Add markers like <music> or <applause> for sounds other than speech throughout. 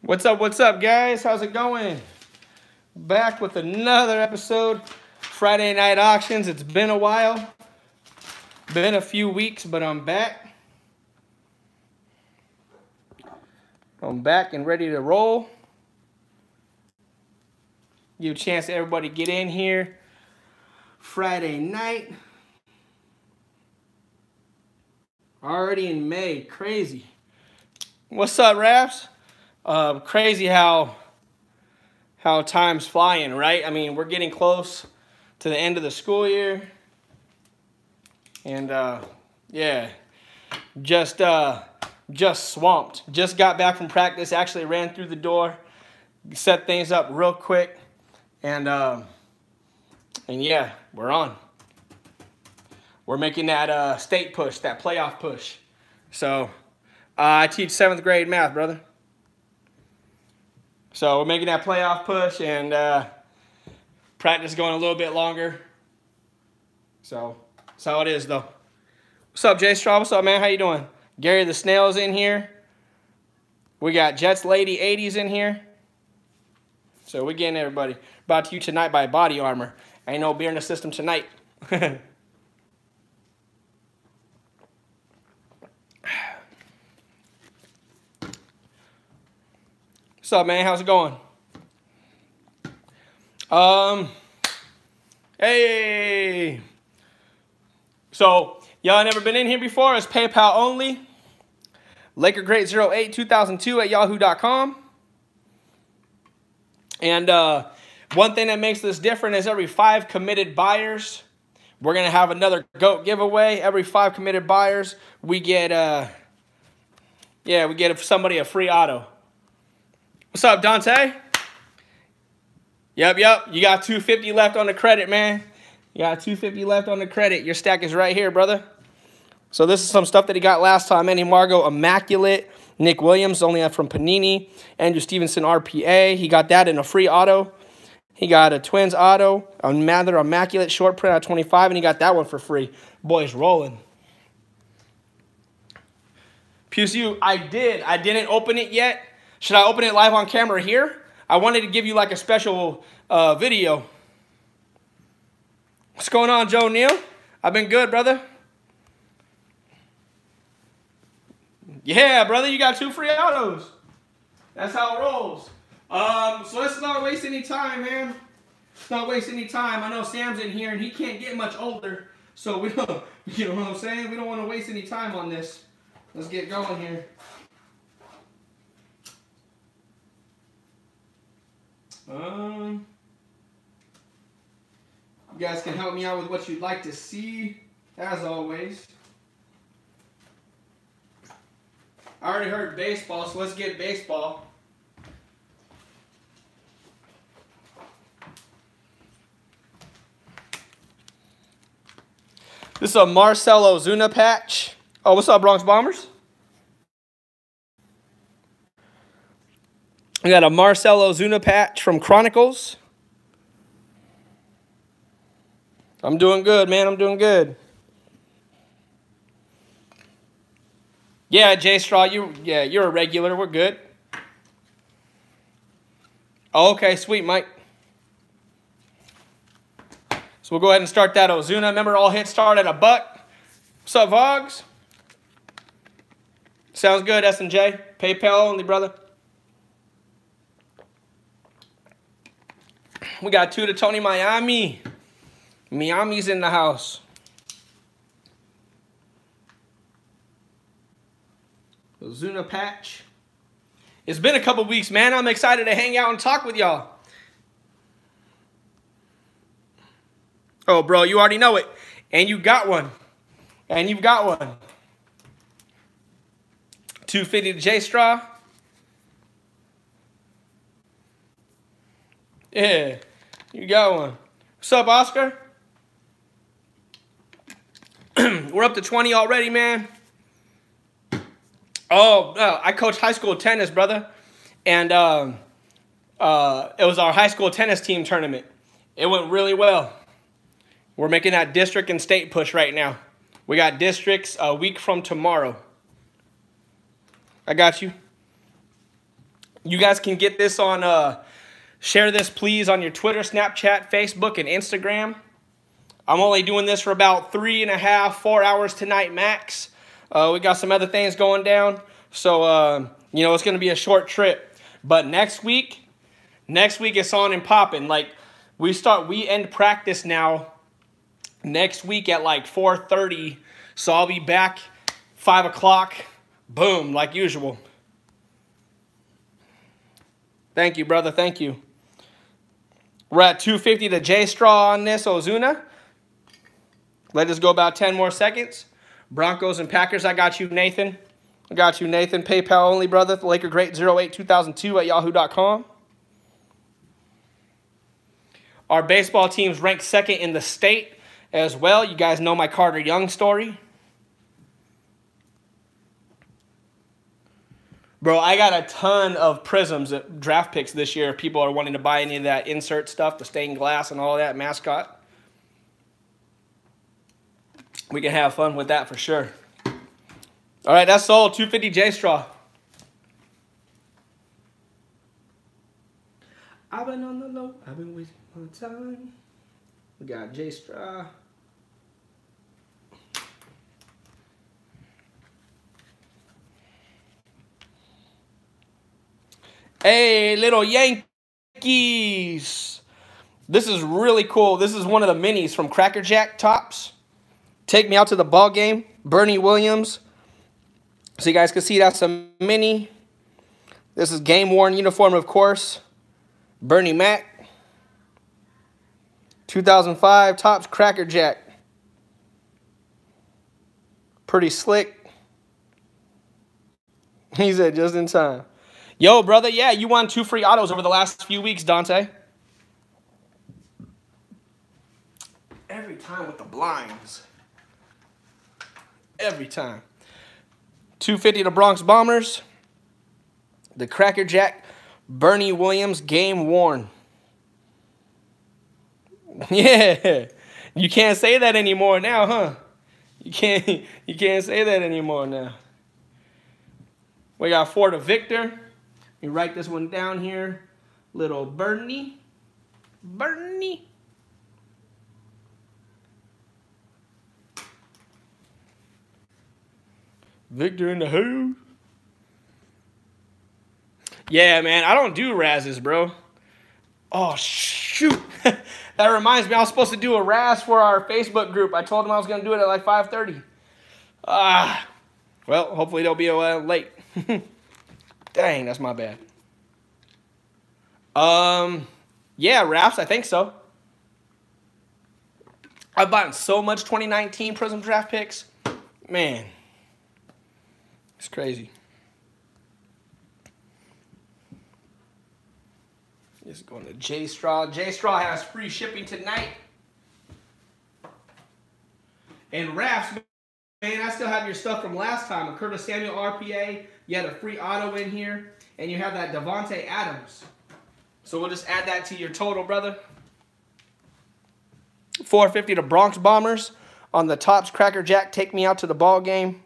What's up, what's up, guys? How's it going? Back with another episode, Friday Night Auctions. It's been a while, been a few weeks, but I'm back. I'm back and ready to roll. Give a chance to everybody get in here. Friday night. Already in May, crazy. What's up, Raps? Uh, crazy how how time's flying, right? I mean, we're getting close to the end of the school year, and uh, yeah, just uh, just swamped. Just got back from practice. Actually, ran through the door, set things up real quick, and uh, and yeah, we're on. We're making that uh, state push, that playoff push. So uh, I teach seventh grade math, brother. So we're making that playoff push and uh, practice going a little bit longer. So that's how it is, though. What's up, Jay Straw? What's up, man? How you doing? Gary the Snail's in here. We got Jets Lady 80s in here. So we're getting everybody. Brought to you tonight by Body Armor. Ain't no beer in the system tonight. <laughs> What's up, man? How's it going? Um, hey. So, y'all never been in here before? It's PayPal only. LakerGreat08 2002 at yahoo.com. And uh, one thing that makes this different is every five committed buyers, we're going to have another GOAT giveaway. Every five committed buyers, we get, uh, yeah, we get somebody a free auto. What's up, Dante? Yep, yep. You got 250 left on the credit, man. You got 250 left on the credit. Your stack is right here, brother. So this is some stuff that he got last time. Manny Margot, Immaculate. Nick Williams, only from Panini. Andrew Stevenson, RPA. He got that in a free auto. He got a Twins auto, a Mather Immaculate short print at 25, and he got that one for free. Boys rolling. PSU, I did. I didn't open it yet. Should I open it live on camera here? I wanted to give you like a special uh, video. What's going on, Joe Neal? I've been good, brother. Yeah, brother, you got two free autos. That's how it rolls. Um, so let's not waste any time, man. Let's not waste any time. I know Sam's in here and he can't get much older. So we don't, <laughs> you know what I'm saying? We don't want to waste any time on this. Let's get going here. Um, you guys can help me out with what you'd like to see, as always. I already heard baseball, so let's get baseball. This is a Marcelo Ozuna patch. Oh, what's up, Bronx Bombers? We got a Marcelo Ozuna patch from Chronicles. I'm doing good, man. I'm doing good. Yeah, J Straw, you yeah, you're a regular. We're good. Oh, okay, sweet, Mike. So we'll go ahead and start that Ozuna. Remember, all hits start at a buck. What's up, Vogs? Sounds good, S&J. PayPal only, brother. We got two to Tony Miami. Miami's in the house. Zuna patch. It's been a couple weeks, man. I'm excited to hang out and talk with y'all. Oh, bro, you already know it. And you got one. And you've got one. 250 to J Straw. Yeah. You got one. What's up, Oscar? <clears throat> We're up to 20 already, man. Oh, uh, I coach high school tennis, brother. And um, uh, it was our high school tennis team tournament. It went really well. We're making that district and state push right now. We got districts a week from tomorrow. I got you. You guys can get this on, uh, share this please on your Twitter, Snapchat, Facebook, and Instagram. I'm only doing this for about three and a half, four hours tonight max. Uh, we got some other things going down. So, uh, you know, it's going to be a short trip. But next week, next week it's on and popping. Like, we start, we end practice now next week at like 4.30. So I'll be back 5 o'clock. Boom, like usual. Thank you, brother. Thank you. We're at 250 to J Straw on this Ozuna. Let us go about 10 more seconds. Broncos and Packers, I got you, Nathan. I got you, Nathan. PayPal only, brother. The Laker Great 08 2002 at yahoo.com. Our baseball team's ranked second in the state as well. You guys know my Carter Young story. Bro, I got a ton of prisms at draft picks this year. If People are wanting to buy any of that insert stuff, the stained glass and all that mascot. We can have fun with that for sure. All right, that's sold. 250 J Straw. I've been on the low. I've been wasting my time. We got J Straw. Hey, little Yankees. This is really cool. This is one of the minis from Cracker Jack Topps. Take me out to the ball game. Bernie Williams. So you guys can see that's a mini. This is game worn uniform, of course. Bernie Mac. 2005 Topps Cracker Jack. Pretty slick. <laughs> He said just in time. Yo, brother, yeah, you won two free autos over the last few weeks, Dante. Every time with the blinds. Every time. 250 to Bronx Bombers. The Cracker Jack, Bernie Williams, game worn. <laughs> Yeah, you can't say that anymore now, huh? You can't, <laughs> you can't say that anymore now. We got four to Victor. You write this one down here. Little Bernie. Bernie. Victor in the who? Yeah, man. I don't do razzes, bro. Oh, shoot. <laughs> that reminds me. I was supposed to do a razz for our Facebook group. I told them I was going to do it at like 5.30. Ah. Well, hopefully they'll be a little late. <laughs> Dang, that's my bad. Um, yeah, Raps, I think so. I've bought so much 2019 Prizm draft picks. Man, it's crazy. Just going to J Straw. J Straw has free shipping tonight. And Raps, Man, I still have your stuff from last time. A Curtis Samuel RPA. You had a free auto in here. And you have that Davante Adams. So we'll just add that to your total, brother. 450 to Bronx Bombers. On the Topps Cracker Jack, take me out to the ball game.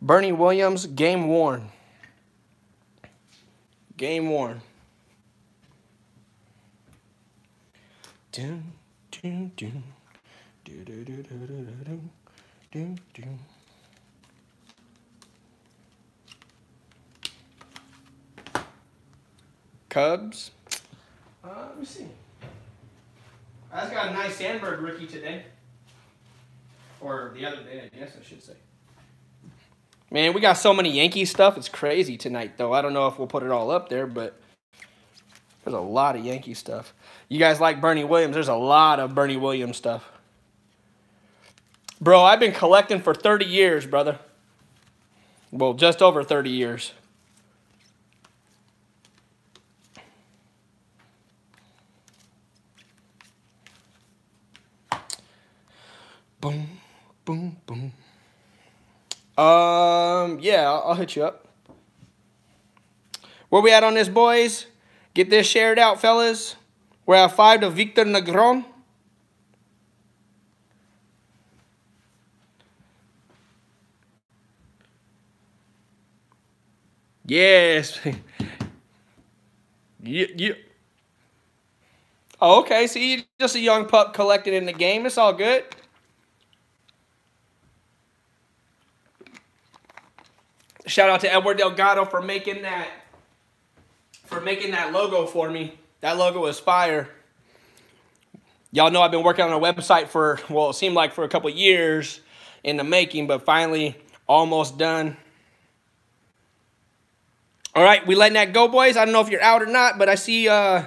Bernie Williams, game worn. Game worn. Dun, dun, dun. Do, do, do, do, do, do do, do. Cubs. Uh, let me see. I just got a nice Sandberg rookie today. Or the other day, I guess I should say. Man, we got so many Yankee stuff. It's crazy tonight, though. I don't know if we'll put it all up there, but there's a lot of Yankee stuff. You guys like Bernie Williams? There's a lot of Bernie Williams stuff. Bro, I've been collecting for 30 years, brother. Well, just over 30 years. Boom, boom, boom. Um, yeah, I'll, I'll hit you up. Where we at on this, boys? Get this shared out, fellas. We're at five to Victor Negron. Yes. <laughs> You, you. Oh, okay. See, just a young pup collected in the game. It's all good. Shout out to Edward Delgado for making that for making that logo for me. That logo is fire. Y'all know I've been working on a website for, well, it seemed like for a couple years in the making, but finally almost done. All right, we letting that go, boys. I don't know if you're out or not, but I see uh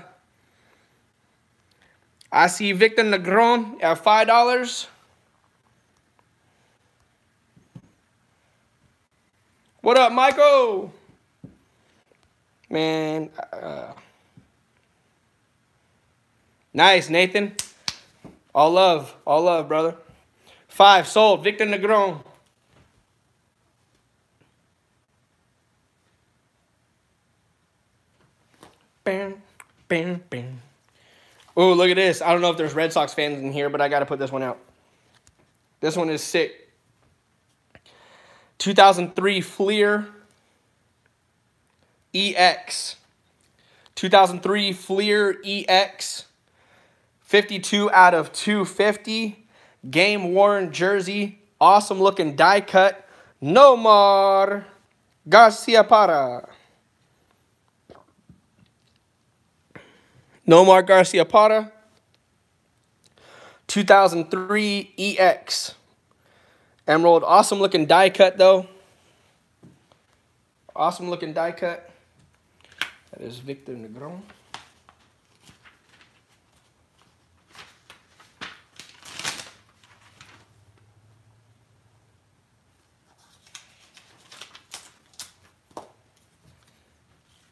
I see Victor Negron at five dollars. What up, Michael? Man, uh, nice, Nathan. All love, all love, brother. Five sold. Victor Negron. Bam, bam, bam. Oh, look at this. I don't know if there's Red Sox fans in here, but I got to put this one out. This one is sick. 2003 Fleer EX. 2003 Fleer EX. 52 out of 250. Game worn jersey. Awesome looking die cut. Nomar Garciaparra. Nomar Garciaparra. 2003 EX. Emerald. Awesome looking die cut though. Awesome looking die cut. That is Victor Negron.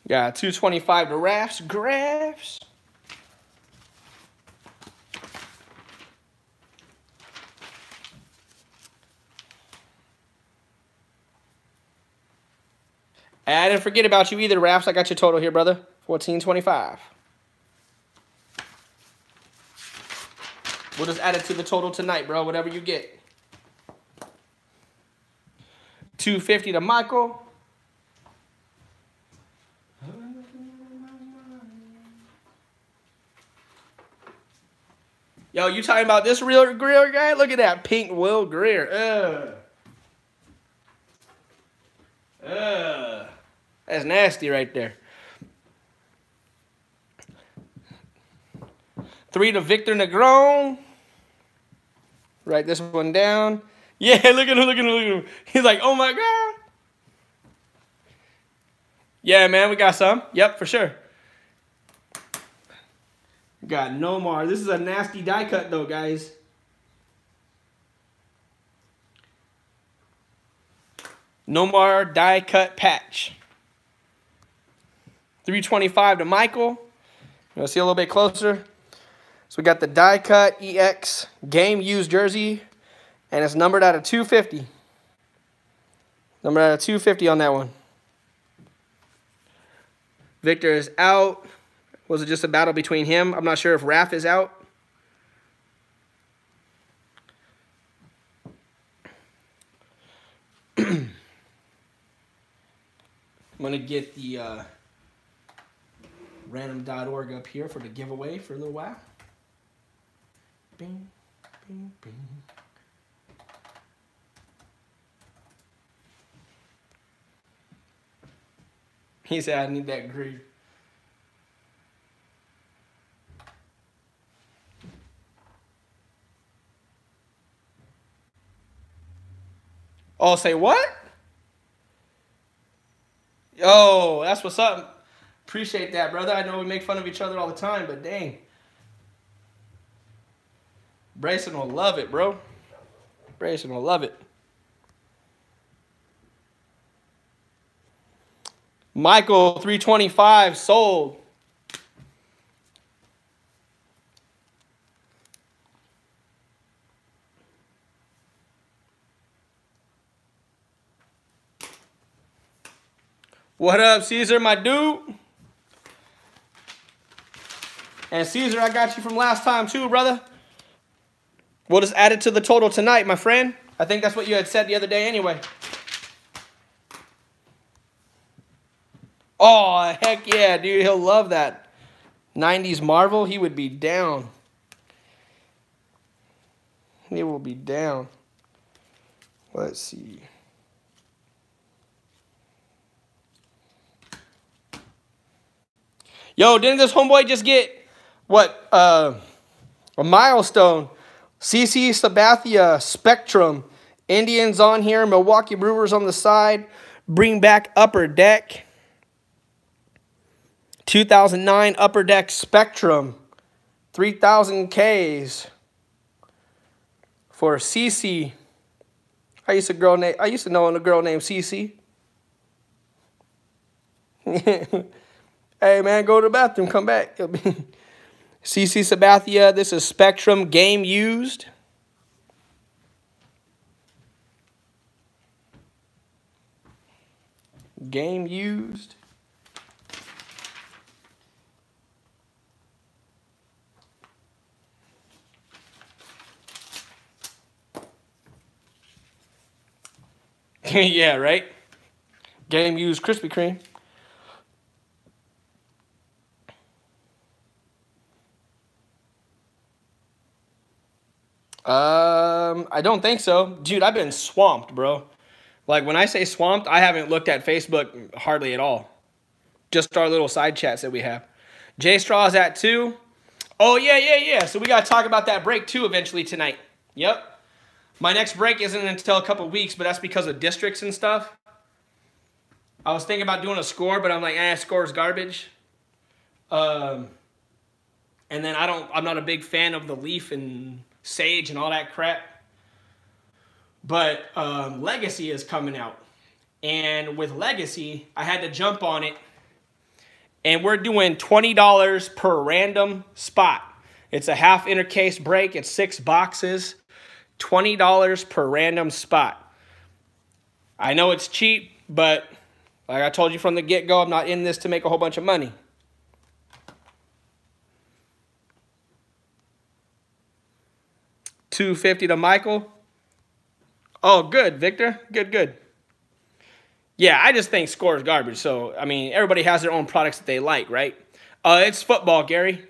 Got 225 to Rafts. Graphs. I didn't forget about you either, Raps. I got your total here, brother. 1425. We'll just add it to the total tonight, bro. Whatever you get. 250 to Michael. Yo, you talking about this real Grier guy? Look at that pink Will Grier. Ugh. Ugh. That's nasty right there. Three to Victor Negron. Write this one down. <laughs> Yeah, look at him, look at him, look at him. He's like, oh my God. Yeah, man, we got some. Yep, for sure. Got Nomar. This is a nasty die cut though, guys. Nomar die cut patch. 325 to Michael. You want to see a little bit closer? So we got the die cut EX game used jersey, and it's numbered out of 250. Numbered out of 250 on that one. Victor is out. Was it just a battle between him? I'm not sure if Raf is out. <clears throat> I'm going to get the uh, random.org up here for the giveaway for a little while. Bing, bing, bing. He said, I need that grief. Oh, say what? Yo, that's what's up. Appreciate that, brother. I know we make fun of each other all the time, but dang. Brayson will love it, bro. Brayson will love it. Michael, 325, sold. What up, Caesar, my dude? And Caesar, I got you from last time too, brother. We'll just add it to the total tonight, my friend. I think that's what you had said the other day anyway. Oh, heck yeah, dude. He'll love that. 90s Marvel, he would be down. He will be down. Let's see. Yo, didn't this homeboy just get what uh, a milestone? CC Sabathia Spectrum. Indians on here. Milwaukee Brewers on the side. Bring back Upper Deck. 2009 Upper Deck Spectrum. 3000 Ks for CC. I used to girl name I used to know a girl named CC. <laughs> hey man, go to the bathroom, come back. <laughs> CC Sabathia, this is Spectrum game used. Game used. <laughs> yeah, right? Game used Krispy Kreme. Um, I don't think so. Dude, I've been swamped, bro. Like, when I say swamped, I haven't looked at Facebook hardly at all. Just our little side chats that we have. J Straw's at two. Oh, yeah, yeah, yeah. So we got to talk about that break, too, eventually tonight. Yep. My next break isn't until a couple weeks, but that's because of districts and stuff. I was thinking about doing a score, but I'm like, eh, score is garbage. Um, and then I don't, I'm not a big fan of the leaf and sage and all that crap. But um, Legacy is coming out. And with Legacy, I had to jump on it. And we're doing $20 per random spot. It's a half inner case break. It's six boxes. $20 per random spot. I know it's cheap, but like I told you from the get-go, I'm not in this to make a whole bunch of money. Two fifty to Michael. Oh, good, Victor. Good, good. Yeah, I just think score is garbage. So I mean, everybody has their own products that they like, right? Uh, it's football, Gary.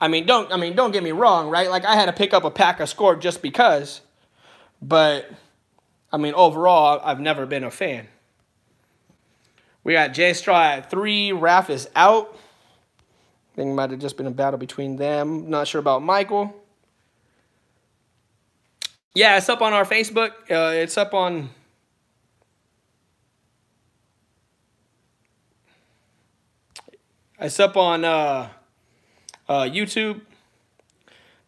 I mean, don't I mean, don't get me wrong, right? Like I had to pick up a pack of score just because, but I mean, overall, I've never been a fan. We got Jay Straw at three. Raf is out. I think it might have just been a battle between them. Not sure about Michael. Yeah, it's up on our Facebook. Uh, it's up on. It's up on. Uh, uh, YouTube,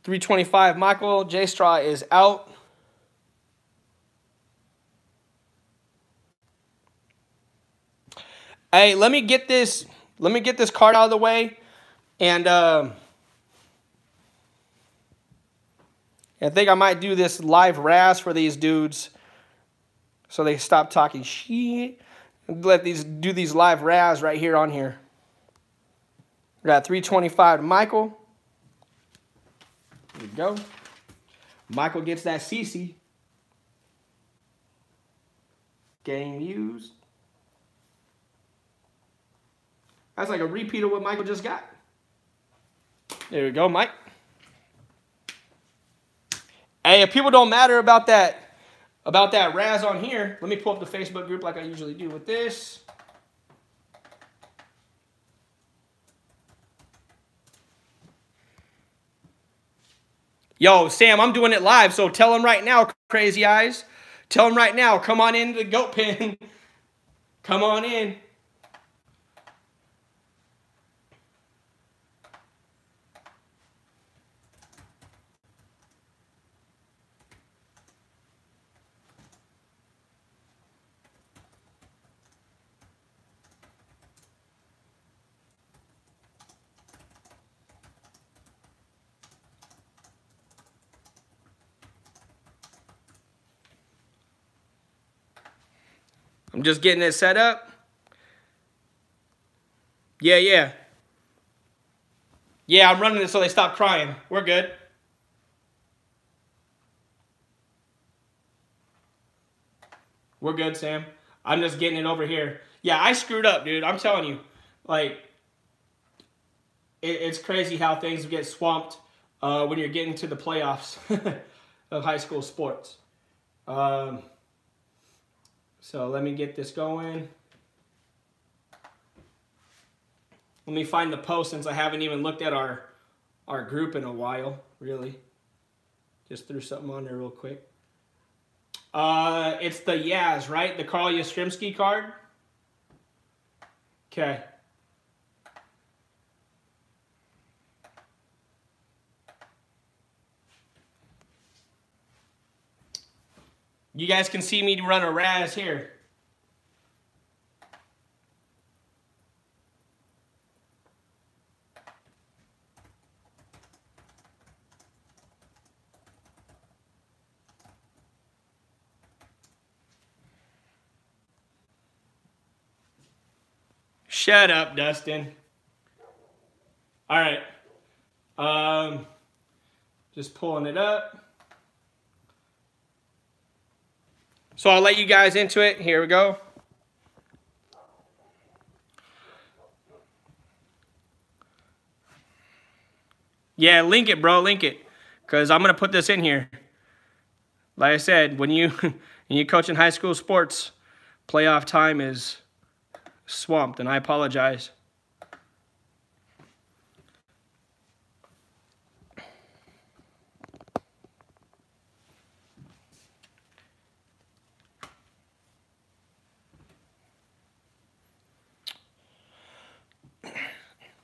325 Michael. J Straw is out. Hey, let me get this. Let me get this card out of the way, and uh, I think I might do this live Razz for these dudes, so they stop talking shit. Let these do these live Razz right here on here. We got 325 to Michael. There we go. Michael gets that CC. Game used. That's like a repeat of what Michael just got. There we go, Mike. Hey, if people don't matter about that, about that Razz on here, let me pull up the Facebook group like I usually do with this. Yo, Sam, I'm doing it live, so tell him right now, crazy eyes. Tell him right now, come on into the goat pen. <laughs> come on in. I'm just getting it set up. Yeah, yeah. Yeah, I'm running it so they stop crying. We're good. We're good, Sam. I'm just getting it over here. Yeah, I screwed up, dude. I'm telling you. Like, it, it's crazy how things get swamped uh, when you're getting to the playoffs <laughs> of high school sports. Um, so let me get this going. Let me find the post since I haven't even looked at our our group in a while, really. Just threw something on there real quick. Uh, it's the Yaz, right? The Carl Yastrzemski card. Okay. You guys can see me run a Razz here. Shut up, Dustin. All right. Um, just pulling it up. So I'll let you guys into it. Here we go. Yeah, link it, bro. Link it. Because I'm going to put this in here. Like I said, when you, <laughs> when you coach in high school sports, playoff time is swamped, and I apologize.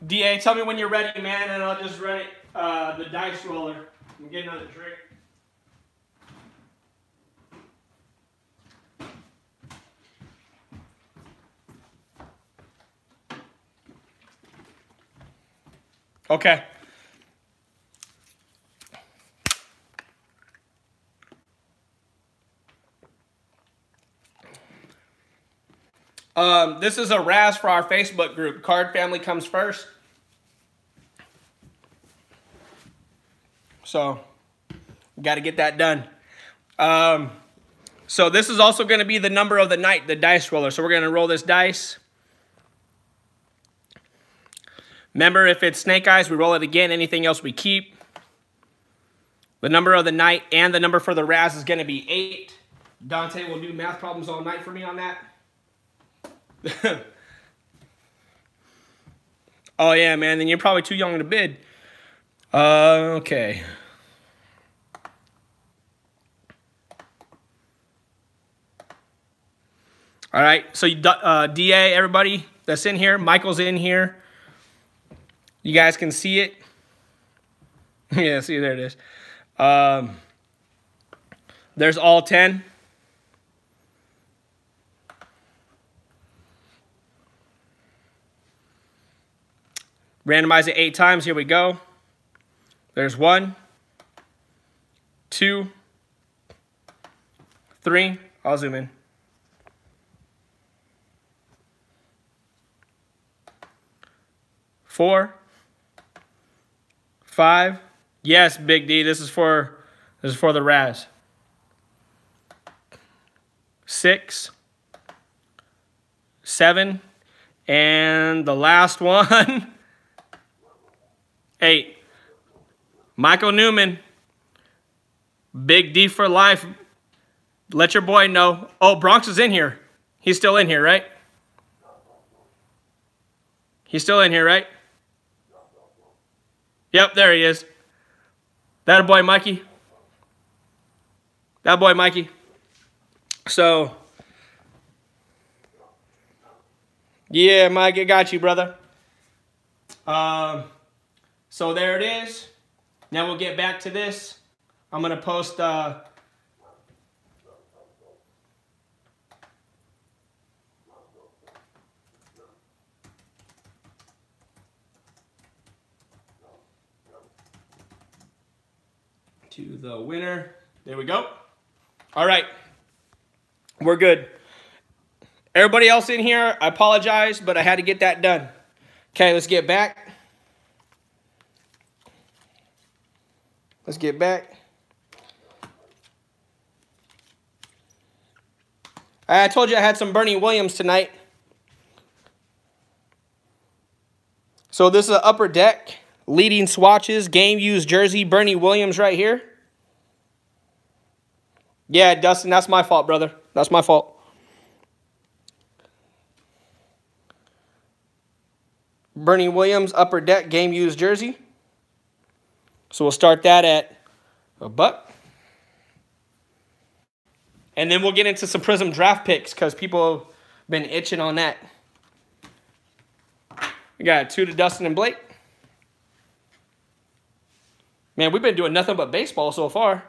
DA, tell me when you're ready, man, and I'll just run it, uh, the dice roller and get another drink. Okay. Um, this is a Razz for our Facebook group. Card family comes first. So, got to get that done. Um, so this is also going to be the number of the night, the dice roller. So we're going to roll this dice. Remember, if it's snake eyes, we roll it again. Anything else we keep. The number of the night and the number for the Razz is going to be 8. Dante will do math problems all night for me on that. <laughs> oh, yeah, man. Then you're probably too young to bid. Uh, okay. All right. So, uh, DA, everybody that's in here, Michael's in here. You guys can see it. <laughs> yeah, see, there it is. Um, there's all 10. Randomize it eight times. Here we go. There's one, two, three. I'll zoom in. Four, Five. Yes, Big D. This is for this is for the Razz. Six. Seven. And the last <laughs> one. Eight. Michael Newman. Big D for life. Let your boy know. Oh, Bronx is in here. He's still in here, right? He's still in here, right? Yep, there he is. That boy Mikey. That boy Mikey. So, yeah, Mike, got you, brother. Um, so there it is. Now we'll get back to this. I'm going to post uh, to the winner. There we go. All right. We're good. Everybody else in here, I apologize, but I had to get that done. Okay, let's get back. Let's get back. I told you I had some Bernie Williams tonight. So this is an upper deck, leading swatches, game used jersey, Bernie Williams right here. Yeah, Dustin, that's my fault, brother. That's my fault. Bernie Williams, upper deck, game used jersey. So we'll start that at a buck. And then we'll get into some Prizm draft picks because people have been itching on that. We got two to Dustin and Blake. Man, we've been doing nothing but baseball so far.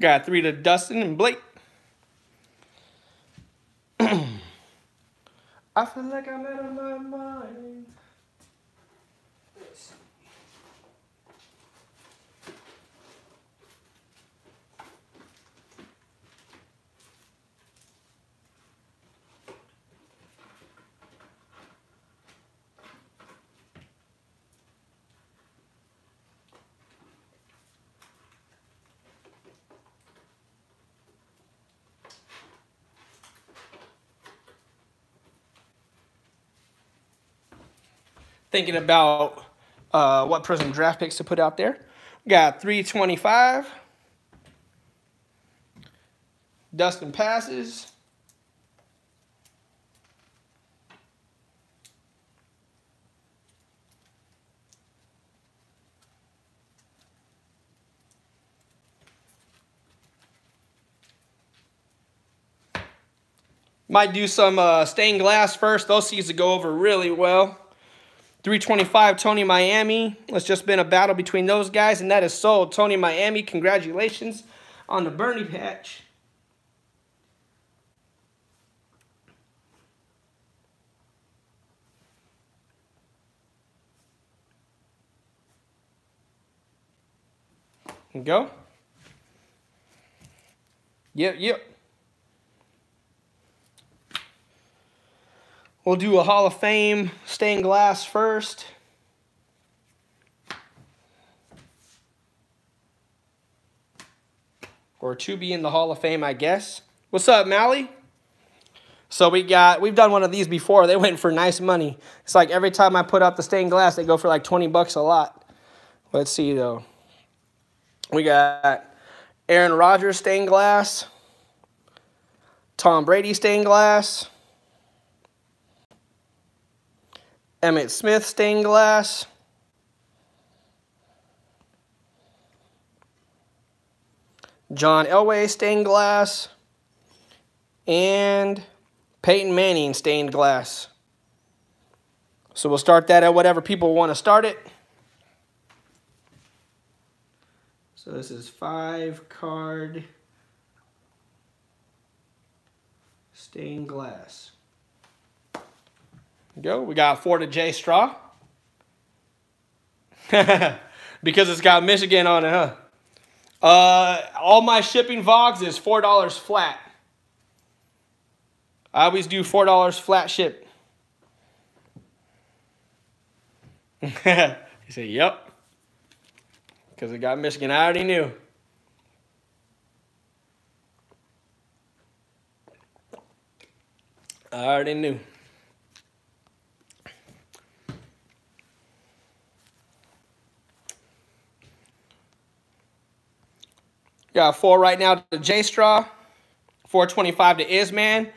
Got three to Dustin and Blake. I feel like I'm out of my mind. Thinking about uh, what Prizm draft picks to put out there. Got 325. Dustin passes. Might do some uh, stained glass first. Those seeds to go over really well. 325 Tony Miami. It's just been a battle between those guys, and that is sold. Tony Miami, congratulations on the Bernie patch. Go. Yep, yep. We'll do a Hall of Fame stained glass first. Or to be in the Hall of Fame, I guess. What's up, Mally? So we got, we've done one of these before. They went for nice money. It's like every time I put up the stained glass, they go for like 20 bucks a lot. Let's see, though. We got Aaron Rodgers stained glass. Tom Brady stained glass. Emmitt Smith stained glass. John Elway stained glass. And Peyton Manning stained glass. So we'll start that at whatever people want to start it. So this is five card stained glass go. We got to J Straw. <laughs> because it's got Michigan on it, huh? Uh, all my shipping vogs is $4 flat. I always do $4 flat ship. <laughs> he said, yep. Because it got Michigan. I already knew. I already knew. Got four right now to J Straw. 425 to Isman.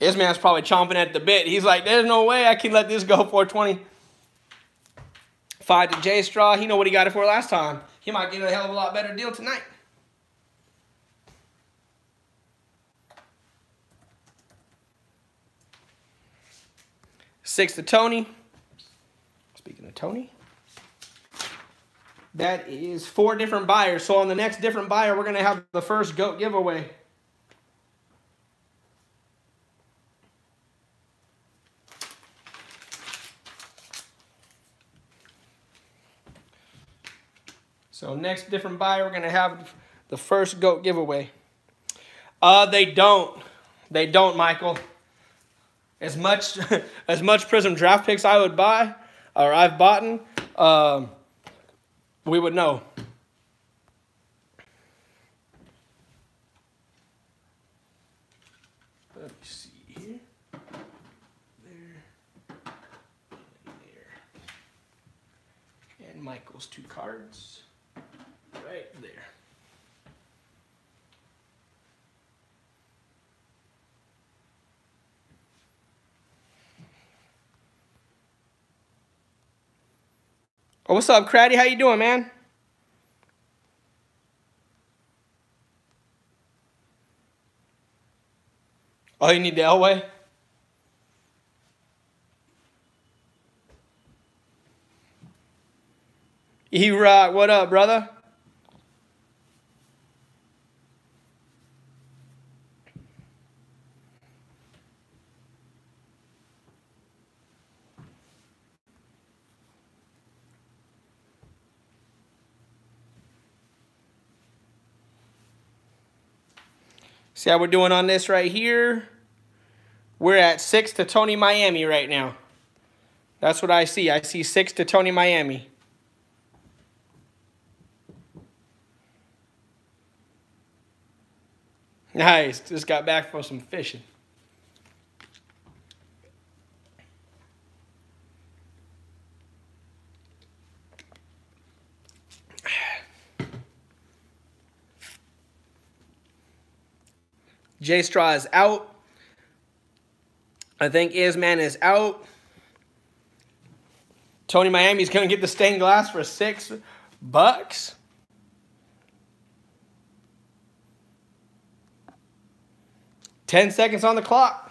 Isman's probably chomping at the bit. He's like, there's no way I can let this go 420. Five to J Straw. He know what he got it for last time. He might get a hell of a lot better deal tonight. Six to Tony. Speaking of Tony. That is four different buyers. So on the next different buyer, we're going to have the first GOAT giveaway. So next different buyer, we're going to have the first GOAT giveaway. Uh, they don't. They don't, Michael. As much <laughs> as much Prizm draft picks I would buy, or I've bought, um, we would know. Let me see here. There. And there. And Michael's two cards. Oh, what's up, Craddy? How you doing, man? Oh, you need the Elway? E-Rock, what up, brother? See how we're doing on this right here? We're at six to Tony Miami right now. That's what I see. I see six to Tony Miami. Nice. Just got back from some fishing. J Straw is out. I think Isman is out. Tony Miami's going to get the stained glass for six bucks. Ten seconds on the clock.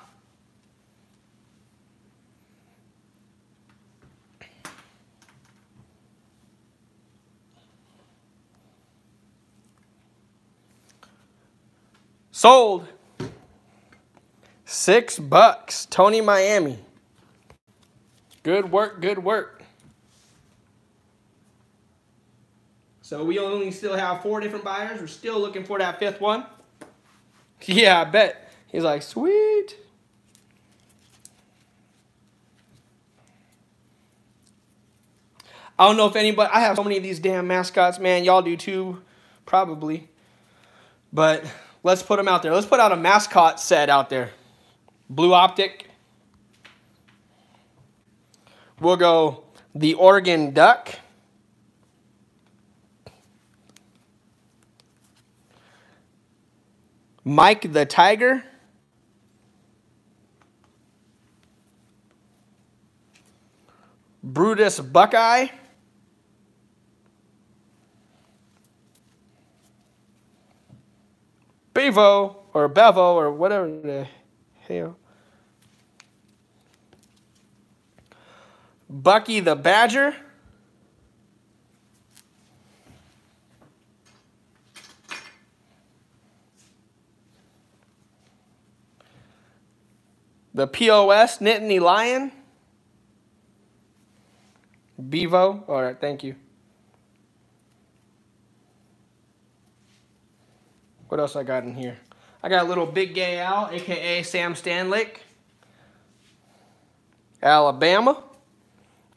Sold. Six bucks. Tony Miami. Good work, good work. So we only still have four different buyers. We're still looking for that fifth one. <laughs> Yeah, I bet. He's like, sweet. I don't know if anybody, I have so many of these damn mascots, man. Y'all do too, probably. But let's put them out there. Let's put out a mascot set out there. Blue Optic. We'll go the Oregon Duck. Mike the Tiger. Brutus Buckeye. Bevo or Bevo or whatever the hell. Bucky the Badger. The POS Nittany Lion. Bevo. All right, thank you. What else I got in here? I got a little Big Gay Al, a.k.a. Sam Stanlick. Alabama.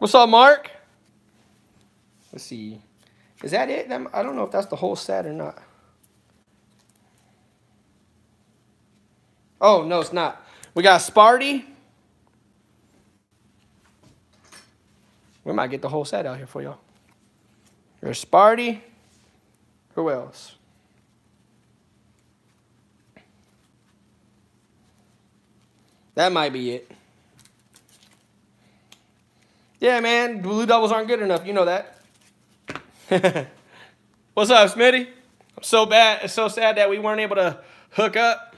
What's up, Mark? Let's see. Is that it? I don't know if that's the whole set or not. Oh, no, it's not. We got Sparty. We might get the whole set out here for y'all. There's Sparty. Who else? That might be it. Yeah, man, blue doubles aren't good enough. You know that. <laughs> What's up, Smitty? I'm so bad. It's so sad that we weren't able to hook up.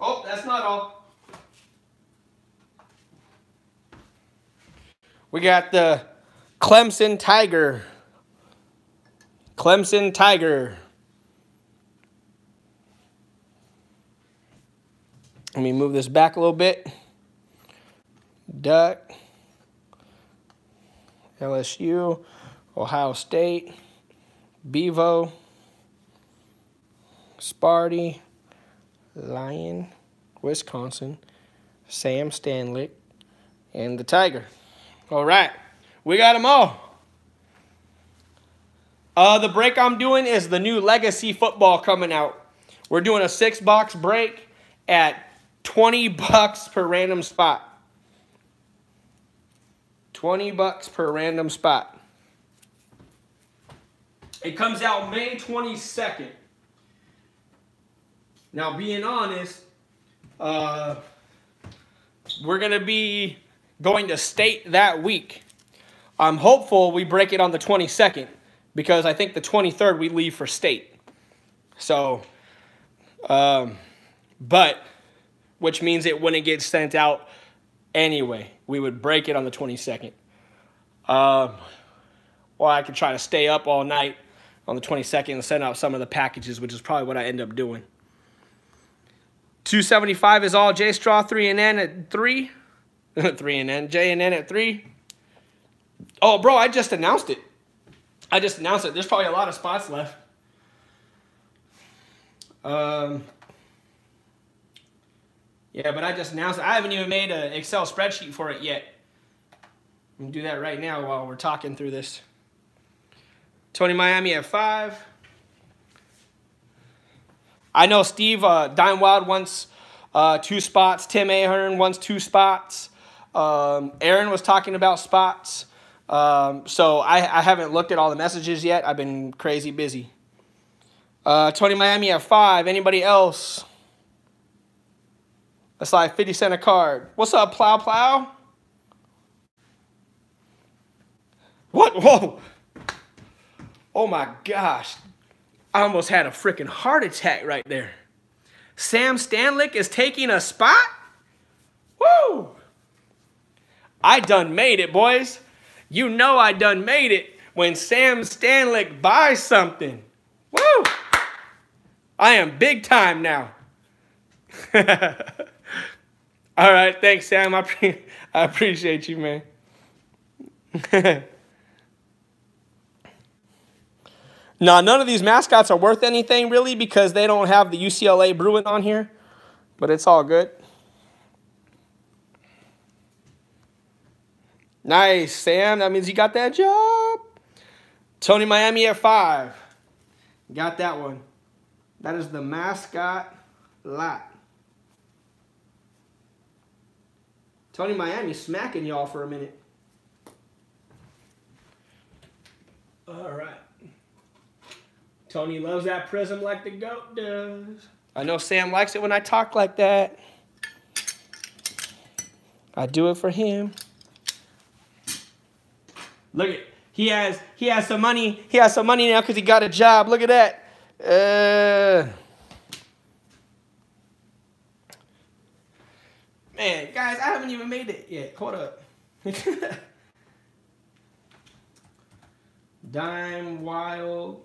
Oh, that's not all. We got the Clemson Tiger. Clemson Tiger. Let me move this back a little bit. Duck. LSU. Ohio State. Bevo. Sparty. Lion. Wisconsin. Sam Stanley. and the Tiger. All right. We got them all. Uh, the break I'm doing is the new Legacy football coming out. We're doing a six box break at 20 bucks per random spot. 20 bucks per random spot. It comes out May 22nd. Now, being honest, uh, we're going to be going to state that week. I'm hopeful we break it on the 22nd because I think the 23rd we leave for state. So, um, but, which means it wouldn't get sent out anyway. We would break it on the 22nd. Um, or I could try to stay up all night on the 22nd and send out some of the packages, which is probably what I end up doing. 275 is all J Straw, 3 and N at 3. <laughs> 3 and N. J and N at 3. Oh, bro, I just announced it. I just announced it. There's probably a lot of spots left. Um, yeah, but I just announced it. I haven't even made an Excel spreadsheet for it yet. I'm going to do that right now while we're talking through this. Tony Miami at 5. I know Steve uh, Dime Wild wants uh, two spots. Tim Ahern wants two spots. Um, Aaron was talking about spots. Um, so I, I, haven't looked at all the messages yet. I've been crazy busy. Uh, Tony Miami at five. Anybody else? That's like 50 cent a card. What's up, Plow Plow? What? Whoa. Oh my gosh. I almost had a freaking heart attack right there. Sam Stanlick is taking a spot? Woo! I done made it, boys. You know I done made it when Sam Stanlick buys something. Woo! I am big time now. <laughs> All right, thanks, Sam. I, pre <laughs> I appreciate you, man. <laughs> Now, none of these mascots are worth anything really because they don't have the UCLA Bruin on here, but it's all good. Nice, Sam. That means you got that job. Tony Miami at five. Got that one. That is the mascot lot. Tony Miami smacking y'all for a minute. All right. Tony loves that Prizm like the goat does. I know Sam likes it when I talk like that. I do it for him. Look at he has he has some money. He has some money now because he got a job. Look at that. Uh, man, guys, I haven't even made it yet. Hold up. <laughs> Dime Wild.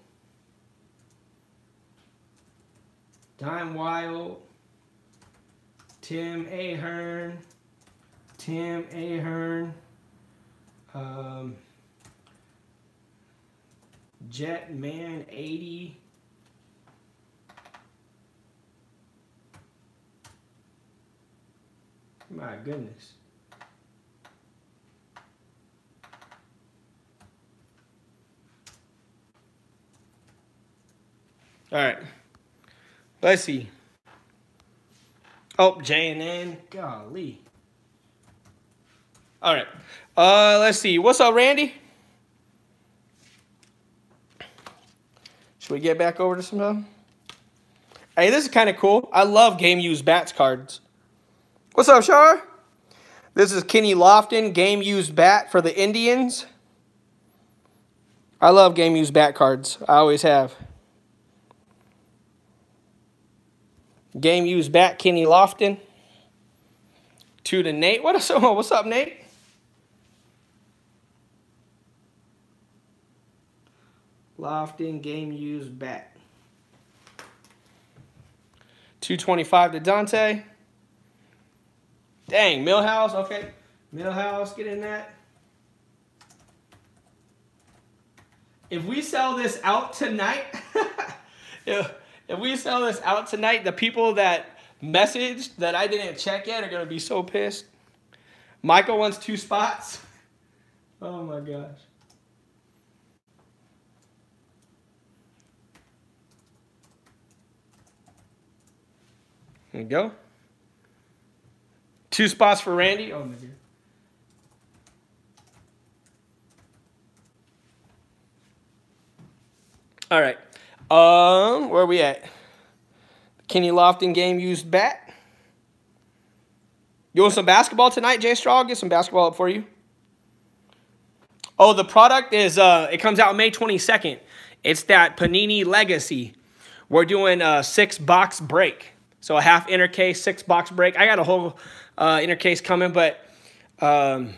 Dime Wild, Tim Ahern, Tim Ahern, um, Jetman 80, My goodness. All right. Let's see. Oh, J. Golly. All right. Uh, let's see. What's up, Randy? Should we get back over to some? Hey, this is kind of cool. I love game used bats cards. What's up, Shar? This is Kenny Lofton, game used bat for the Indians. I love game used bat cards. I always have. Game used Bat, Kenny Lofton. Two to Nate. What is, <laughs> what's up, Nate? Lofton, game used back. 225 to Dante. Dang, Millhouse, okay. Millhouse, get in that. If we sell this out tonight, <laughs> if we sell this out tonight, the people that messaged that I didn't check yet are going to be so pissed. Michael wants two spots. <laughs> Oh my gosh. There you go. Two spots for Randy. Oh my god. All right. Um, where are we at? Kenny Lofton game used bat. You want some basketball tonight, Jay Straw? I'll get some basketball up for you. Oh, the product is, uh, it comes out May 22nd. It's that Panini Legacy. We're doing a six box break. So a half inner case, six box break. I got a whole uh, inner case coming, but um,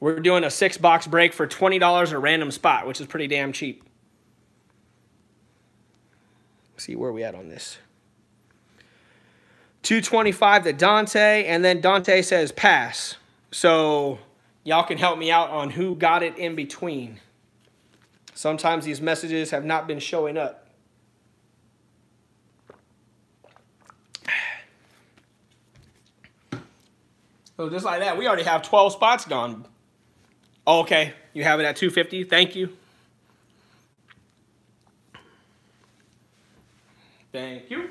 we're doing a six box break for $20 a random spot, which is pretty damn cheap. Let's see where we at on this. 225 to Dante, and then Dante says pass. So y'all can help me out on who got it in between. Sometimes these messages have not been showing up. So just like that, we already have 12 spots gone. Okay, you have it at 250. Thank you. Thank you.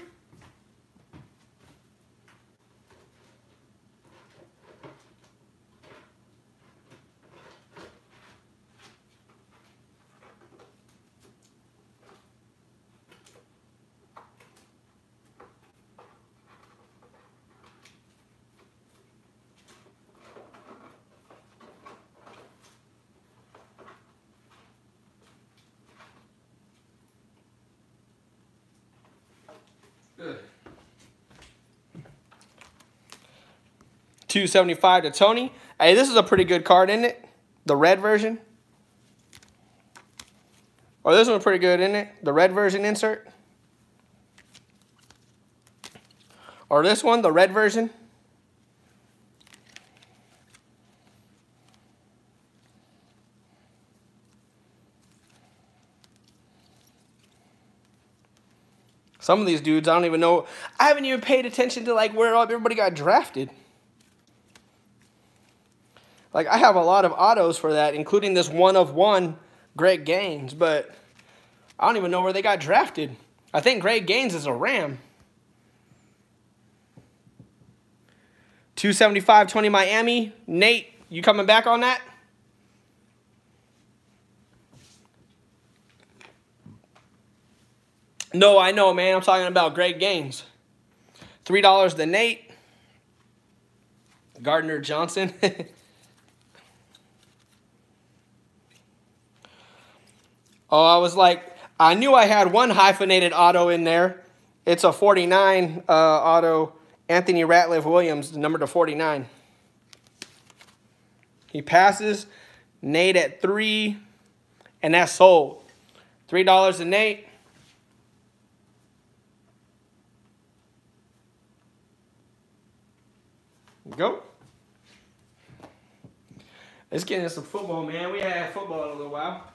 275 to Tony. Hey, this is a pretty good card, isn't it? The red version. Or this one's pretty good, isn't it? The red version insert. Or this one, the red version. Some of these dudes, I don't even know. I haven't even paid attention to like where everybody got drafted. Like I have a lot of autos for that, including this one of one Greg Gaines, but I don't even know where they got drafted. I think Greg Gaines is a Ram. 275 20 Miami. Nate, you coming back on that? No, I know, man. I'm talking about Greg Gaines. $3 to Nate. Gardner Johnson. <laughs> Oh, I was like, I knew I had one hyphenated auto in there. It's a 49 uh, auto, Anthony Ratliff Williams, number to 49. He passes, Nate at three, and that's sold. $3 to Nate. Go. Let's get into some football, man. We had football in a little while.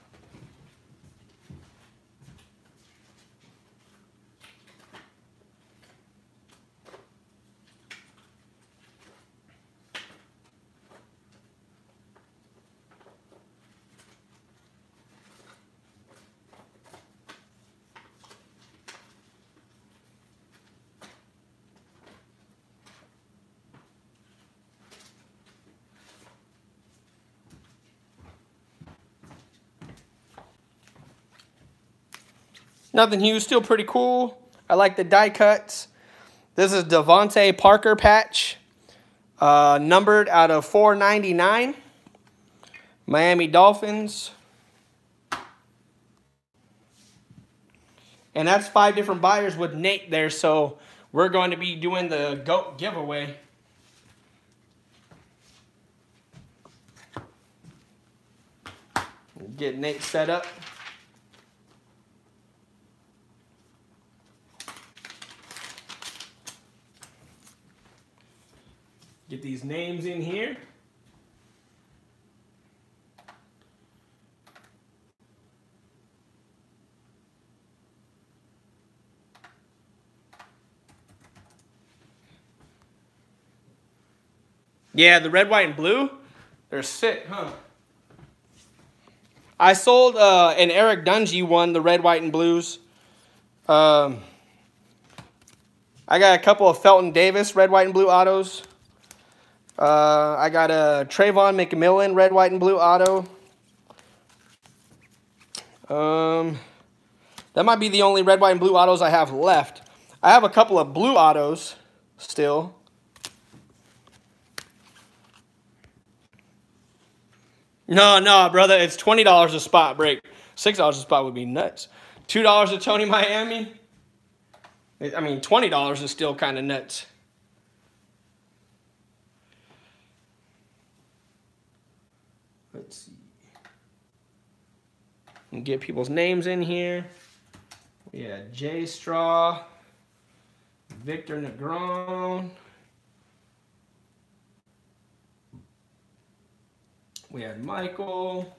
Nothing huge, still pretty cool. I like the die cuts. This is DeVante Parker patch, uh, numbered out of 499. Miami Dolphins. And that's five different buyers with Nate there, so we're going to be doing the GOAT giveaway. Get Nate set up. Get these names in here. Yeah, the red, white, and blue, they're sick, huh? I sold uh, an Eric Dungey one, the red, white, and blues. Um, I got a couple of Felton Davis red, white, and blue autos. Uh, I got a Trayvon McMillan red, white, and blue auto. Um, that might be the only red, white, and blue autos I have left. I have a couple of blue autos still. No, no, brother. It's $20 a spot break. $6 a spot would be nuts. $2 to Tony Miami. I mean, $20 is still kind of nuts. Let's see. And get people's names in here. We had Jay Straw, Victor Negron. We had Michael,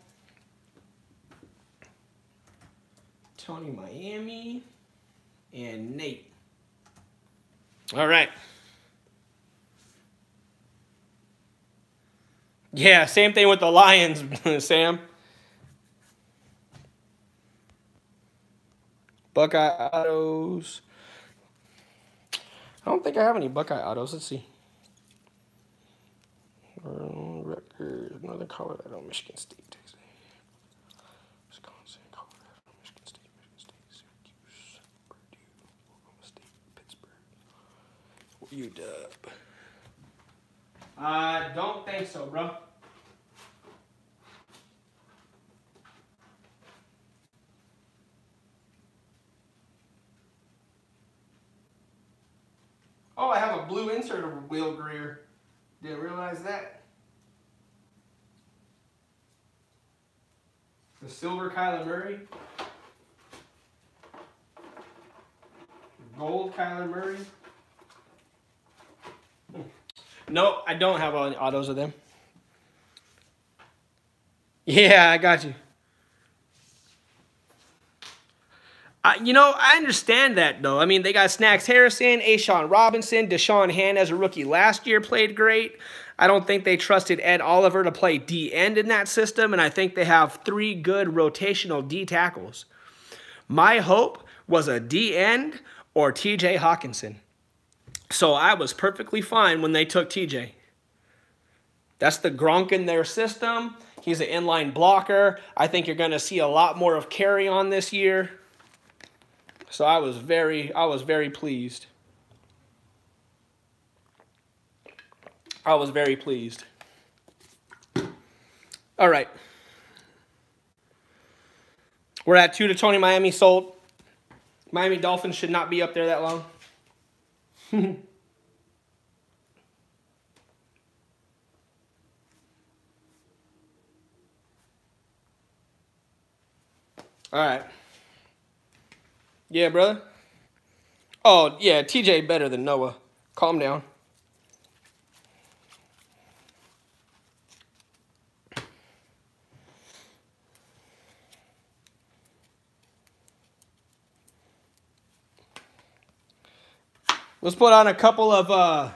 Tony Miami, and Nate. All right. Yeah, same thing with the Lions, <laughs> Sam. Buckeye autos. I don't think I have any Buckeye autos. Let's see. Rutgers, Northern Colorado, Michigan State, Texas. Wisconsin, Colorado, Michigan State, Michigan State, Syracuse, Purdue, Oklahoma State, Pittsburgh. UW. I don't think so, bro. Oh, I have a blue insert of Will Grier. Didn't realize that. The silver Kyler Murray. Gold Kyler Murray. No, I don't have any autos of them. <laughs> Yeah, I got you. Uh, you know, I understand that, though. I mean, they got Snacks Harrison, A'Shawn Robinson, Da'Shawn Hand as a rookie last year played great. I don't think they trusted Ed Oliver to play D end in that system, and I think they have three good rotational D tackles. My hope was a D end or TJ Hockenson. So I was perfectly fine when they took TJ. That's the Gronk in their system. He's an inline blocker. I think you're going to see a lot more of carry on this year. So I was very, I was very pleased. I was very pleased. All right. We're at two to Tony Miami sold. Miami Dolphins should not be up there that long. <laughs> All right. Yeah, brother. Oh, yeah, TJ better than Noah. Calm down. Let's put on a couple of, uh,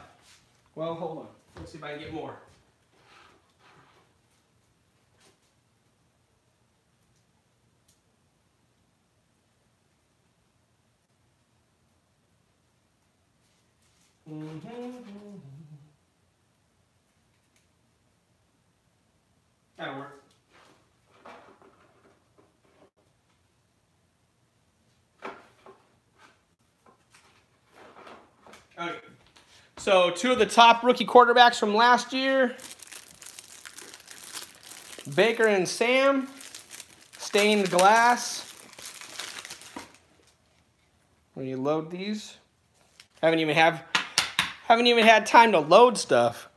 well, hold on. Let's see if I can get more. Mm -hmm. That'll work. Okay. So two of the top rookie quarterbacks from last year, Baker and Sam, stained glass. When you load these, haven't even have haven't even had time to load stuff.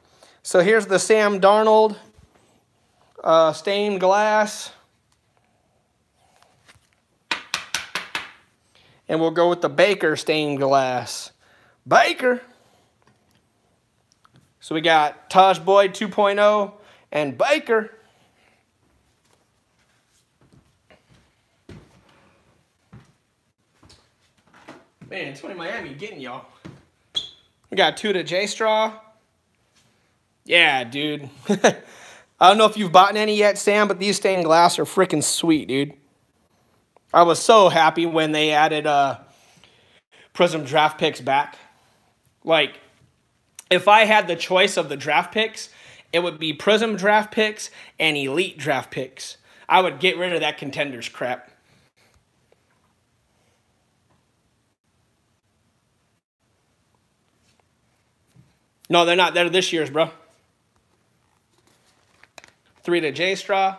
So here's the Sam Darnold uh, stained glass. And we'll go with the Baker stained glass. Baker. So we got Tajh Boyd 2.0 and Baker. Man, Tony Miami getting y'all. We got two to J Straw. Yeah, dude. <laughs> I don't know if you've bought any yet, Sam, but these stained glass are freaking sweet, dude. I was so happy when they added uh, Prizm draft picks back. Like, if I had the choice of the draft picks, it would be Prizm draft picks and Elite draft picks. I would get rid of that contenders crap. No, they're not. They're this year's, bro. Three to J Straw.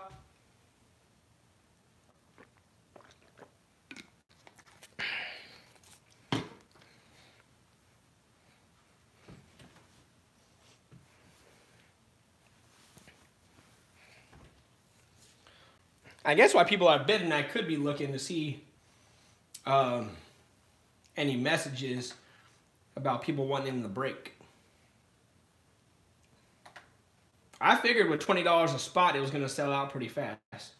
I guess why people are bidding, I could be looking to see um, any messages about people wanting the break. I figured with $20 a spot, it was going to sell out pretty fast.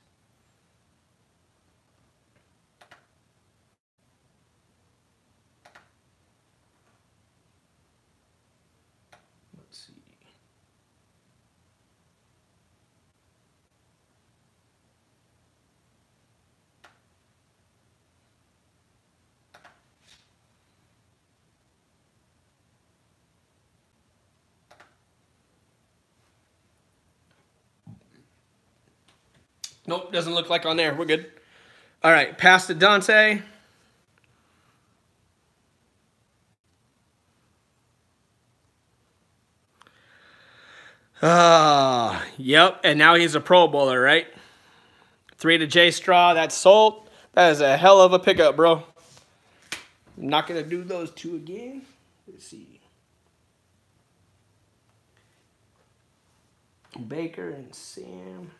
Nope, doesn't look like on there. We're good. All right, pass to Dante. Ah, uh, yep. And now he's a Pro Bowler, right? Three to J Straw. That's sold. That is a hell of a pickup, bro. I'm not gonna do those two again. Let's see. Baker and Sam.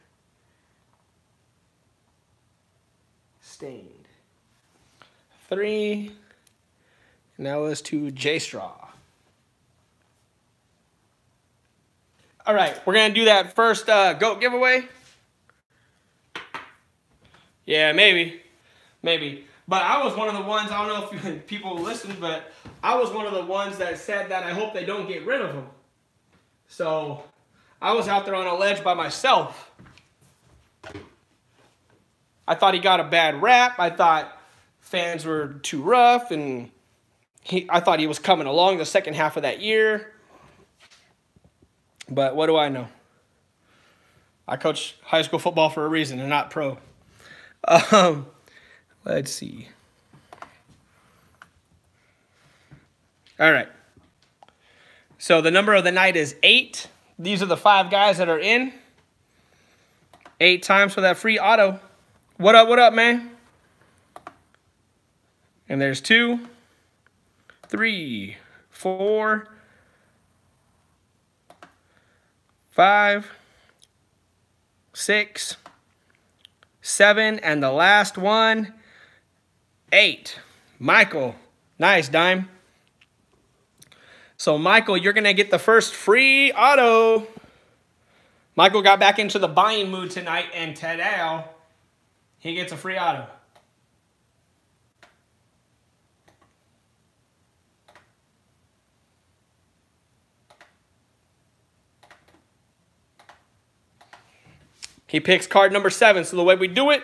Stained. Three. Now was to J Straw. All right, we're going to do that first uh, GOAT giveaway. Yeah, maybe. Maybe. But I was one of the ones, I don't know if <laughs> people listened, but I was one of the ones that said that I hope they don't get rid of him. So I was out there on a ledge by myself. I thought he got a bad rap. I thought fans were too rough, and he, I thought he was coming along the second half of that year. But what do I know? I coach high school football for a reason and not pro. Um, let's see. All right. So the number of the night is eight. These are the five guys that are in. Eight times for that free auto. What up, what up, man? And there's two, three, four, five, six, seven, and the last one, eight. Michael, nice, Dime. So, Michael, you're to get the first free auto. Michael got back into the buying mood tonight, and today he gets a free auto. He picks card number seven. So the way we do it,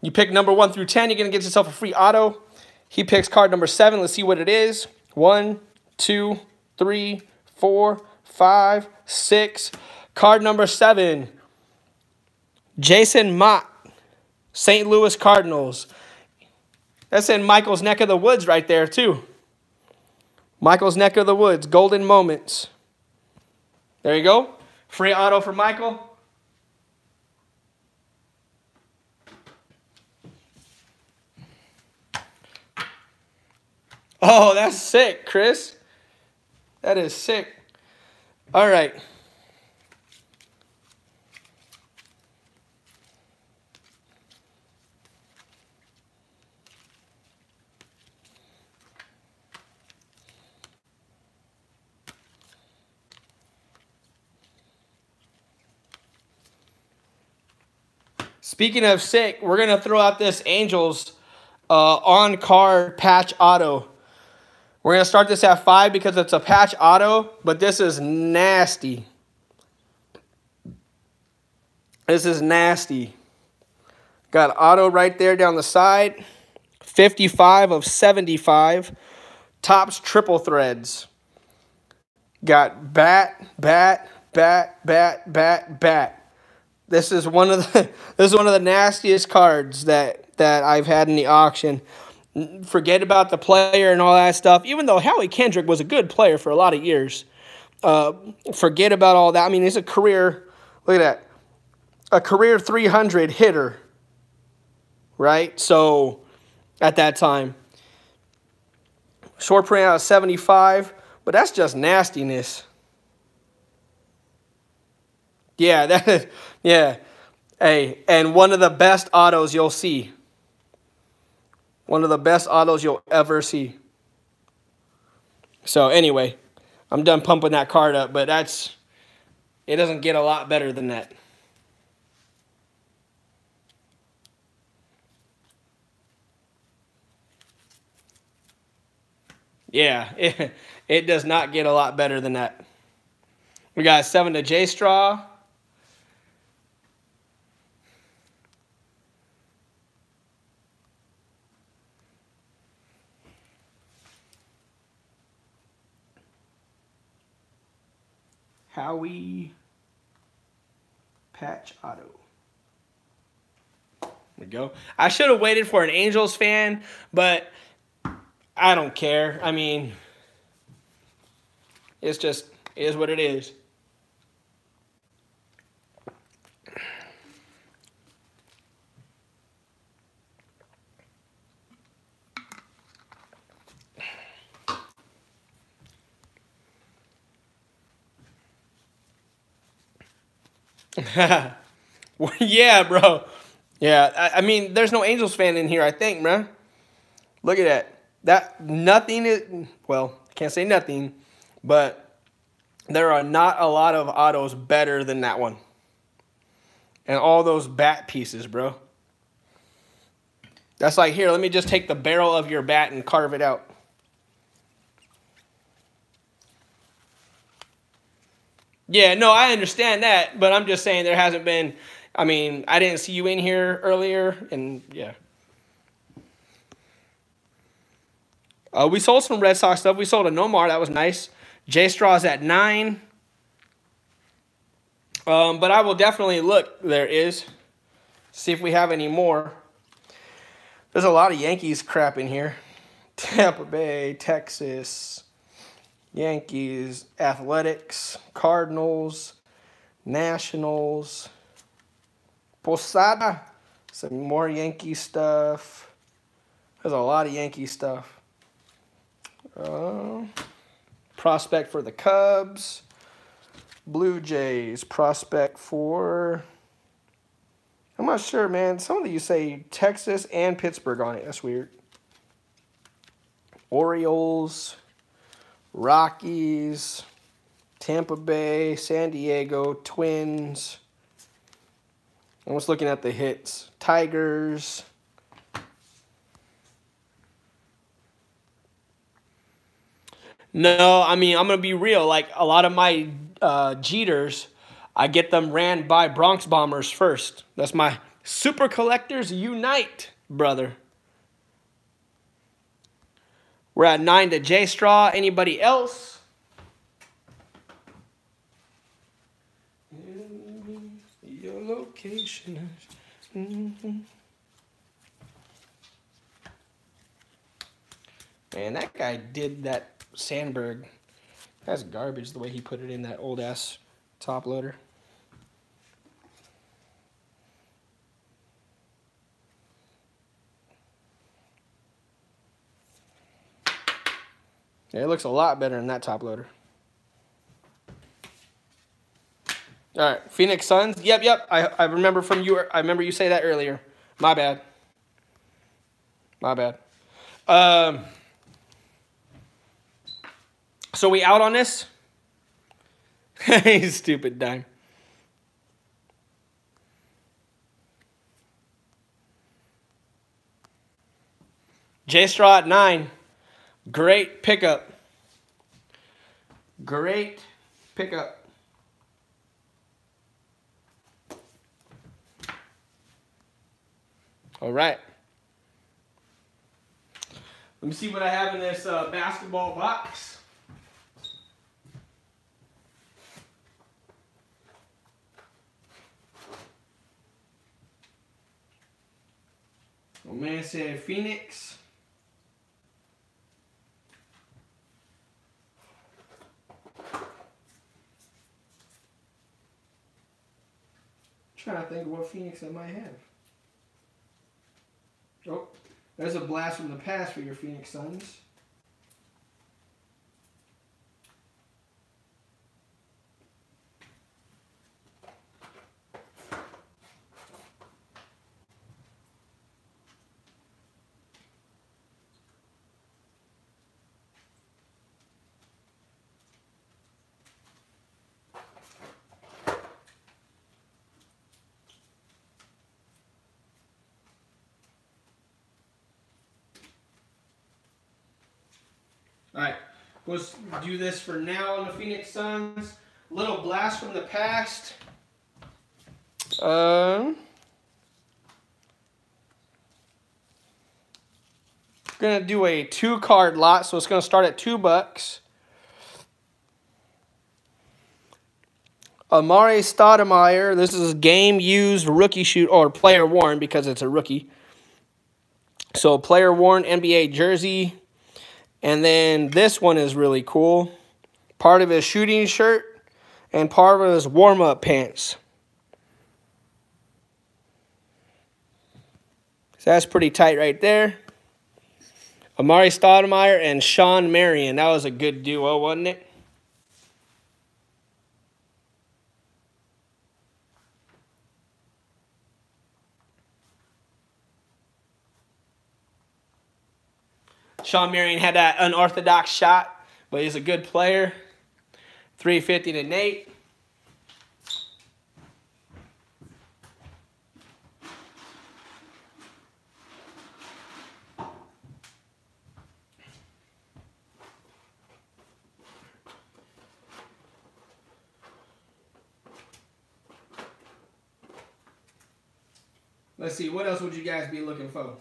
you pick number one through 10, you're going to get yourself a free auto. He picks card number seven. Let's see what it is. One, two, three, four, five, six. Card number seven, Jason Motte. St. Louis Cardinals. That's in Michael's neck of the woods right there, too. Michael's neck of the woods, golden moments. There you go. Free auto for Michael. Oh, that's sick, Chris. That is sick. All right. Speaking of sick, we're going to throw out this Angels uh, on card patch auto. We're going to start this at 5 because it's a patch auto, but this is nasty. This is nasty. Got auto right there down the side. 55 of 75. Topps triple threads. Got bat, bat, bat, bat, bat, bat. This is one of the <laughs> this is one of the nastiest cards that that I've had in the auction. Forget about the player and all that stuff. Even though Howie Kendrick was a good player for a lot of years, uh, forget about all that. I mean, he's a career. Look at that, a career 300 hitter. Right. So, at that time, short print out of 75, but that's just nastiness. Yeah, <laughs> that is, yeah. Hey, and one of the best autos you'll see. One of the best autos you'll ever see. So anyway, I'm done pumping that card up, but that's it doesn't get a lot better than that. Yeah, <laughs> it, it does not get a lot better than that. We got seven to J Straw. Howie Patch Auto. There we go. I should have waited for an Angels fan, but I don't care. I mean, it's just it is what it is. <laughs> yeah, bro. Yeah, I, I, mean, there's no Angels fan in here, I think, bro. Look at that. That nothing is well, can't say nothing, but there are not a lot of autos better than that one. And all those bat pieces, bro. That's like here, let me just take the barrel of your bat and carve it out. Yeah, no, I understand that, but I'm just saying there hasn't been. I mean, I didn't see you in here earlier, and yeah. Uh, we sold some Red Sox stuff. We sold a Nomar. That was nice. J Straw's at nine. Um, but I will definitely look. There is. See if we have any more. There's a lot of Yankees crap in here. <laughs> Tampa Bay, Texas. Yankees, Athletics, Cardinals, Nationals, Posada, some more Yankee stuff. There's a lot of Yankee stuff. Uh, prospect for the Cubs, Blue Jays, prospect for. I'm not sure, man. Some of you say Texas and Pittsburgh on it. That's weird. Orioles. Rockies, Tampa Bay, San Diego, Twins. I was looking at the hits. Tigers. No, I mean, I'm going to be real. Like, a lot of my uh, Jeters, I get them ran by Bronx Bombers first. That's my Super Collectors Unite, brother. We're at 9 to J Straw. Anybody else? Your location. Mm-hmm. Man, that guy did that Sandberg. That's garbage the way he put it in that old ass top loader. Yeah, it looks a lot better than that top loader. All right, Phoenix Suns. Yep, yep. I, I remember from you. I remember you say that earlier. My bad. My bad. Um. So we out on this? <laughs> Hey stupid dime. J Straw at nine. Great pickup. Great pickup. All right. Let me see what I have in this uh, basketball box. Oh man said Phoenix. Trying to think of what Phoenix I might have. Oh, there's a blast from the past for your Phoenix Suns. All right, let's do this for now on the Phoenix Suns. Little blast from the past. Um, gonna do a two card lot, so it's gonna start at two bucks. Amar'e Stoudemire. This is game used rookie shoot or player worn because it's a rookie. So player worn NBA jersey. And then this one is really cool. Part of his shooting shirt and part of his warm-up pants. So that's pretty tight right there. Amar'e Stoudemire and Shawn Marion. That was a good duo, wasn't it? Shawn Marion had that unorthodox shot, but he's a good player. 350 to Nate. Let's see, what else would you guys be looking for?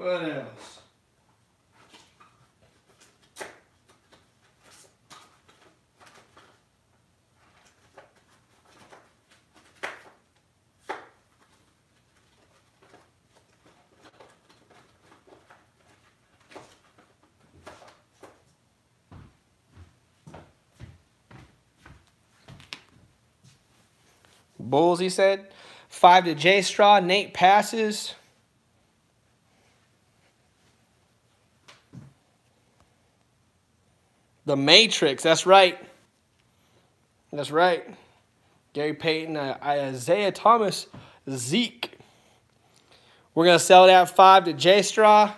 What else? Bulls, he said. Five to J Straw. Nate passes. The Matrix. That's right. That's right. Gary Payton, uh, Isiah Thomas, Zeke. We're going to sell that five to J Straw.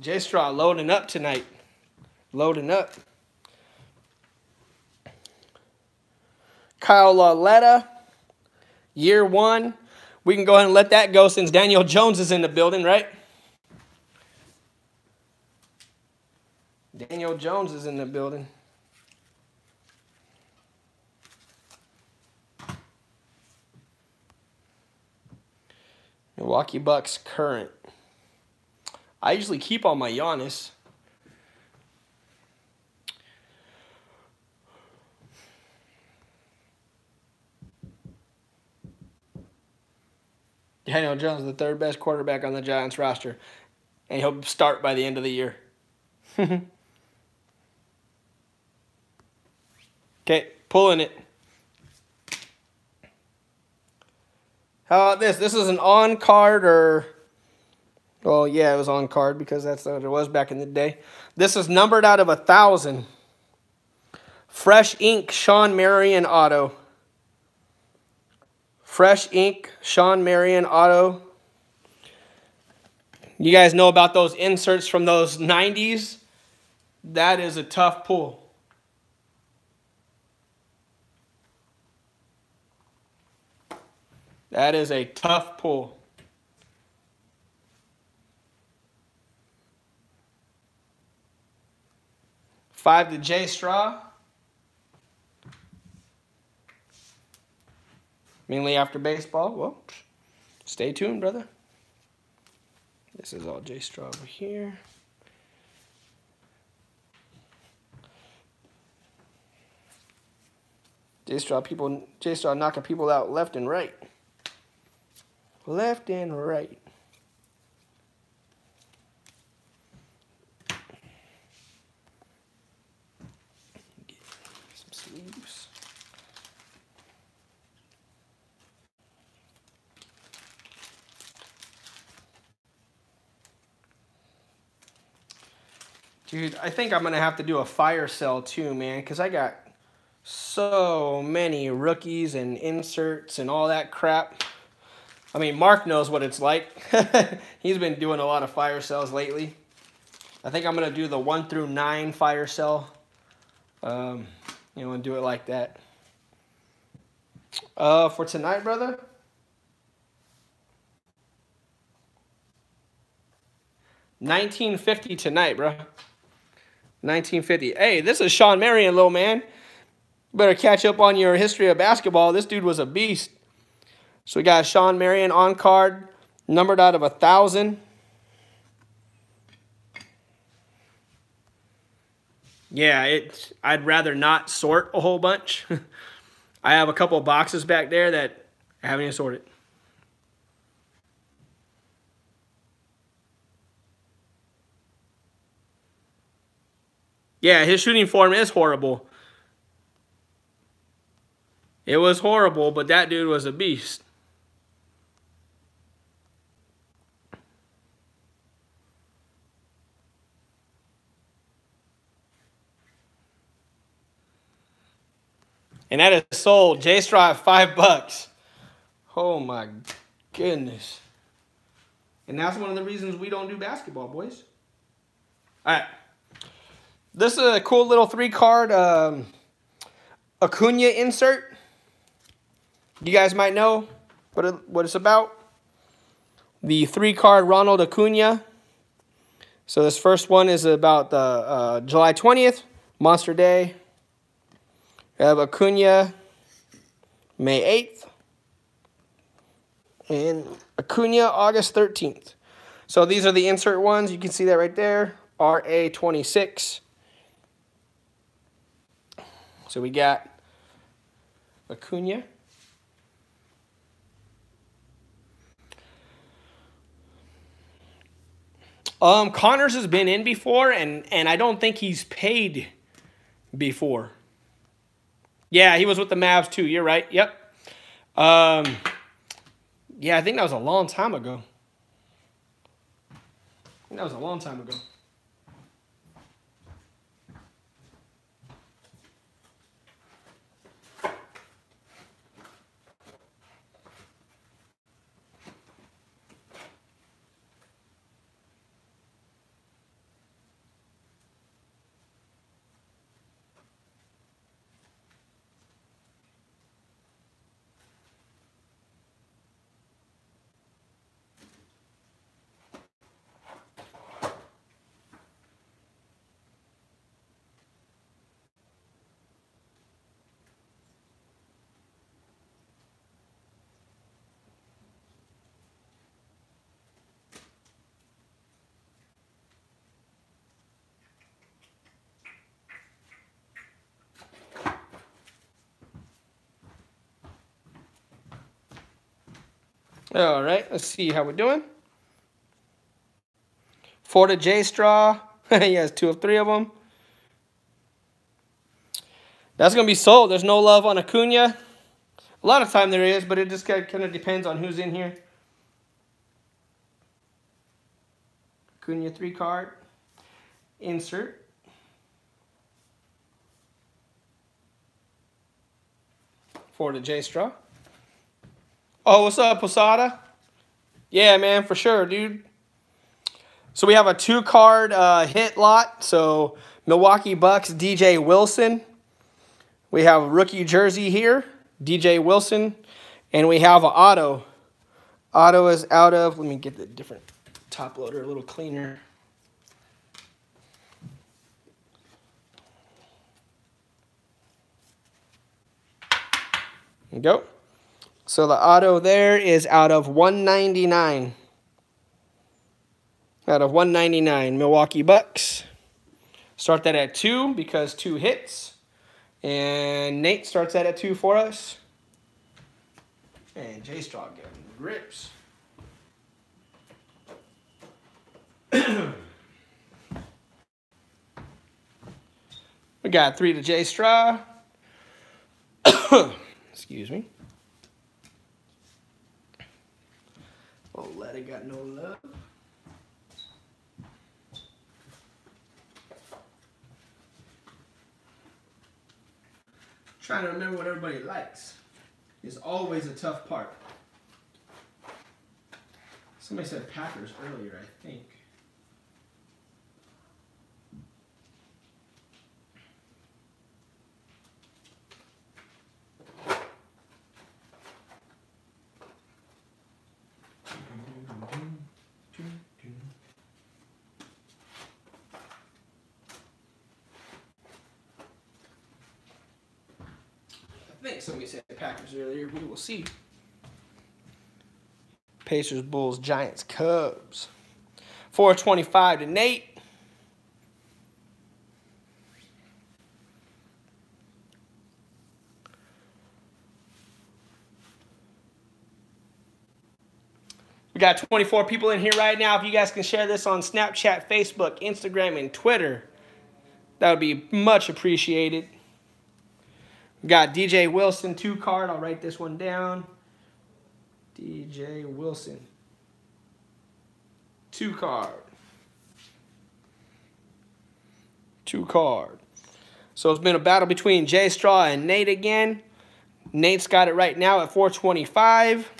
J Straw loading up tonight. Loading up. Kyle Lauletta, year one. We can go ahead and let that go since Daniel Jones is in the building, right? Daniel Jones is in the building. Milwaukee Bucks current. I usually keep all my Giannis. Daniel Jones, the third best quarterback on the Giants roster, and he'll start by the end of the year. <laughs> okay, pulling it. How about this? This is an on card or, well, yeah, it was on card because that's what it was back in the day. This is numbered out of a thousand. Fresh ink, Shawn Marion auto. Fresh ink, Shawn Marion auto. You guys know about those inserts from those 90s? That is a tough pull. That is a tough pull. Five to J Straw. Mainly after baseball. Well, stay tuned, brother. This is all J Straw over here. J Straw people J Straw knocking people out left and right. Left and right. Some sleeves. Dude, I think I'm going to have to do a fire sale too, man, because I got so many rookies and inserts and all that crap. I mean, Mark knows what it's like. <laughs> He's been doing a lot of fire sales lately. I think I'm going to do the 1 through 9 fire sale. Um, you know, and do it like that. Uh, for tonight, brother? Nineteen fifty tonight, bro. Nineteen fifty. Hey, this is Shawn Marion, little man. Better catch up on your history of basketball. This dude was a beast. So we got Shawn Marion on card, numbered out of a thousand. Yeah, it. I'd rather not sort a whole bunch. <laughs> I have a couple boxes back there that I haven't even sorted. Yeah, his shooting form is horrible. It was horrible, but that dude was a beast. And that is sold. J Straw five bucks. Oh my goodness. And that's one of the reasons we don't do basketball, boys. All right. This is a cool little three card um, Acuna insert. You guys might know what, it, what it's about. The three card Ronald Acuna. So this first one is about the uh, July 20th, Monster Day. We have Acuna May 8th. And Acuna August 13th. So these are the insert ones. You can see that right there. RA26. So we got Acuna. Um, Connors has been in before, and, and I don't think he's paid before. Yeah, he was with the Mavs too. You're right. Yep. Um, yeah, I think that was a long time ago. That was a long time ago. All right, let's see how we're doing. Florida J Straw. <laughs> he has two of three of them. That's going to be sold. There's no love on Acuna. A lot of time there is, but it just kind of depends on who's in here. Acuna three card. Insert. Florida J Straw. Oh, what's up, Posada? Yeah, man, for sure, dude. So we have a two card uh, hit lot. So Milwaukee Bucks, DJ Wilson. We have rookie jersey here, DJ Wilson. And we have an auto. Auto is out of, let me get the different top loader, a little cleaner. go. So the auto there is out of 199. Out of 199, Milwaukee Bucks. Start that at two because two hits. And Nate starts that at two for us. And J Straw getting grips. <clears throat> we got three to J Straw. <coughs> Excuse me. Oh, let it got no love. Trying to remember what everybody likes is always a tough part. Somebody said Packers earlier, I think. I think somebody said Packers earlier. We will see. Pacers, Bulls, Giants, Cubs. 425 to Nate. We got 24 people in here right now. If you guys can share this on Snapchat, Facebook, Instagram, and Twitter, that would be much appreciated. Got DJ Wilson, two card. I'll write this one down. DJ Wilson. Two card. Two card. So it's been a battle between Jay Straw and Nate again. Nate's got it right now at 425.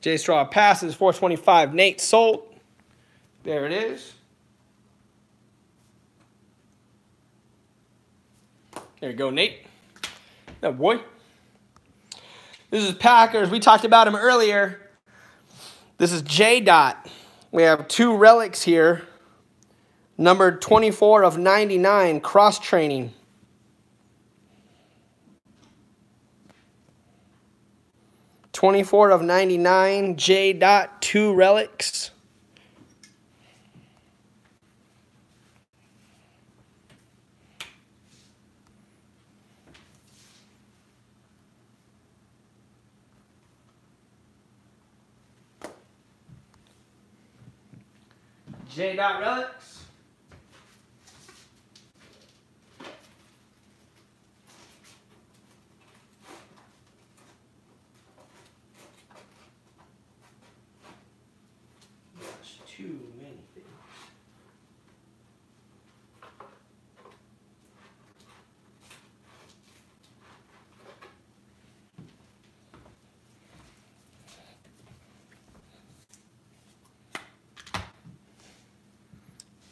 J Straw passes 425. Nate sold. There it is. There you go, Nate. That boy. This is Packers. We talked about him earlier. This is J Dot. We have two relics here. Number 24 of 99, cross training. Twenty-four of ninety-nine. J. Dot two relics. J. Dot relics. That's too many things.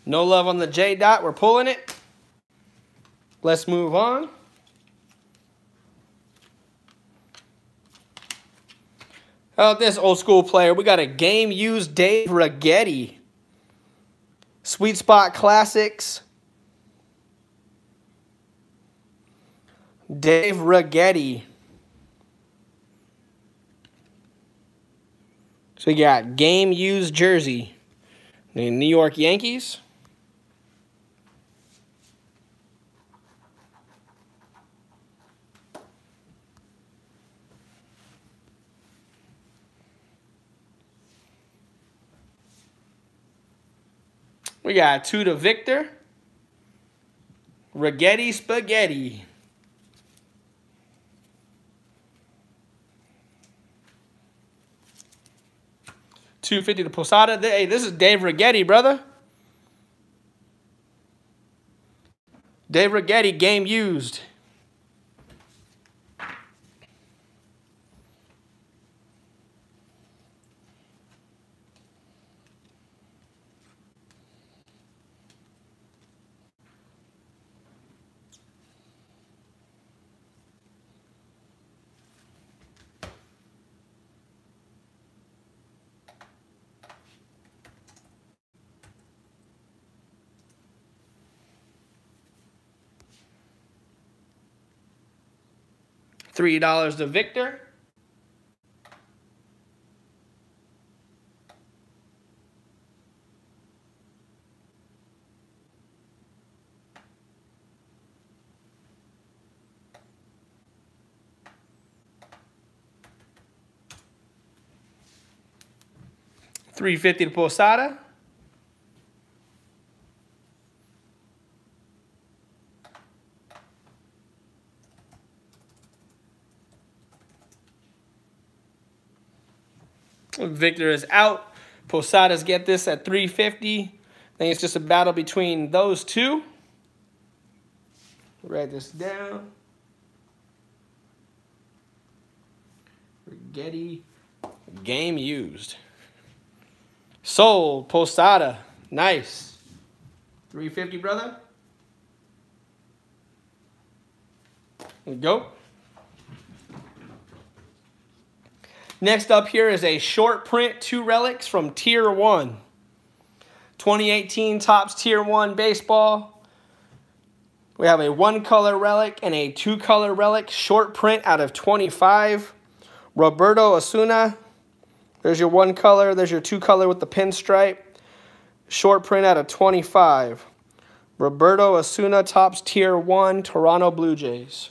No love on the J dot. We're pulling it. Let's move on. How about this old school player? We got a game used Dave Righetti. Sweet Spot Classics. Dave Righetti. So we got game used jersey. The New York Yankees. We got two to Victor. Righetti Spaghetti. Two fifty to Posada. Hey, this is Dave Righetti, brother. Dave Righetti, game used. $3 to Victor. Three fifty to Posada. Victor is out. Posadas get this at 350. I think it's just a battle between those two. Write this down. Getty game used. Sold. Posada. Nice. 350, brother. go. Next up here is a short print, two relics from Tier 1. 2018 Topps Tier 1 Baseball. We have a one color relic and a two color relic, short print out of 25. Roberto Osuna. There's your one color, there's your two color with the pinstripe. Short print out of 25. Roberto Osuna Topps Tier 1, Toronto Blue Jays.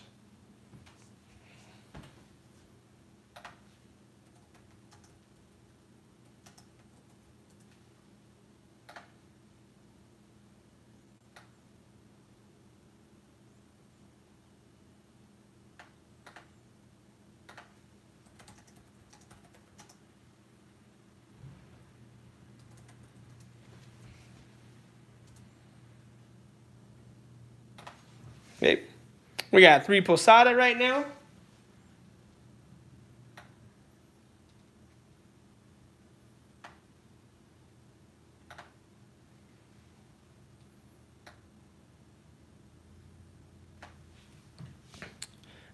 Okay. We got three Posada right now.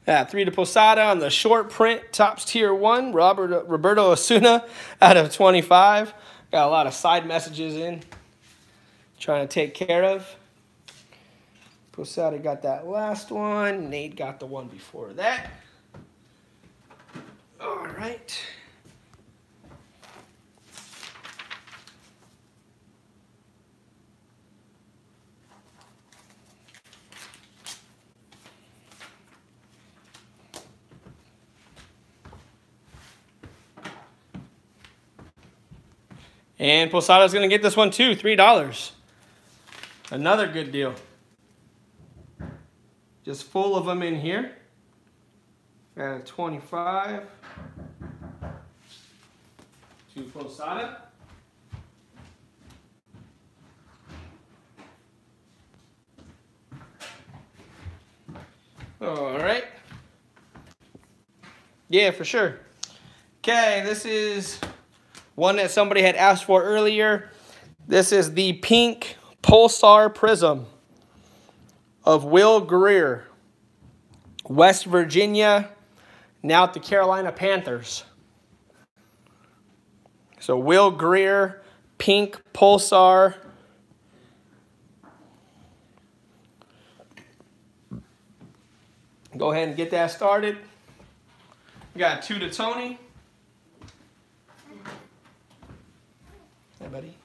Yeah, three to Posada on the short print, Topps tier one, Robert Roberto Osuna <laughs> out of 25. Got a lot of side messages in, trying to take care of. Posada got that last one. Nate got the one before that. All right. And Posada's going to get this one too, $3. Another good deal. Just full of them in here. Got a 25. Two Posada. All right. Yeah, for sure. Okay, this is one that somebody had asked for earlier. This is the pink Pulsar Prizm of Will Grier, West Virginia, now at the Carolina Panthers. So Will Grier, Pink Pulsar. Go ahead and get that started. We got two to Tony. Hey, buddy.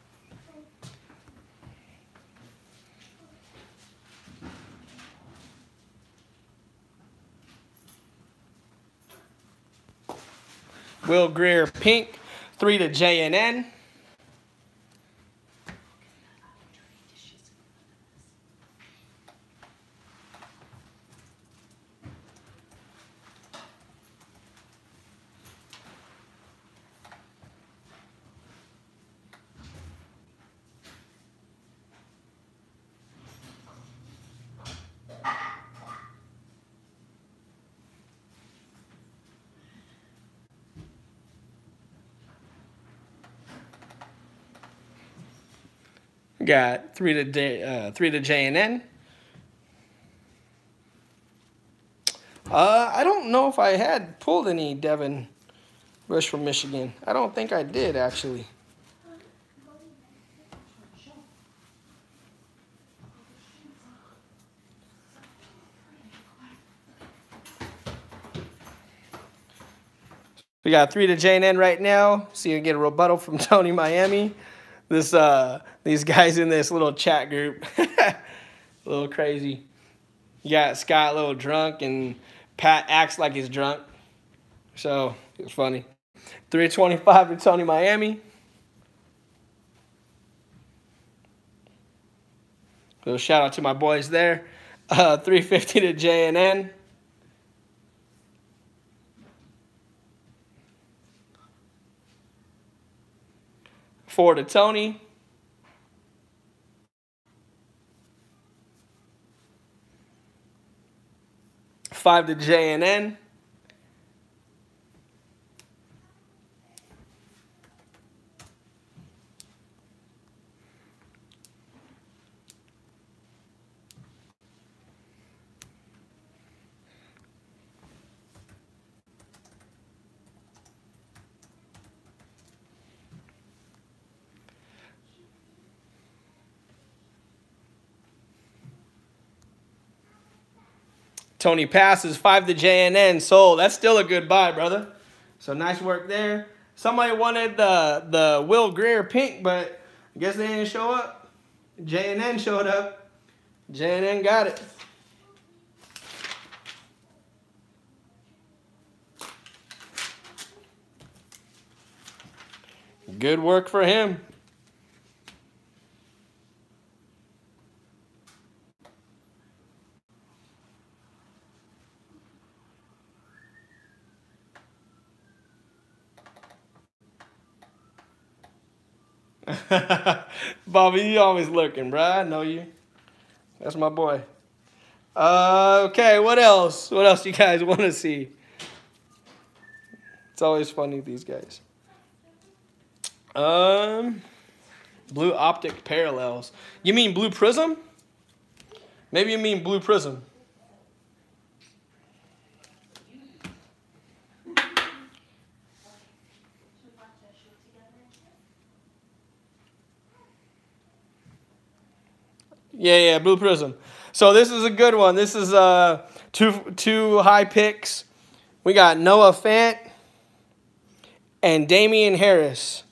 Will Grier pink, three to JNN. Got three to J, uh, three to and N. Uh, I don't know if I had pulled any Devin Bush from Michigan. I don't think I did actually. We got three to J and N right now. See, you get a rebuttal from <laughs> Tony Miami. This uh, these guys in this little chat group, <laughs> a little crazy. You got Scott a little drunk, and Pat acts like he's drunk. So it's funny. 325 to Tony Miami. So shout out to my boys there. Uh, 350 to J Four to Tony. Five to J Tony passes five to JNN. Sold. That's still a good buy, brother. So nice work there. Somebody wanted the the Will Grier pink, but I guess they didn't show up. JNN showed up. JNN got it. Good work for him. <laughs> Bobby, you always looking, bro. I know you. That's my boy. Uh, okay, what else? What else you guys <laughs> want to see? It's always funny, these guys. Um, blue optic parallels. You mean blue Prizm? Maybe you mean blue Prizm. Yeah, yeah, Blue Prizm. So this is a good one. This is uh, two, two high picks. We got Noah Fant and Damien Harris.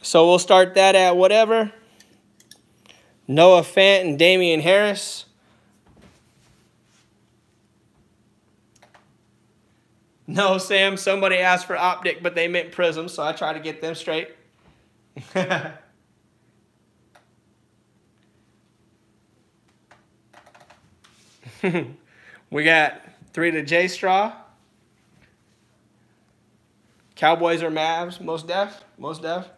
So we'll start that at whatever. Noah Fant and Damien Harris. No, Sam, somebody asked for optic, but they meant Prizm, so I try to get them straight. <laughs> <laughs> we got three to J Straw. Cowboys or Mavs, most def, most def.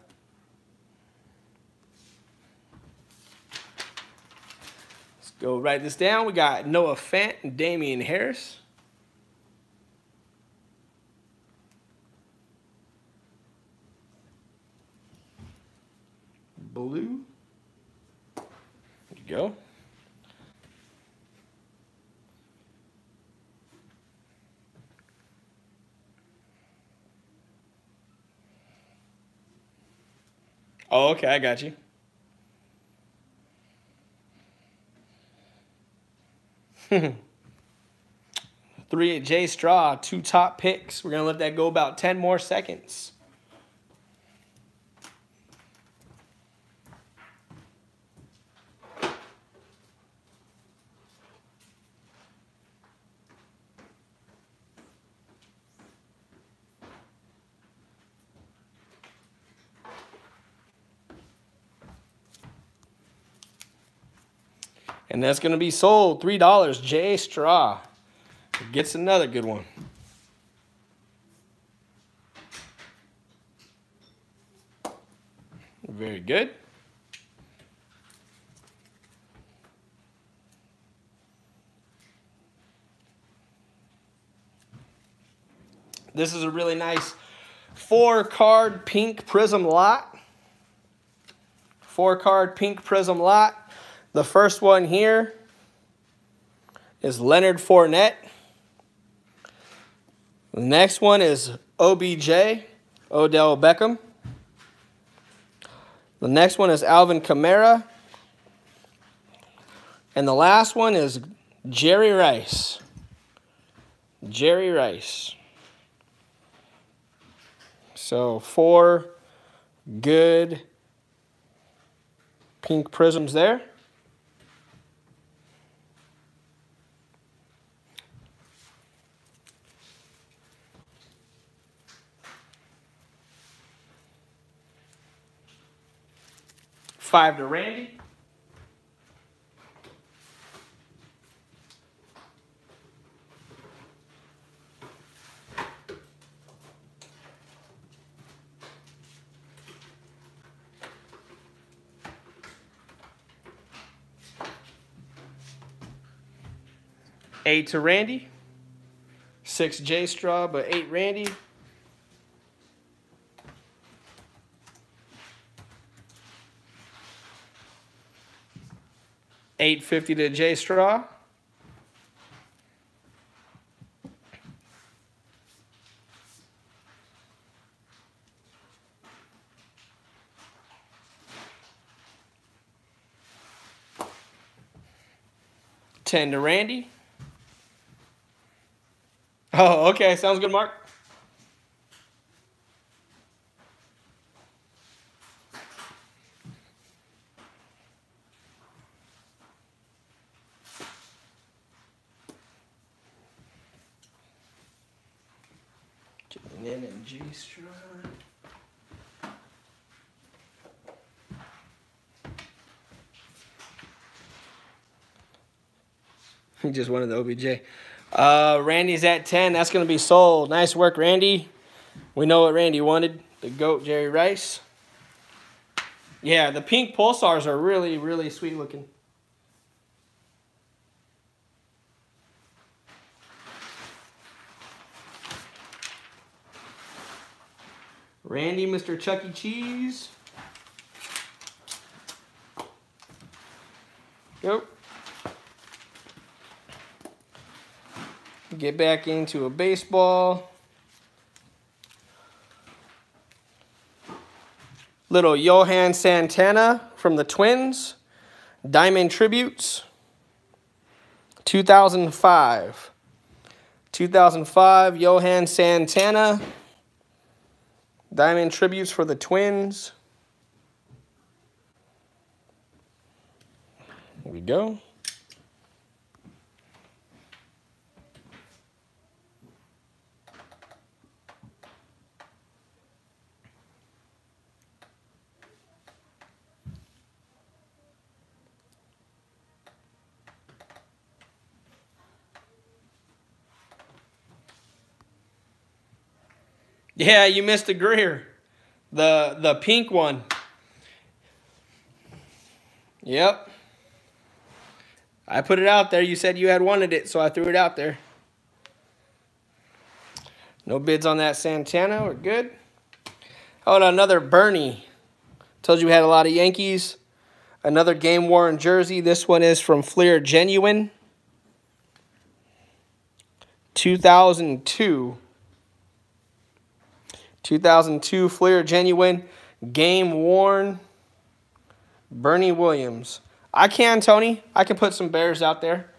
Let's go write this down. We got Noah Fant and Damien Harris. Blue. There you go. Oh, okay, I got you. <laughs> Three at J Straw, two top picks. We're going to let that go about 10 more seconds. And that's going to be sold $3. J Straw gets another good one. Very good. This is a really nice four card pink Prizm lot. Four card pink Prizm lot. The first one here is Leonard Fournette. The next one is OBJ, Odell Beckham. The next one is Alvin Kamara. And the last one is Jerry Rice. Jerry Rice. So four good pink Prizms there. Five to Randy. Eight to Randy. Six J Straw, but eight Randy. Eight fifty to J Straw. Ten to Randy. Oh, okay. Sounds good, Mark. Getting in and G stride. He just wanted the OBJ. Uh, Randy's at 10. That's going to be sold. Nice work, Randy. We know what Randy wanted. The GOAT, Jerry Rice. Yeah, the pink pulsars are really, really sweet looking. Randy, Mr. Chuck E. Cheese. Yep. Get back into a baseball. Little Johan Santana from the Twins. Diamond Tributes. 2005. 2005, Johan Santana. Diamond Tributes for the Twins. Here we go. Yeah, you missed a Grier. The the pink one. Yep. I put it out there. You said you had wanted it, so I threw it out there. No bids on that Santana. We're good. About another Bernie? Told you we had a lot of Yankees. Another game worn jersey. This one is from Fleer Genuine. 2002. 2002 Fleer Genuine, game worn, Bernie Williams. I can, Tony. I can put some bears out there.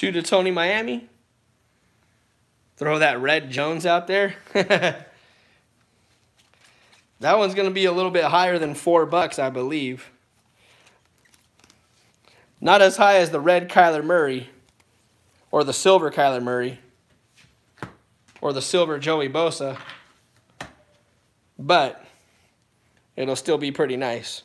Two to Tony Miami. Throw that red Jones out there. <laughs> that one's going to be a little bit higher than four bucks, I believe. Not as high as the red Kyler Murray or the silver Kyler Murray or the silver Joey Bosa, but it'll still be pretty nice.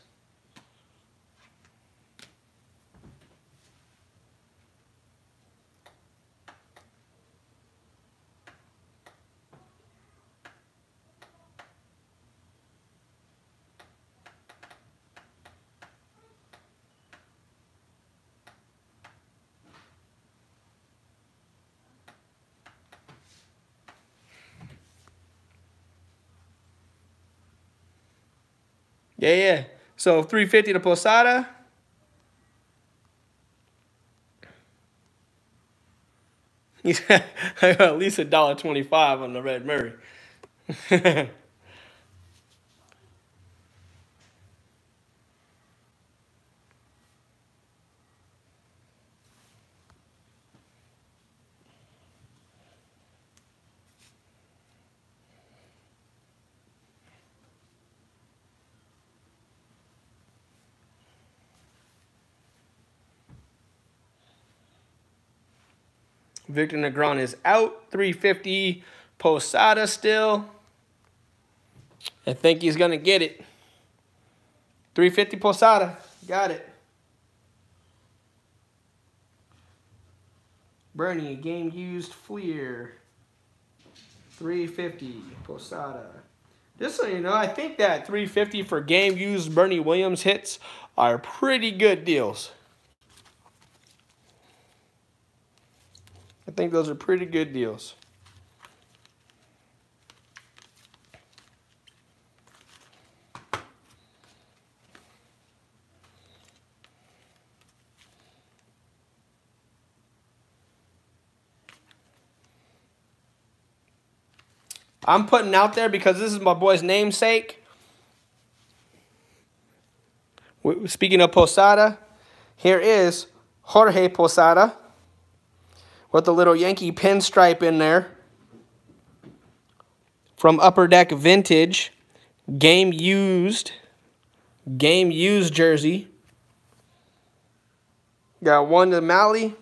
Yeah, yeah. So 350 to Posada. He's <laughs> at least a dollar twenty-five on the red Murray. <laughs> Victor Negron is out. 350. Posada still. I think he's going to get it. 350 Posada. Got it. Bernie, game used Fleer. 350 Posada. Just so you know, I think that 350 for game used Bernie Williams hits are pretty good deals. Think those are pretty good deals. I'm putting out there because this is my boy's namesake. Speaking of Posada, here is Jorge Posada with a little Yankee pinstripe in there from Upper Deck Vintage, game used, game used jersey. Got one to Mally.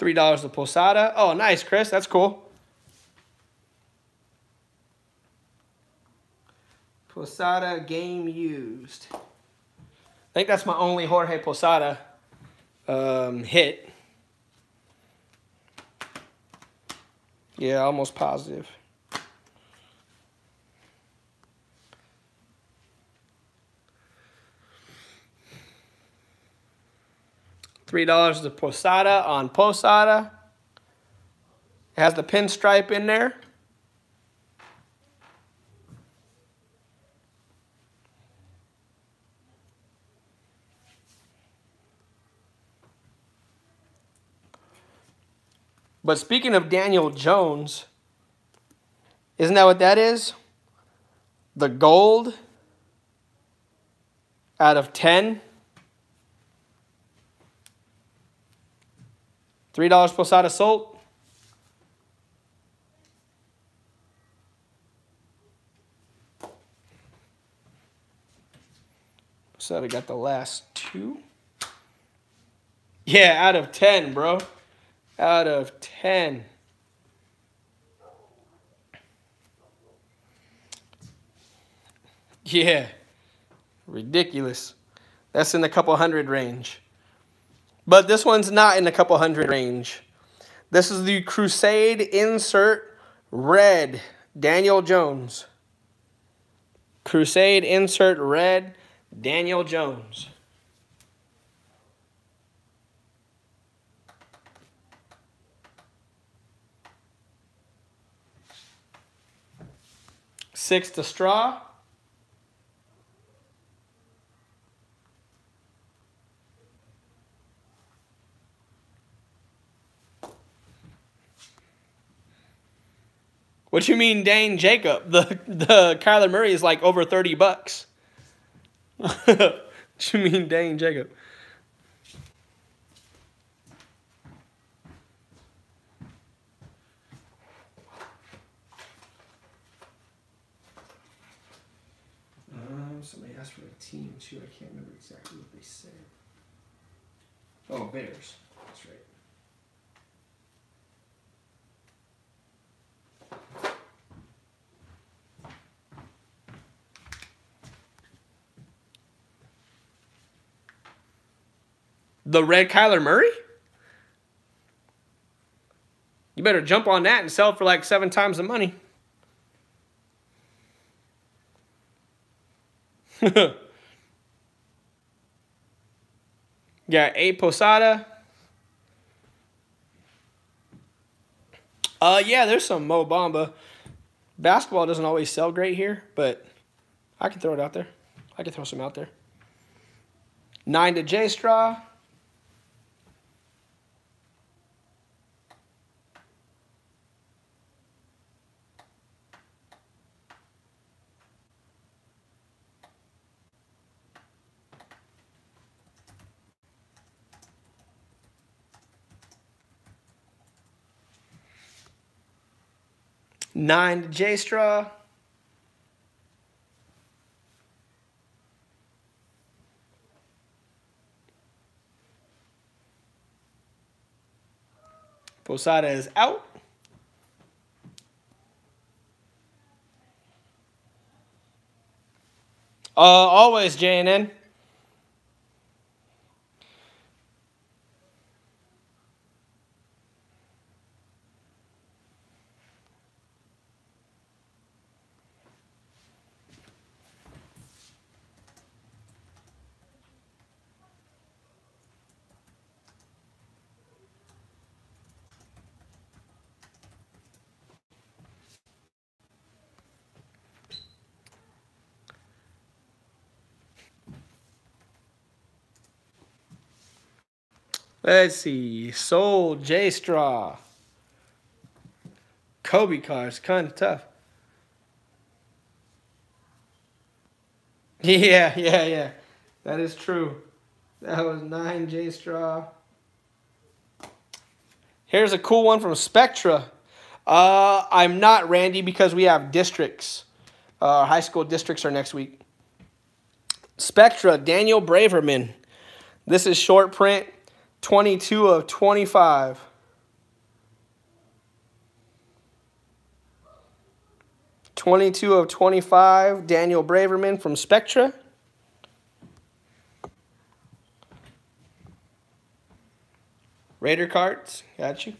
$3 the Posada. Oh, nice, Chris. That's cool. Posada game used. I think that's my only Jorge Posada um, hit. Yeah, almost positive. $3 the Posada on Posada. It has the pinstripe in there. But speaking of Daniel Jones, isn't that what that is? The gold out of 10. $3 Posada salt. Posada got the last two. Yeah, out of 10, bro. Out of 10. Yeah. Ridiculous. That's in the couple hundred range. But this one's not in a couple hundred range. This is the Crusade Insert Red Daniel Jones. Crusade Insert Red Daniel Jones. Six to straw. What you mean, Dane Jacob? The the Kyler Murray is like over thirty bucks. <laughs> what you mean, Dane Jacob? Um, somebody asked for a team too. I can't remember exactly what they said. Oh, Bears. That's right. The red Kyler Murray? You better jump on that and sell for like seven times the money. <laughs> Got A Posada. Uh, yeah, there's some Mo Bamba. Basketball doesn't always sell great here, but I can throw it out there. I can throw some out there. Nine to J Straw. Nine to J Straw. Posada is out. Uh, always JNN. Let's see. Soul J Straw. Kobe cards, kind of tough. <laughs> Yeah, yeah, yeah. That is true. That was nine J Straw. Here's a cool one from Spectra. Uh, I'm not Randy because we have districts. Uh, high school districts are next week. Spectra, Daniel Braverman. This is short print. 22 of 25. Twenty-two of twenty-five. Daniel Braverman from Spectra. Raider cards, got you.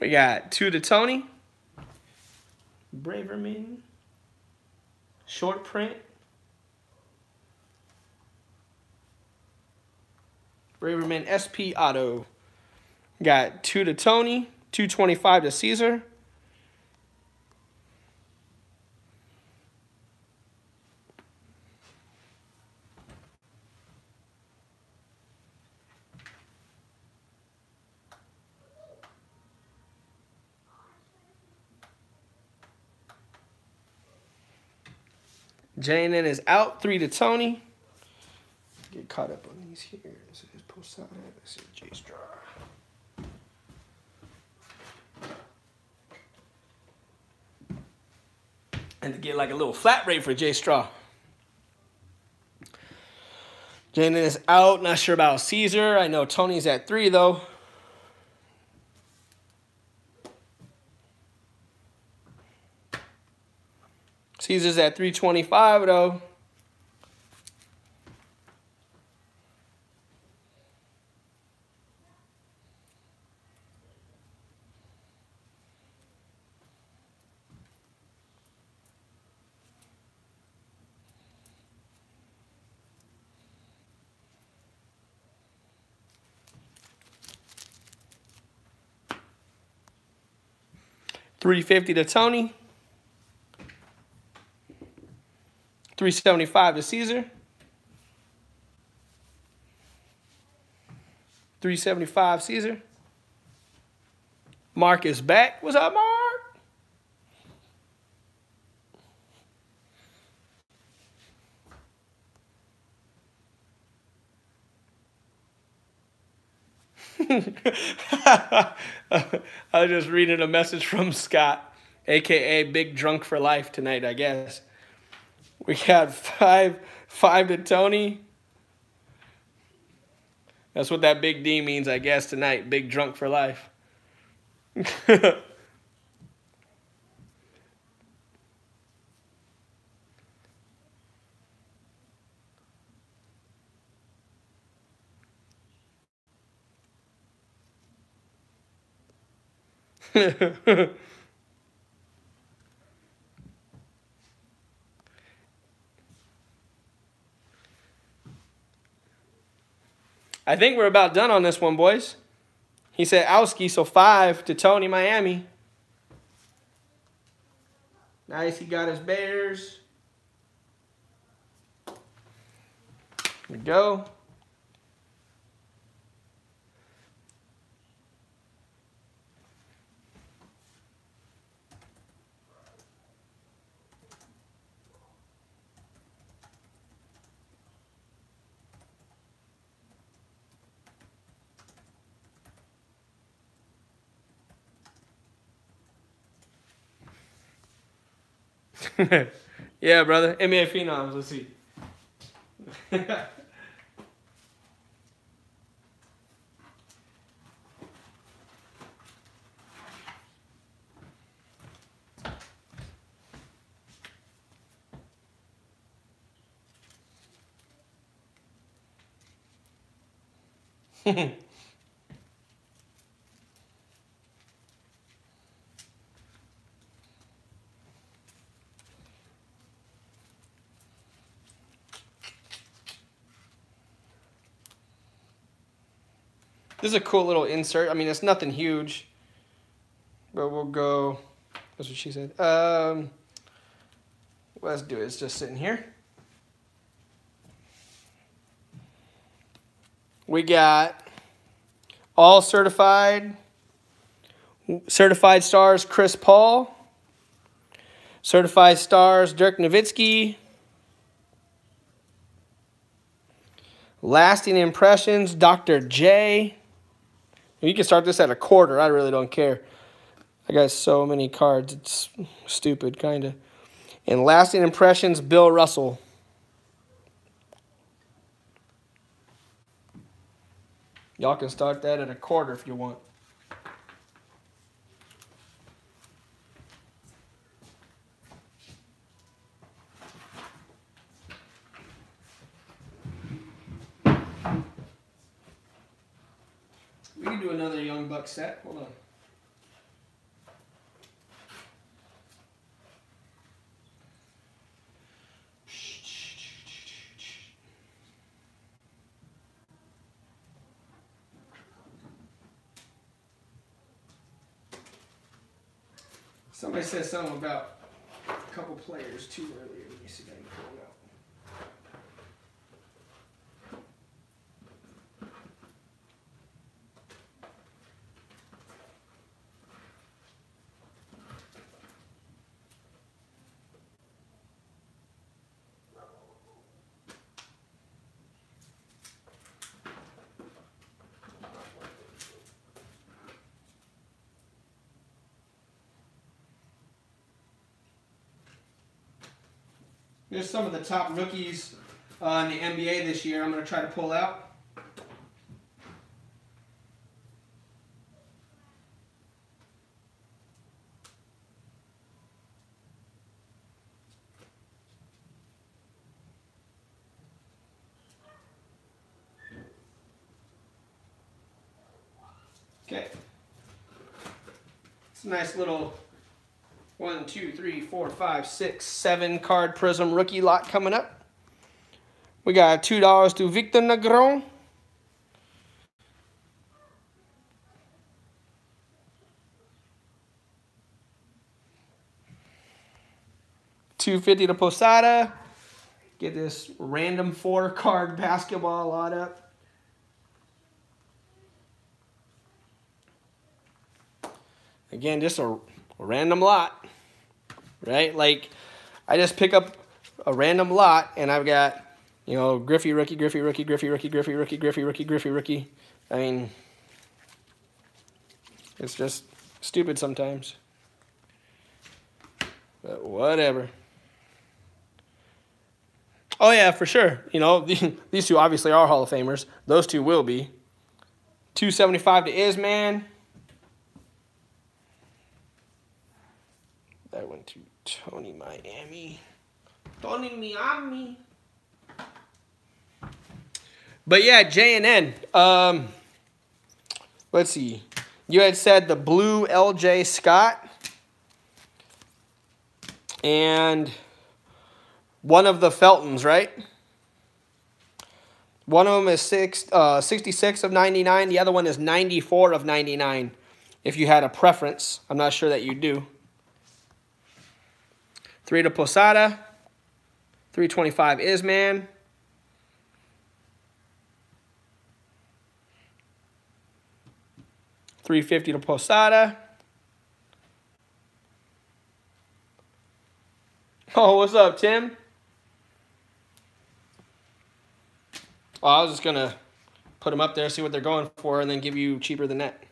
We got two to Tony. Braverman. Short print. Braverman SP Auto. Got two to Tony. 225 to Caesar. Janen is out. Three to Tony. Get caught up on these here. This is Posada. This is J Straw. And to get like a little flat rate for J Straw. Janen is out. Not sure about Caesar. I know Tony's at three though. Caesar's at 325 though. Three fifty to Tony. 375 to Caesar. 375 Caesar. Mark is back. What's up, Mark? <laughs> I was just reading a message from Scott, aka Big Drunk for Life tonight, I guess. We got five, five to Tony. That's what that big D means, I guess, tonight. Big drunk for life. <laughs> I think we're about done on this one, boys. He said Owski, so five to Tony Miami. Nice, he got his Bears. Here we go. <laughs> yeah, brother. NBA Phenoms. Let's see. <laughs> This is a cool little insert. I mean, it's nothing huge, but we'll go. That's what she said. Um, let's do it. It's just sitting here. We got all certified, certified stars Chris Paul, certified stars Dirk Nowitzki, lasting impressions Dr. J. You can start this at a quarter. I really don't care. I got so many cards. It's stupid, kind of. And lasting impressions, Bill Russell. Y'all can start that at a quarter if you want. Do another Young Buck set. Hold on. Somebody said something about a couple players too earlier. Let me see if I can pull Here's some of the top rookies uh, in the NBA this year. I'm going to try to pull out. Okay. It's a nice little one, two, three, four, five, six, seven card Prizm rookie lot coming up. We got $2 to Victor Negron. Two fifty to Posada. Get this random four card basketball lot up. Again, just a, a random lot, right? Like, I just pick up a random lot, and I've got, you know, Griffey rookie, Griffey rookie, Griffey rookie, Griffey rookie, Griffey rookie, Griffey rookie. I mean, it's just stupid sometimes. But whatever. Oh yeah, for sure. You know, <laughs> these two obviously are Hall of Famers. Those two will be. 275 to Isman. That went to Tony Miami. Tony Miami. But yeah, J and N. Um, let's see. You had said the blue LJ Scott. And one of the Feltons, right? One of them is six, uh, 66 of 99. The other one is 94 of 99. If you had a preference. I'm not sure that you do. Three to Posada. 325 Isman. Three fifty to Posada. Oh, what's up, Tim? I was just gonna put them up there, see what they're going for, and then give you cheaper than that.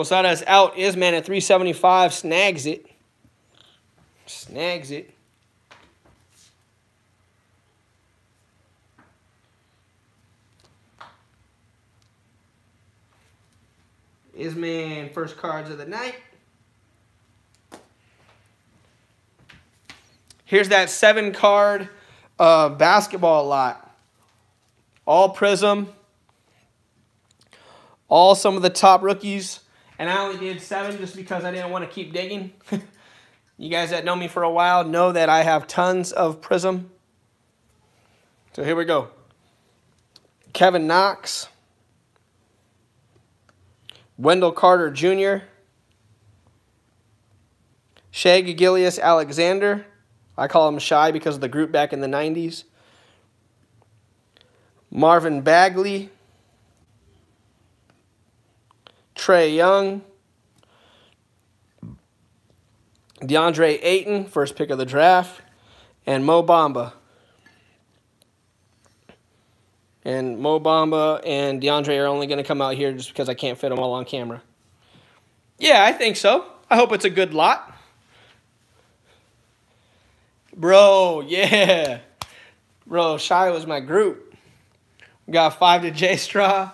Posada is out. Isman at 375. Snags it. Snags it. Isman first cards of the night. Here's that seven card uh, basketball lot. All Prizm. All some of the top rookies. And I only did seven just because I didn't want to keep digging. <laughs> you guys that know me for a while know that I have tons of Prizm. So here we go. Kevin Knox. Wendell Carter Jr. Shai Gilgeous-Alexander. I call him Shy because of the group back in the 90s. Marvin Bagley. Trae Young, DeAndre Ayton, first pick of the draft, and Mo Bamba. And Mo Bamba and DeAndre are only going to come out here just because I can't fit them all on camera. Yeah, I think so. I hope it's a good lot. Bro, yeah. Bro, Shy was my group. We got five to J Straw.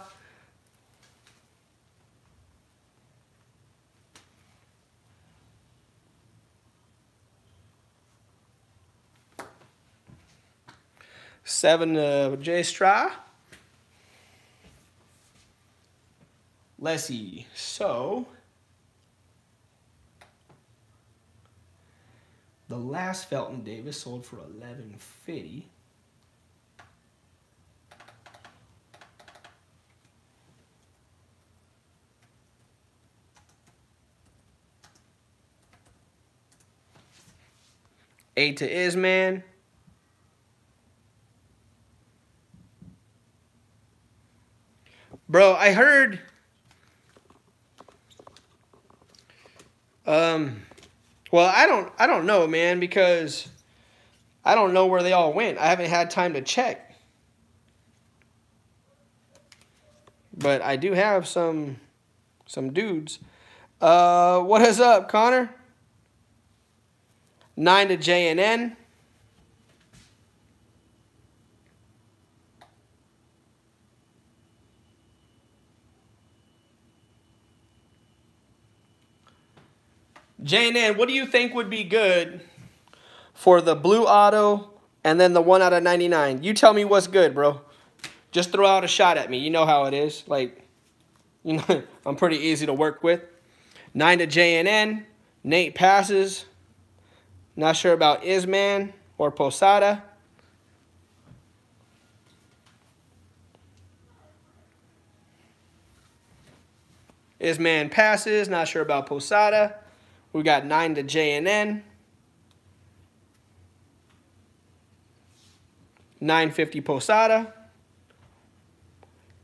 Seven uh, J Stra. Let's. So, the last Felton Davis sold for eleven fifty. Eight to Isman. Bro, I heard um well, I don't I don't know, man, because I don't know where they all went. I haven't had time to check. But I do have some some dudes. Uh what is up, Connor? 9 to J and N. J&N, what do you think would be good for the blue auto and then the one out of 99? You tell me what's good, bro. Just throw out a shot at me. You know how it is. Like, you know, <laughs> I'm pretty easy to work with. 9 to J&N. Nate passes. Not sure about Isman or Posada. Isman passes. Not sure about Posada. We got 9 to J&N. 950 Posada.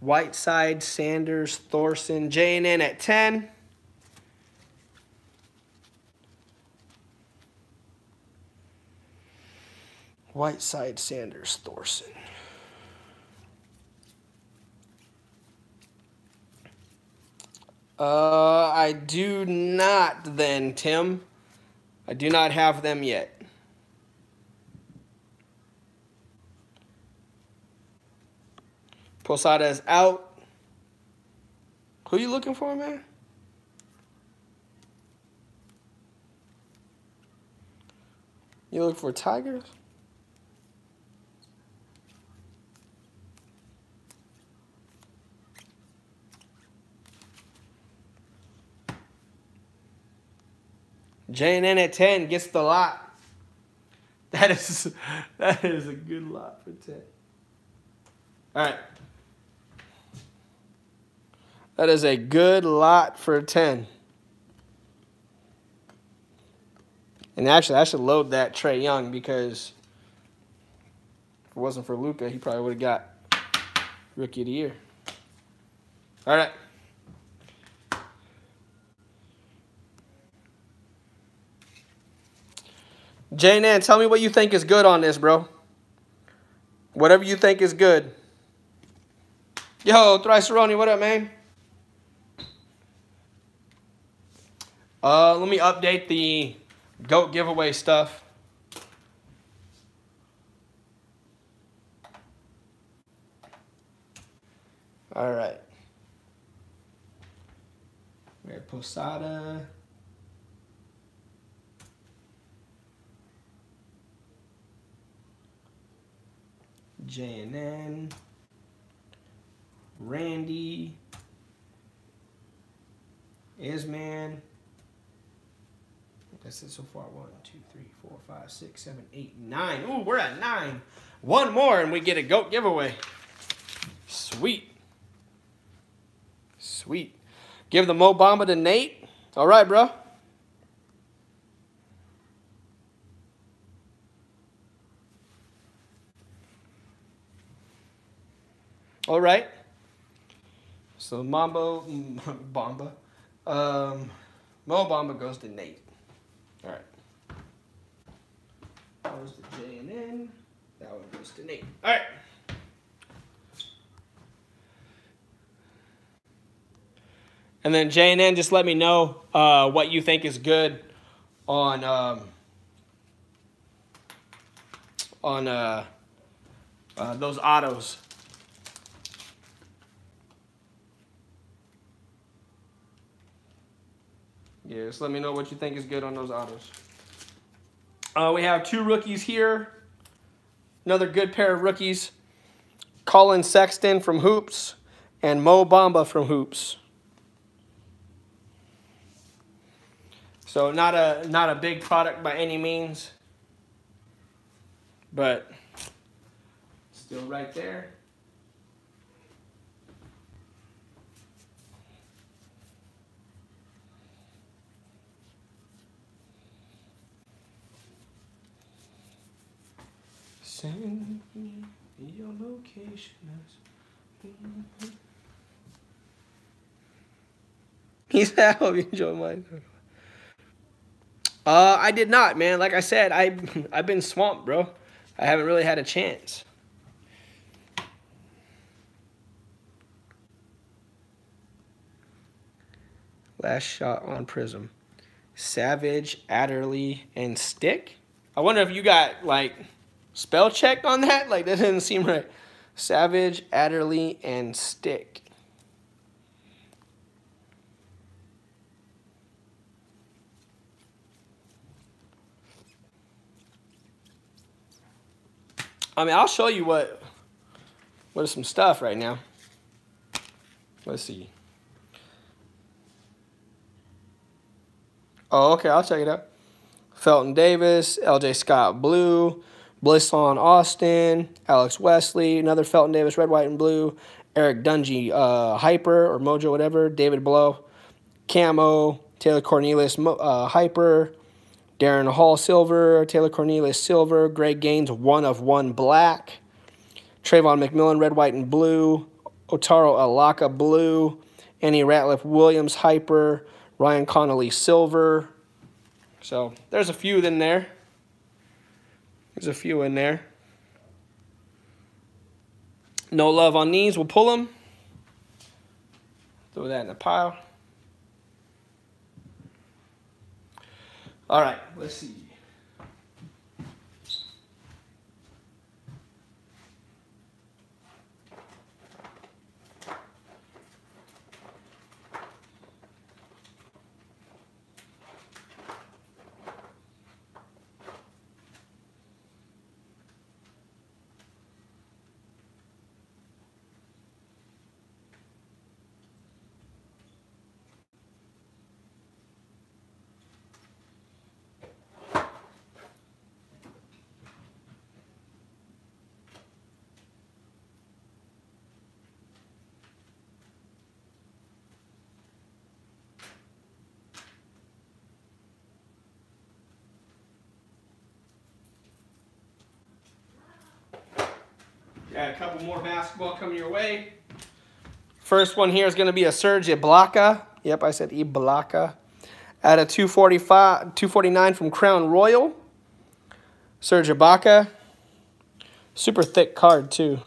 Whiteside, Sanders, Thorson, J&N at 10. Whiteside, Sanders, Thorson. Uh, I do not then, Tim. I do not have them yet. Posada is out. Who you looking for, man? You look for tigers? JNN at 10 gets the lot. That is <laughs> that is a good lot for 10. All right. That is a good lot for 10. And actually, I should load that Trae Young because if it wasn't for Luka, he probably would have got Rookie of the Year. All right. J-Nan, tell me what you think is good on this, bro. Whatever you think is good. Yo, Thriceroni, what up, man? Uh, let me update the GOAT giveaway stuff. All right. Have Posada. JNN, Randy, Isman. That's it so far. One, two, three, four, five, six, seven, eight, nine. Ooh, we're at nine. One more and we get a GOAT giveaway. Sweet. Sweet. Give the Mo Bamba to Nate. All right, bro. All right. So Mambo, <laughs> Bamba, um, Mo Bamba goes to Nate. All right. That was the J and N. That one goes to Nate. All right. And then J and N, just let me know uh, what you think is good on um, on uh, uh, those autos. Yeah, just let me know what you think is good on those autos. Uh, we have two rookies here. Another good pair of rookies. Collin Sexton from Hoops and Mo Bamba from Hoops. So not a not a big product by any means, but still right there. Send me your location. <laughs> He said, I hope you enjoy mine. Uh, I did not, man. Like I said, I <laughs> I've been swamped, bro. I haven't really had a chance. Last shot on Prizm. Savage, Adderley, and Stick. I wonder if you got like spell check on that? Like that doesn't seem right. Savage, Adderley, and Stick. I mean, I'll show you what what is some stuff right now. Let's see. Oh, okay, I'll check it out. Felton Davis, LJ Scott Blue, Blessuan Austin, Alex Wesley, another Felton Davis, red, white, and blue. Eric Dungey, uh, Hyper or Mojo, whatever. David Blough, Camo, Taylor Cornelius, uh, Hyper. Darren Hall, Silver. Taylor Cornelius, Silver. Greg Gaines, one of one black. Trayvon McMillan, red, white, and blue. Otaro Alaka, blue. Annie Ratliff Williams, Hyper. Ryan Connelly, Silver. So there's a few in there. There's a few in there. No love on these. We'll pull them. Throw that in the pile. All right, let's see. Got a couple more basketball coming your way. First one here is going to be a Serge Ibaka. Yep, I said Ibaka. At a 245, 249 from Crown Royal. Serge Ibaka. Super thick card, too.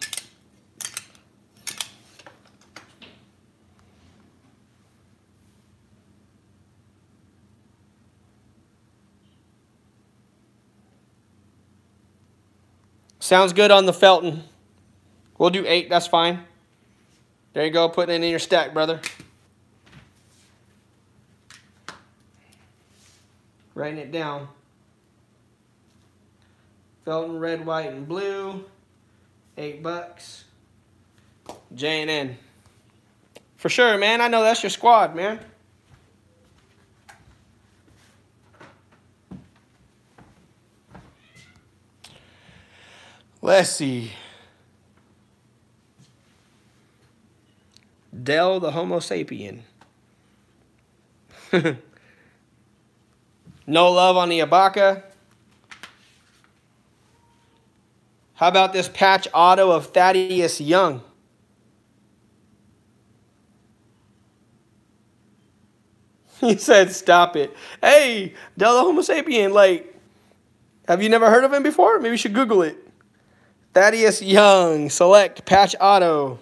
Sounds good on the Felton. We'll do eight, that's fine. There you go, putting it in your stack, brother. Writing it down. Felton, red, white, and blue. Eight bucks. J and N. For sure, man. I know that's your squad, man. Let's see. Del the Homo sapien. <laughs> no love on the Ibaka. How about this patch auto of Thaddeus Young? <laughs> He said, stop it. Hey, Del the Homo sapien, like, have you never heard of him before? Maybe you should Google it. Thaddeus Young, select patch auto.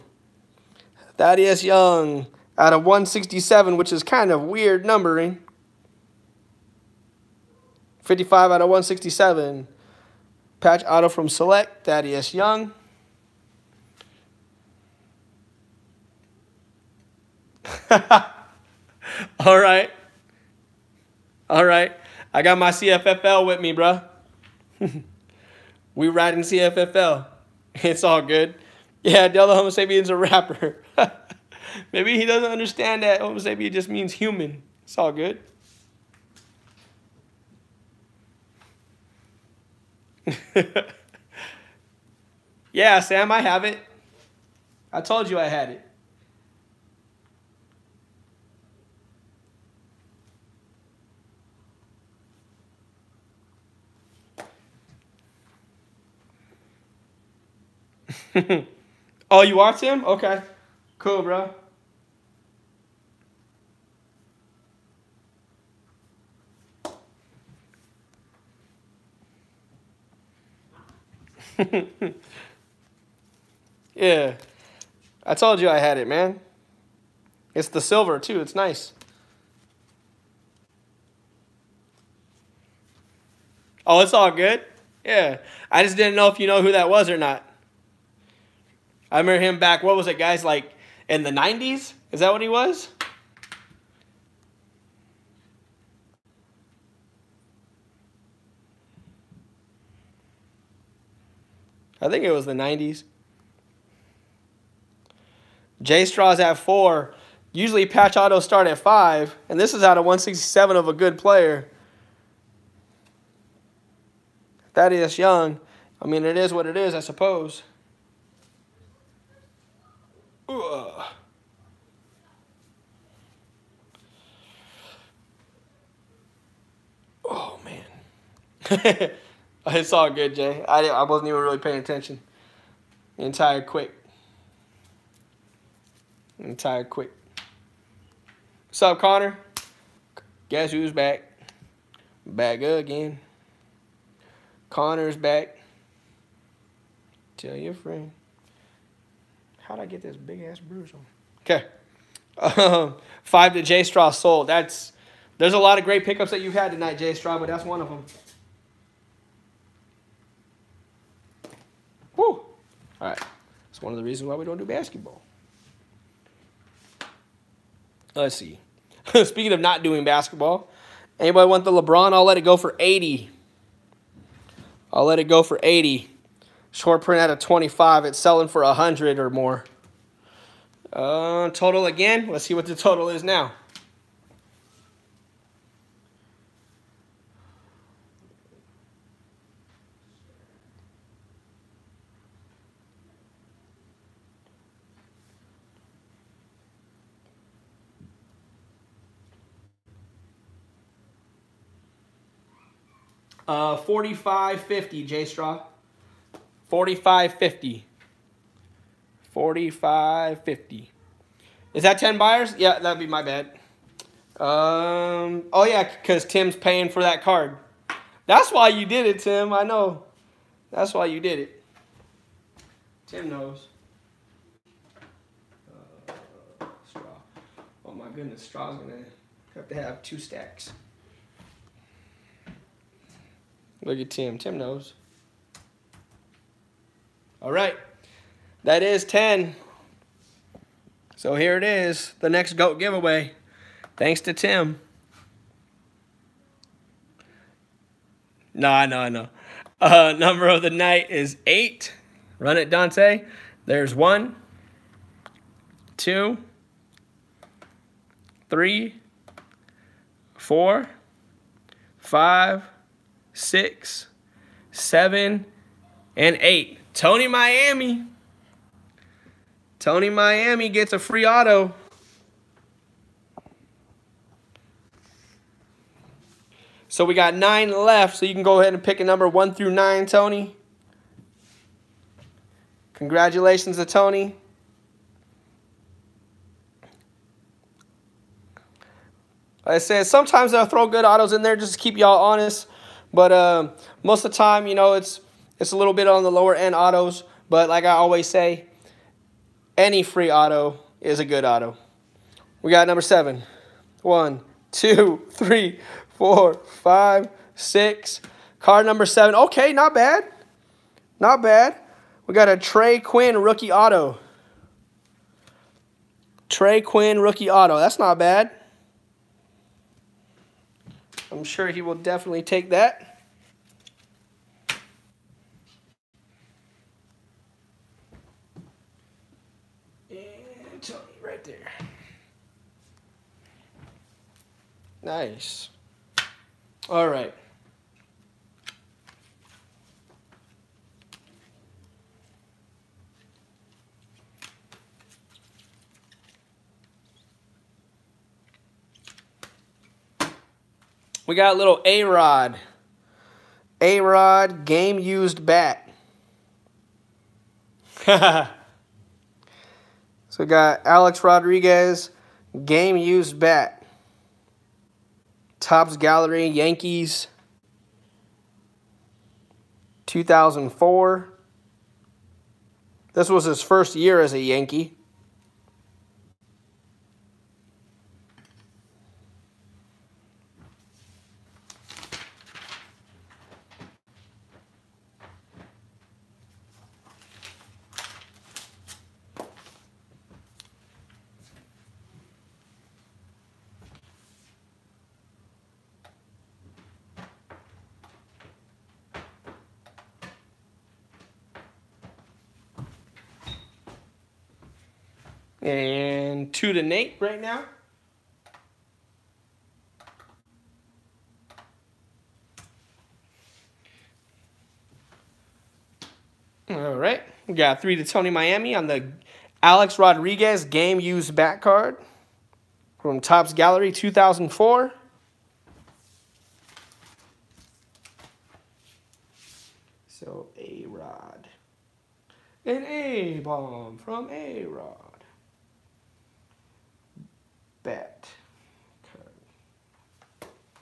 Thaddeus Young out of 167, which is kind of weird numbering. 55 out of 167. Patch auto from Select, Thaddeus Young. <laughs> All right. All right. I got my CFFL with me, bro. <laughs> We riding CFFL. It's all good. Yeah, Della Homo sapiens a rapper. <laughs> Maybe he doesn't understand that Homo sapien just means human. It's all good. <laughs> yeah, Sam, I have it. I told you I had it. <laughs> oh, you are Tim? Okay. Cool, bro. <laughs> yeah. I told you I had it, man. It's the silver, too. It's nice. Oh, it's all good? Yeah. I just didn't know if you know who that was or not. I remember him back, what was it, guys, like in the 90s? Is that what he was? I think it was the 90s. J Straw's at four. Usually patch autos start at five, and this is out of 167 of a good player. That is young. I mean, it is what it is, I suppose. Ugh. Oh man, <laughs> it's all good, Jay. I I wasn't even really paying attention. Entire quick. Entire quick. What's up, Connor? Guess who's back? Back again. Connor's back. Tell your friend. How'd I get this big ass bruise on? Okay. Um, five to J Straw sold. That's there's a lot of great pickups that you've had tonight, J Straw, but that's one of them. Woo! All right. It's one of the reasons why we don't do basketball. Let's see. <laughs> Speaking of not doing basketball, anybody want the LeBron? I'll let it go for 80. I'll let it go for 80. Short print at a 25. It's selling for 100 or more. Uh, total again. Let's see what the total is now. Uh, 45.50, J Straw. 45.50. 45, 50. Is that 10 buyers? Yeah, that'd be my bad. Um, oh yeah, because Tim's paying for that card. That's why you did it, Tim. I know. That's why you did it. Tim knows. Uh, straw. Oh my goodness, straw's gonna have to have two stacks. Look at Tim. Tim knows. All right. That is 10. So here it is, the next GOAT giveaway. Thanks to Tim. No, no, no. Uh, <laughs> number of the night is 8. Run it, Dante. There's one, two, three, four, five, six, seven, and eight. Tony Miami. Tony Miami gets a free auto. So we got nine left, so you can go ahead and pick a number one through nine, Tony. Congratulations to Tony. Like I said, sometimes I'll throw good autos in there just to keep y'all honest. But uh, most of the time, you know, it's it's a little bit on the lower end autos. But like I always say, any free auto is a good auto. We got number seven. One, two, <laughs> three, four, five, six. Card number seven. Okay, not bad. Not bad. We got a Trey Quinn rookie auto. Trey Quinn rookie auto. That's not bad. I'm sure he will definitely take that. And Tony right there. Nice. All right. We got a little A-Rod. A-Rod game used bat. <laughs> so we got Alex Rodriguez game used bat. Topps Gallery Yankees 2004. This was his first year as a Yankee. And two to Nate right now. All right. We got three to Tony Miami on the Alex Rodriguez game used back card from Topps Gallery 2004. So A-Rod. An A-bomb from A-Rod bet.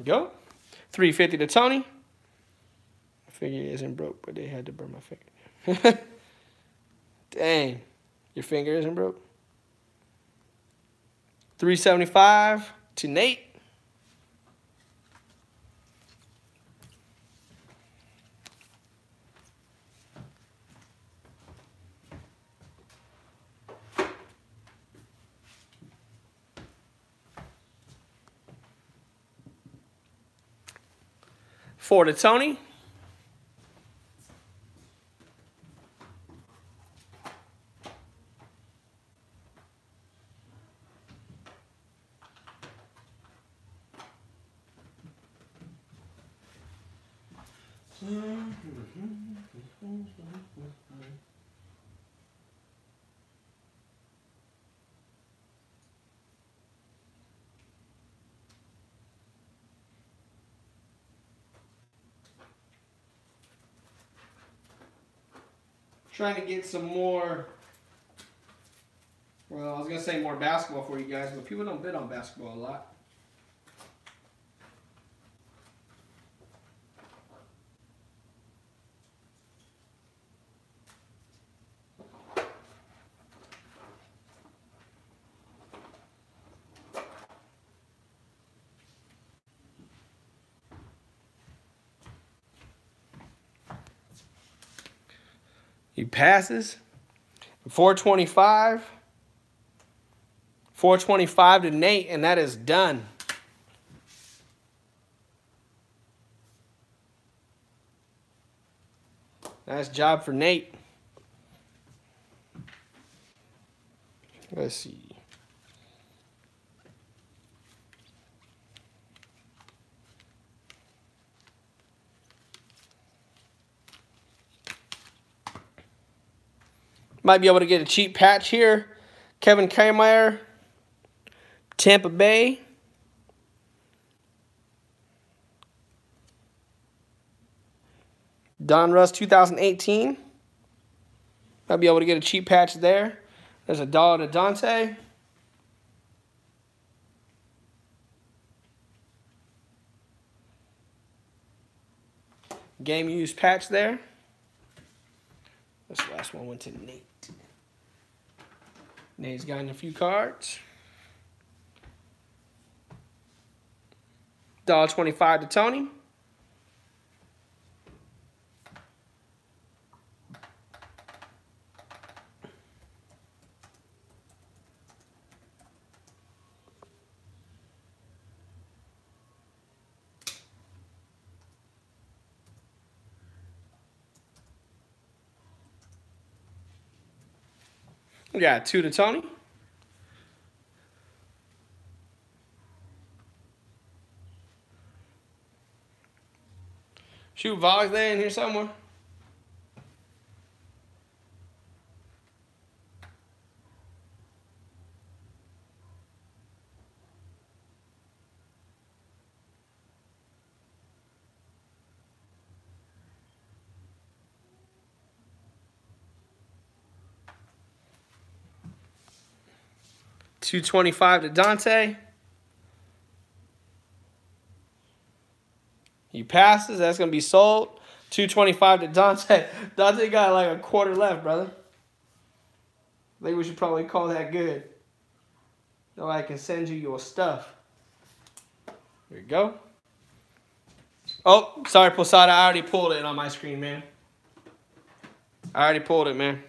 Go. 350 to Tony. My finger isn't broke, but they had to burn my finger. <laughs> Dang. Your finger isn't broke. 375 to Nate. To Tony. trying to get some more, well, I was going to say more basketball for you guys, but people don't bid on basketball a lot. Passes. 425. 425 to Nate, and that is done. Nice job for Nate. Let's see. Might be able to get a cheap patch here. Kevin Kiermaier, Tampa Bay. Donruss 2018. Might be able to get a cheap patch there. There's a dollar to Dante. Game used patch there. This last one went to Nate. Nate's gotten a few cards. Dollar twenty-five to Tony. We got two to Tony. Shoot, Vogs there in here somewhere. Two twenty-five to Dante. He passes. That's going to be sold. 225 to Dante. <laughs> Dante got like a quarter left, brother. I think we should probably call that good. So I can send you your stuff. There you go. Oh, sorry, Posada. I already pulled it on my screen, man. I already pulled it, man.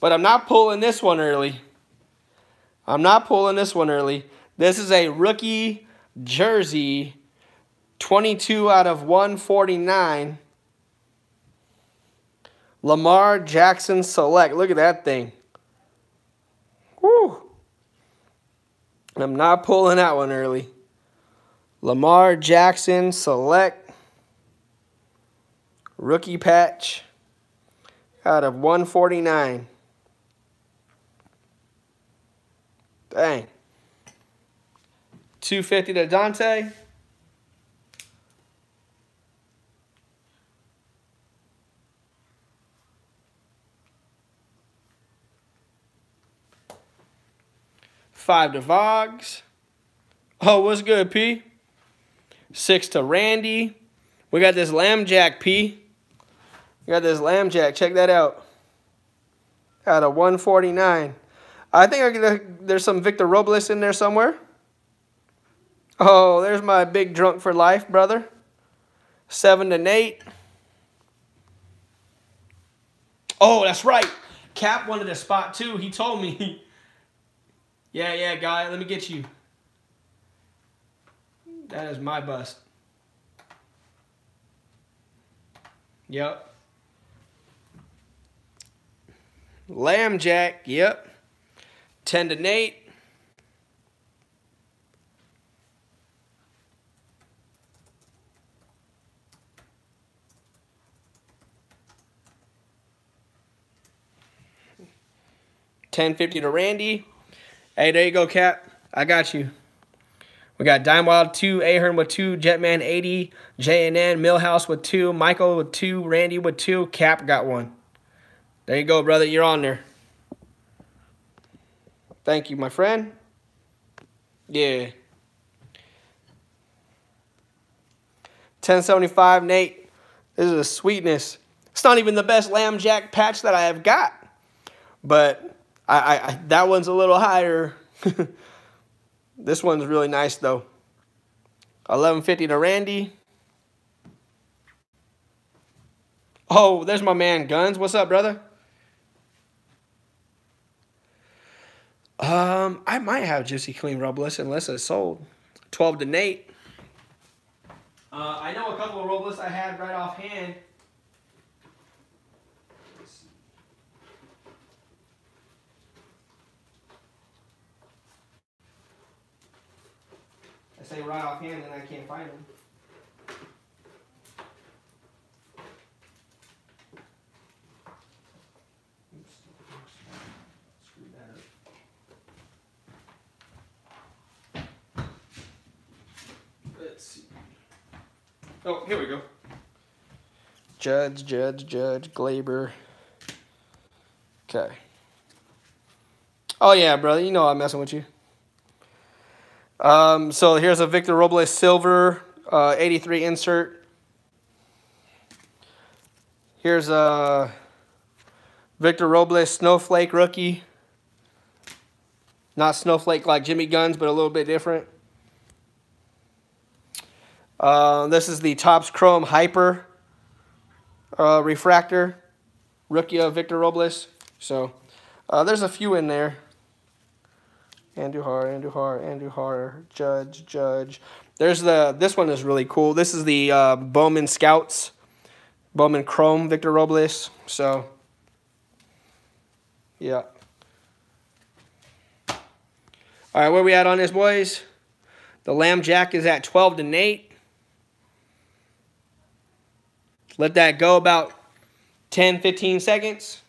But I'm not pulling this one early. I'm not pulling this one early. This is a rookie jersey 22 out of 149. Lamar Jackson Select. Look at that thing. Woo. I'm not pulling that one early. Lamar Jackson Select. Rookie patch out of 149. Dang. 250 to Dante. Five to Vogs. Oh, what's good, P? Six to Randy. We got this Lamb Jack, P. We got this Lamb Jack. Check that out. Out of 149. I think uh, there's some Victor Robles in there somewhere. Oh, there's my big drunk for life, brother. Seven to Nate. Oh, that's right. Cap wanted a spot too. He told me. <laughs> Yeah, yeah, guy, let me get you. That is my bust. Yep. Lamb Jack, yep. 10 to Nate. Ten fifty to Randy. Hey, there you go, Cap. I got you. We got Dime Wild 2, Ahern with 2, Jetman 80, JNN, Millhouse with 2, Michael with 2, Randy with 2, Cap got 1. There you go, brother. You're on there. Thank you, my friend. Yeah. 1075, Nate. This is a sweetness. It's not even the best lamb jack patch that I have got. But I, I, I that one's a little higher. <laughs> this one's really nice though. 1150 to Randy. Oh, there's my man Guns. What's up, brother? Um, I might have Gypsy Queen Robles unless it's sold. 12 to Nate. Uh, I know a couple of Robles I had right offhand. I say right offhand and I can't find them. Oh, here we go. Judge, Judge, Judge, Gleyber. Okay. Oh, yeah, brother. You know I'm messing with you. Um, so here's a Victor Robles Silver uh, 83 insert. Here's a Victor Robles Snowflake rookie. Not Snowflake like Jimmy Guns, but a little bit different. Uh, this is the Topps Chrome Hyper uh, refractor, rookie of Victor Robles. So uh, there's a few in there. Andujar, Andujar, Andujar, Judge, Judge. There's the, this one is really cool. This is the uh, Bowman Scouts, Bowman Chrome Victor Robles. So, yeah. All right, where we at on this, boys? The Lamb Jack is at 12 to Nate. Let that go about 10, 15 seconds.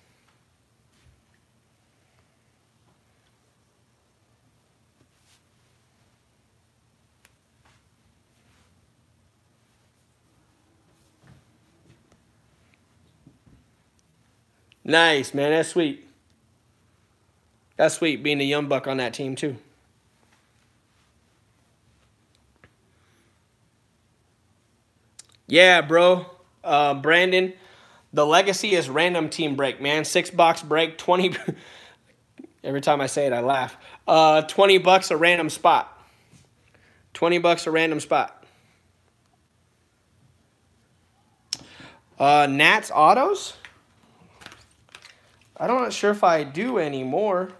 Nice, man. That's sweet. That's sweet being a young buck on that team, too. Yeah, bro uh, Brandon. The legacy is random team break, man. Six box break, 20. <laughs> Every time I say it, I laugh. Uh, 20 bucks a random spot. 20 bucks a random spot. Uh, Nats Autos. I'm not sure if I do anymore.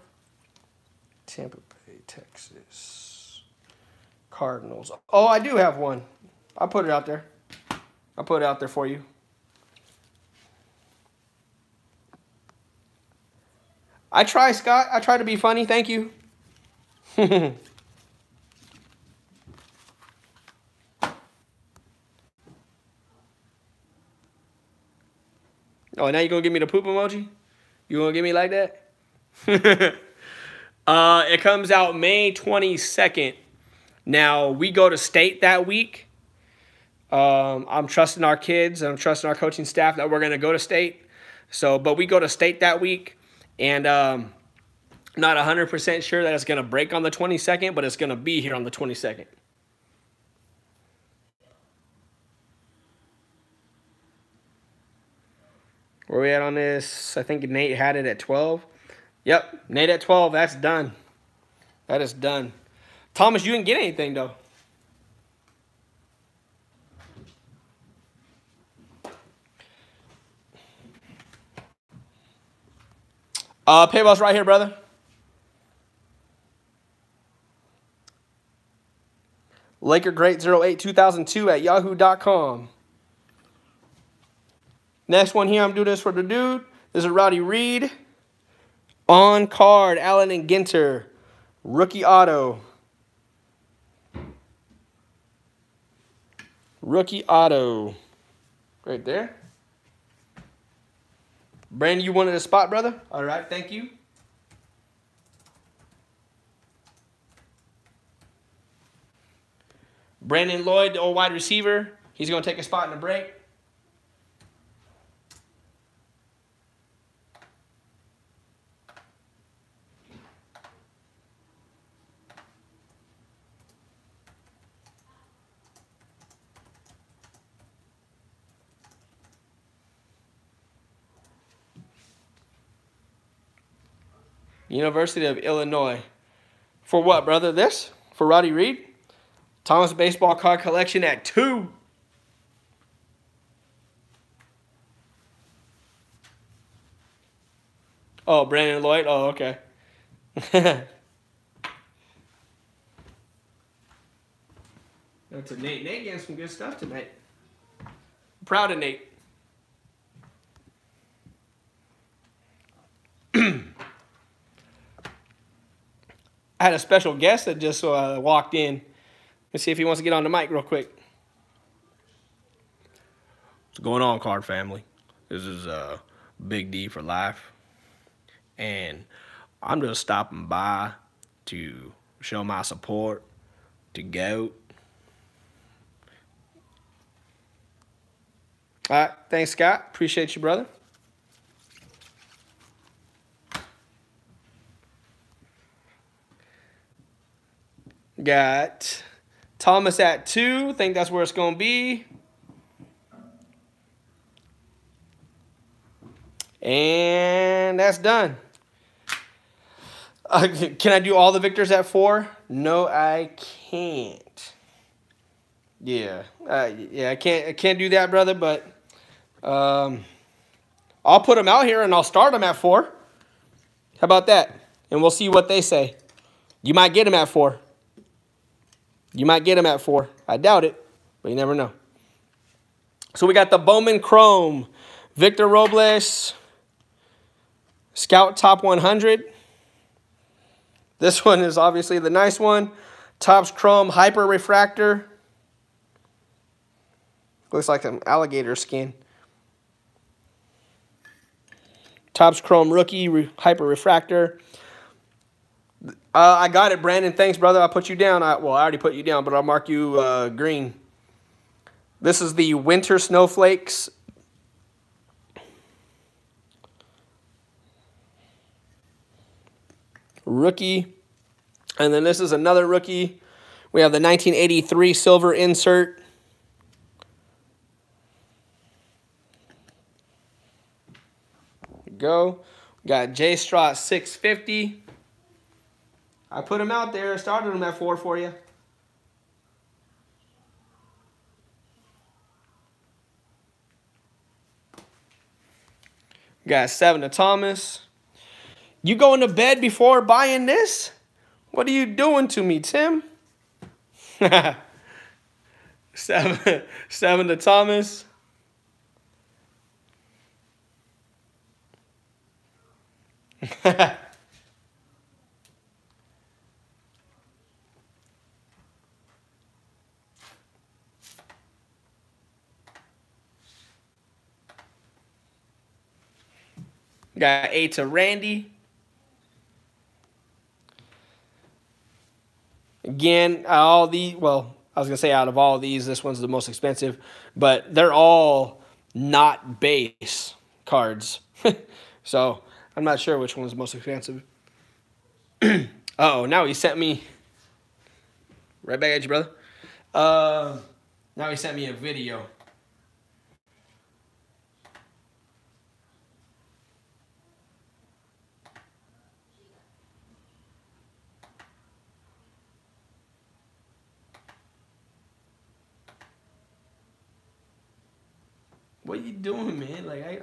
Tampa Bay, Texas. Cardinals. Oh, I do have one. I'll put it out there. I'll put it out there for you. I try, Scott. I try to be funny. Thank you. <laughs> oh, now you gonna give me the poop emoji? You gonna give me like that? <laughs> uh, it comes out May 22nd. Now, we go to state that week. Um, I'm trusting our kids and I'm trusting our coaching staff that we're going to go to state. So, but we go to state that week, and um, not 100% sure that it's going to break on the 22nd, but it's going to be here on the 22nd. Where we at on this? I think Nate had it at 12. Yep, Nate at 12. That's done. That is done. Thomas, you didn't get anything, though. Uh, payball's right here, brother. Laker Great 08 2002 at yahoo.com. Next one here, I'm doing this for the dude. This is Roddy Reed. On card, Allen and Ginter. Rookie auto. Rookie auto. Right there. Brandon, you wanted a spot, brother? All right, thank you. Brandon Lloyd, the old wide receiver. He's going to take a spot in the break. University of Illinois. For what, brother? This? For Roddy Reed? Thomas baseball card collection at two. Oh, Brandon Lloyd? Oh, okay. <laughs> That's a Nate. Nate getting some good stuff tonight. proud of Nate. <clears throat> I had a special guest that just uh, walked in. Let's see if he wants to get on the mic real quick. What's going on, Card Family? This is uh, Big D for life. And I'm just stopping by to show my support to GOAT. All right. Thanks, Scott. Appreciate you, brother. Got Thomas at two. Think that's where it's going to be. And that's done. Uh, <laughs> can I do all the victors at four? No, I can't. Yeah, uh, yeah, I can't. I can't do that, brother. But um, I'll put them out here and I'll start them at four. How about that? And we'll see what they say. You might get them at four. You might get them at four. I doubt it, but you never know. So we got the Bowman Chrome, Victor Robles, Scout Top 100. This one is obviously the nice one. Topps Chrome Hyper Refractor. Looks like an alligator skin. Topps Chrome Rookie Hyper Refractor. Uh, I got it, Brandon. Thanks, brother. I'll put you down. I, well, I already put you down, but I'll mark you uh, green. This is the Winter Snowflakes. Rookie. And then this is another rookie. We have the 1983 silver insert. Go. We got J Straw 650. I put them out there, started them at four for you. Got seven to Thomas. You going to bed before buying this? What are you doing to me, Tim? <laughs> seven, seven to Thomas. <laughs> Got eight to Randy. Again, all the well, I was gonna say out of all these, this one's the most expensive, but they're all not base cards. <laughs> so I'm not sure which one's the most expensive. <clears throat> oh, now he sent me right back at you, brother. Uh, now he sent me a video. What are you doing, man? Like I.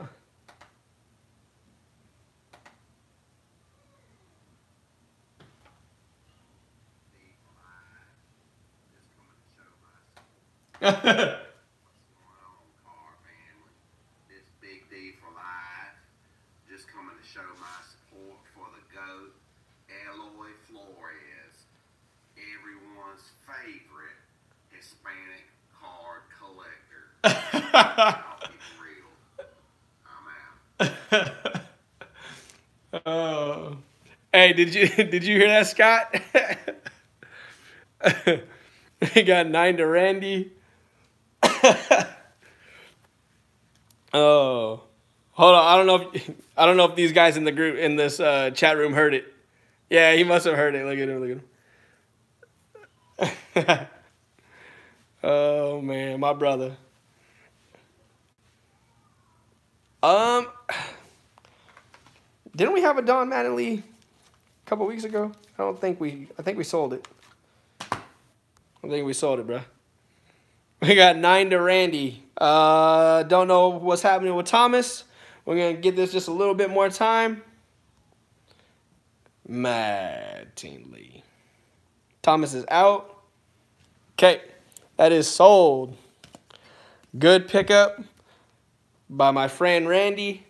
This <laughs> Big D for life. Just coming to show my support for the GOAT, Eloy Flores, <laughs> everyone's favorite Hispanic card collector. Oh. Hey, did you <laughs> did you hear that, Scott? <laughs> he got nine to Randy. <coughs> oh. Hold on, I don't know if <laughs> I don't know if these guys in the group in this uh, chat room heard it. Yeah, he must have heard it. Look at him, look at him. oh man, my brother. Um didn't we have a Don Mattingly couple weeks ago. I don't think we. I think we sold it. I think we sold it, bro. We got nine to Randy. Uh, don't know what's happening with Thomas. We're gonna give this just a little bit more time. Mattingly. Thomas is out. Okay, that is sold. Good pickup by my friend Randy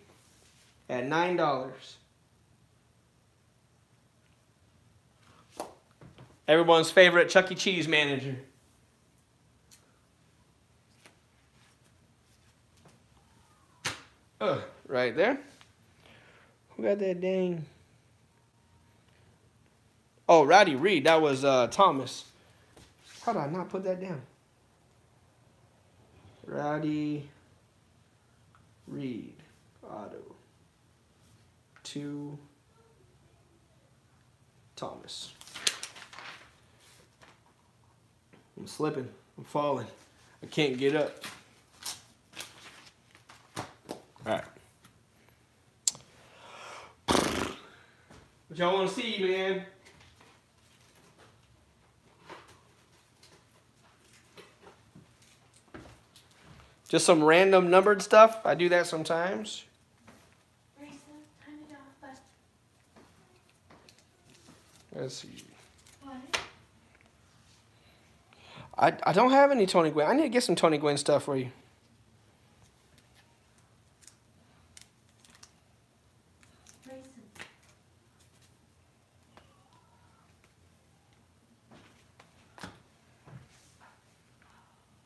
at nine dollars. Everyone's favorite Chuck E. Cheese manager. Uh, right there. Who got that dang? Oh, Roddy Reed. That was uh, Thomas. How did I not put that down? Roddy Reed. Auto. To Thomas. I'm slipping. I'm falling. I can't get up. All right. What y'all want to see, man? Just some random numbered stuff. I do that sometimes. Let's see. I, I don't have any Tony Gwynn. I need to get some Tony Gwynn stuff for you.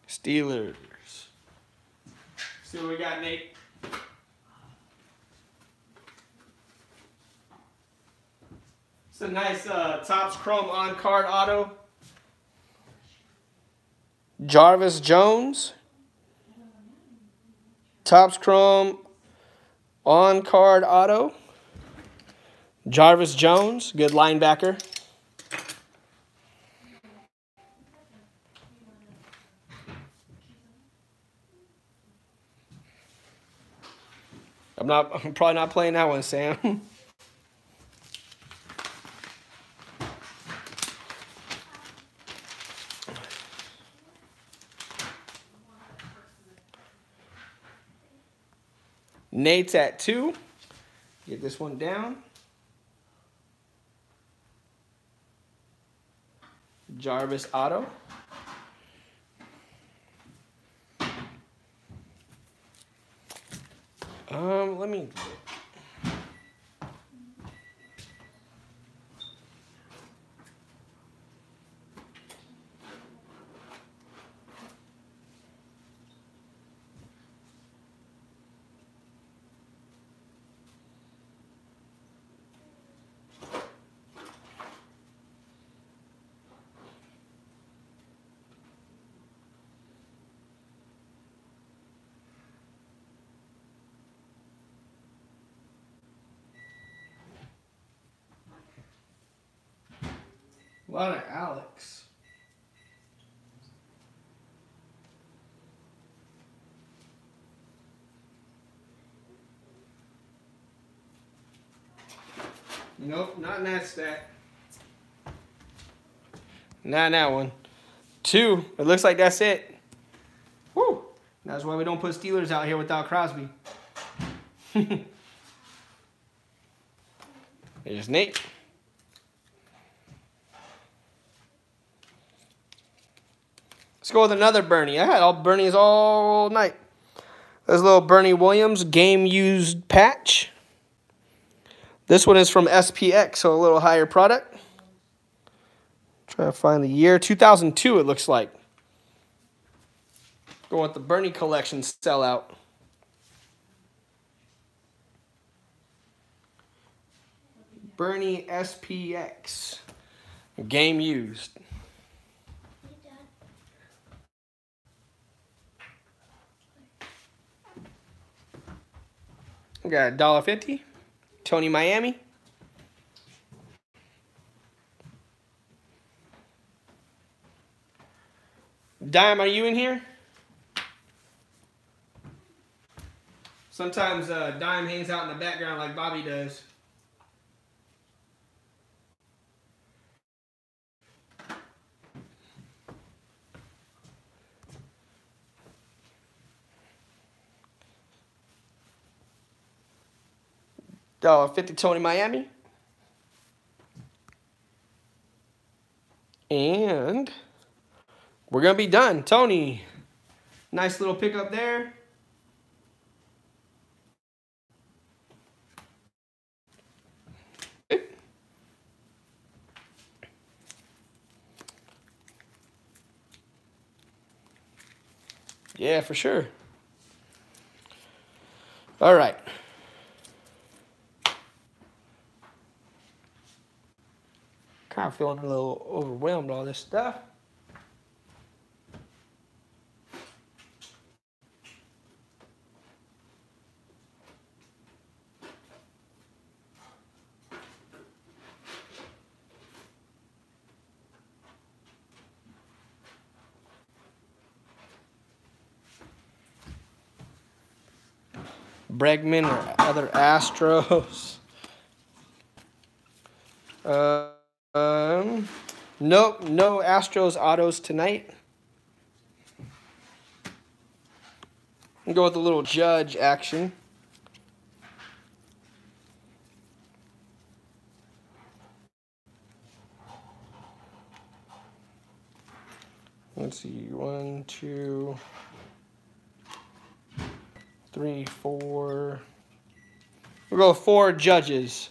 Steelers. See what we got, Nate. It's a nice uh, Topps Chrome on card auto. Jarvis Jones. Topps Chrome on card auto. Jarvis Jones, good linebacker. I'm not <laughs> I'm probably not playing that one, Sam. <laughs> Nate's at two. Get this one down. Jarvis Auto. Um, let me. Lot of Alex. Nope, not in that stack. Not in that one. Two. It looks like that's it. Woo! That's why we don't put Steelers out here without Crosby. <laughs> There's Nate. Let's go with another Bernie. I had all Bernies all night. There's a little Bernie Williams game used patch. This one is from SPX, so a little higher product. Try to find the year. 2002, it looks like. Going with the Bernie collection sellout. Bernie SPX. Game used. We got a dollar fifty. Tony Miami. Dime, are you in here? Sometimes uh, Dime hangs out in the background like Bobby does. Oh, 50 Tony Miami. And we're going to be done. Tony, nice little pickup there. Yeah, for sure. All right. Kind of feeling a little overwhelmed all this stuff. Bregman or other Astros. Uh, nope, no Astros autos tonight. And go with a little judge action. Let's see, one, two three, four. We'll go four judges.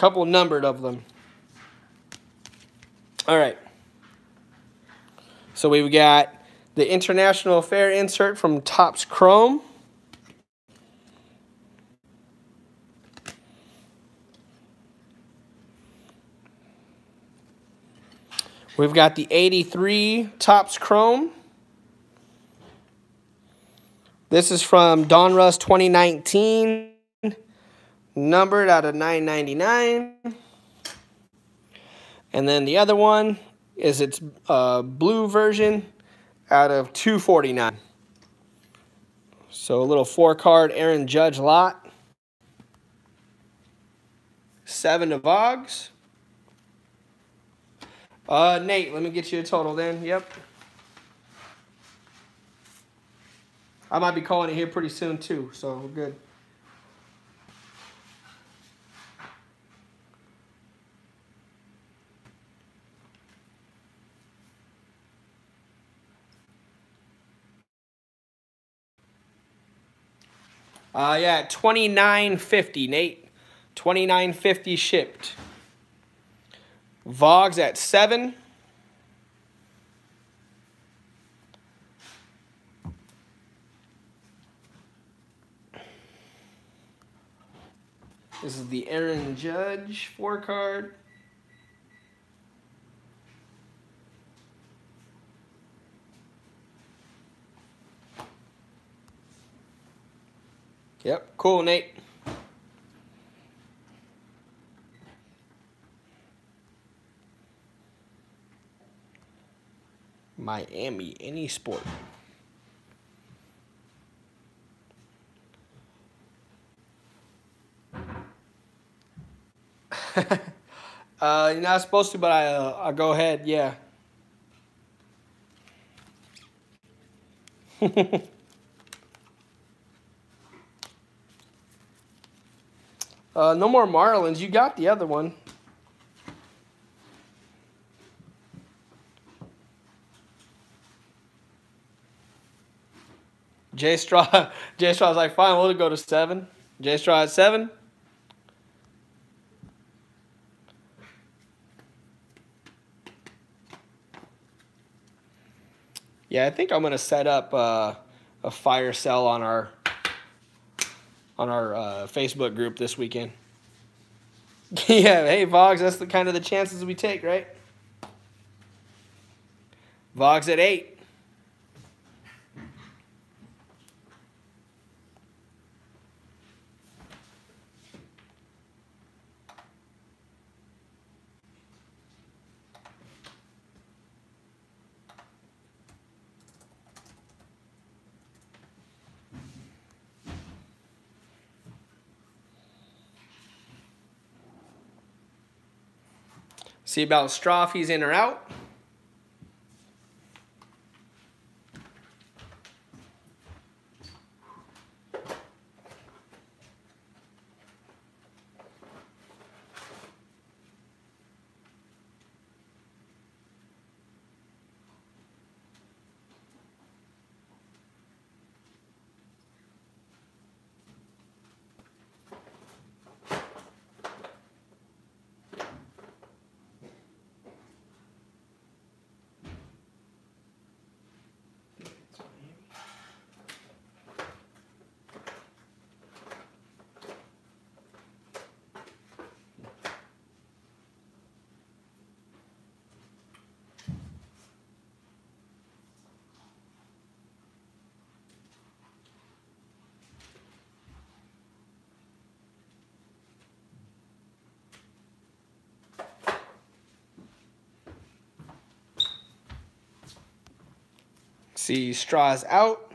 Couple numbered of them. All right. So we've got the International Affair insert from Topps Chrome. We've got the 83 Topps Chrome. This is from Donruss 2019, numbered out of 999. And then the other one is its uh, blue version out of 249. So a little four card Aaron Judge lot. Seven of Vogs. Uh, Nate, let me get you a total then. Yep. I might be calling it here pretty soon too, so we're good. Uh, yeah, twenty nine fifty, Nate. Twenty nine fifty shipped. Vogs at seven. This is the Aaron Judge four card. Yep, cool, Nate. Miami, any sport. <laughs> uh, you're not supposed to, but I, uh, I'll go ahead. Yeah. <laughs> uh, no more Marlins. You got the other one. Jay Straw, <laughs> Jay Straw was like, fine, we'll go to seven. Jay Straw at seven. Yeah, I think I'm gonna set up uh, a fire cell on our on our uh, Facebook group this weekend. <laughs> yeah, hey Vogs, that's the kind of the chances we take, right? Vogs at eight. See about straw he's in or out. See, straws out.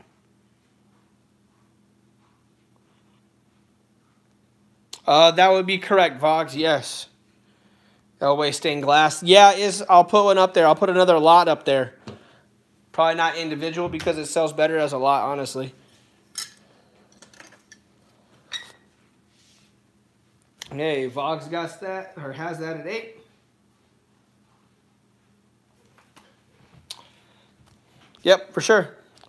Uh, that would be correct, Vogs. Yes. Elway stained glass. Yeah, is I'll put one up there. I'll put another lot up there. Probably not individual because it sells better as a lot, honestly. Hey, Vogs got that or has that at eight. Yep, for sure.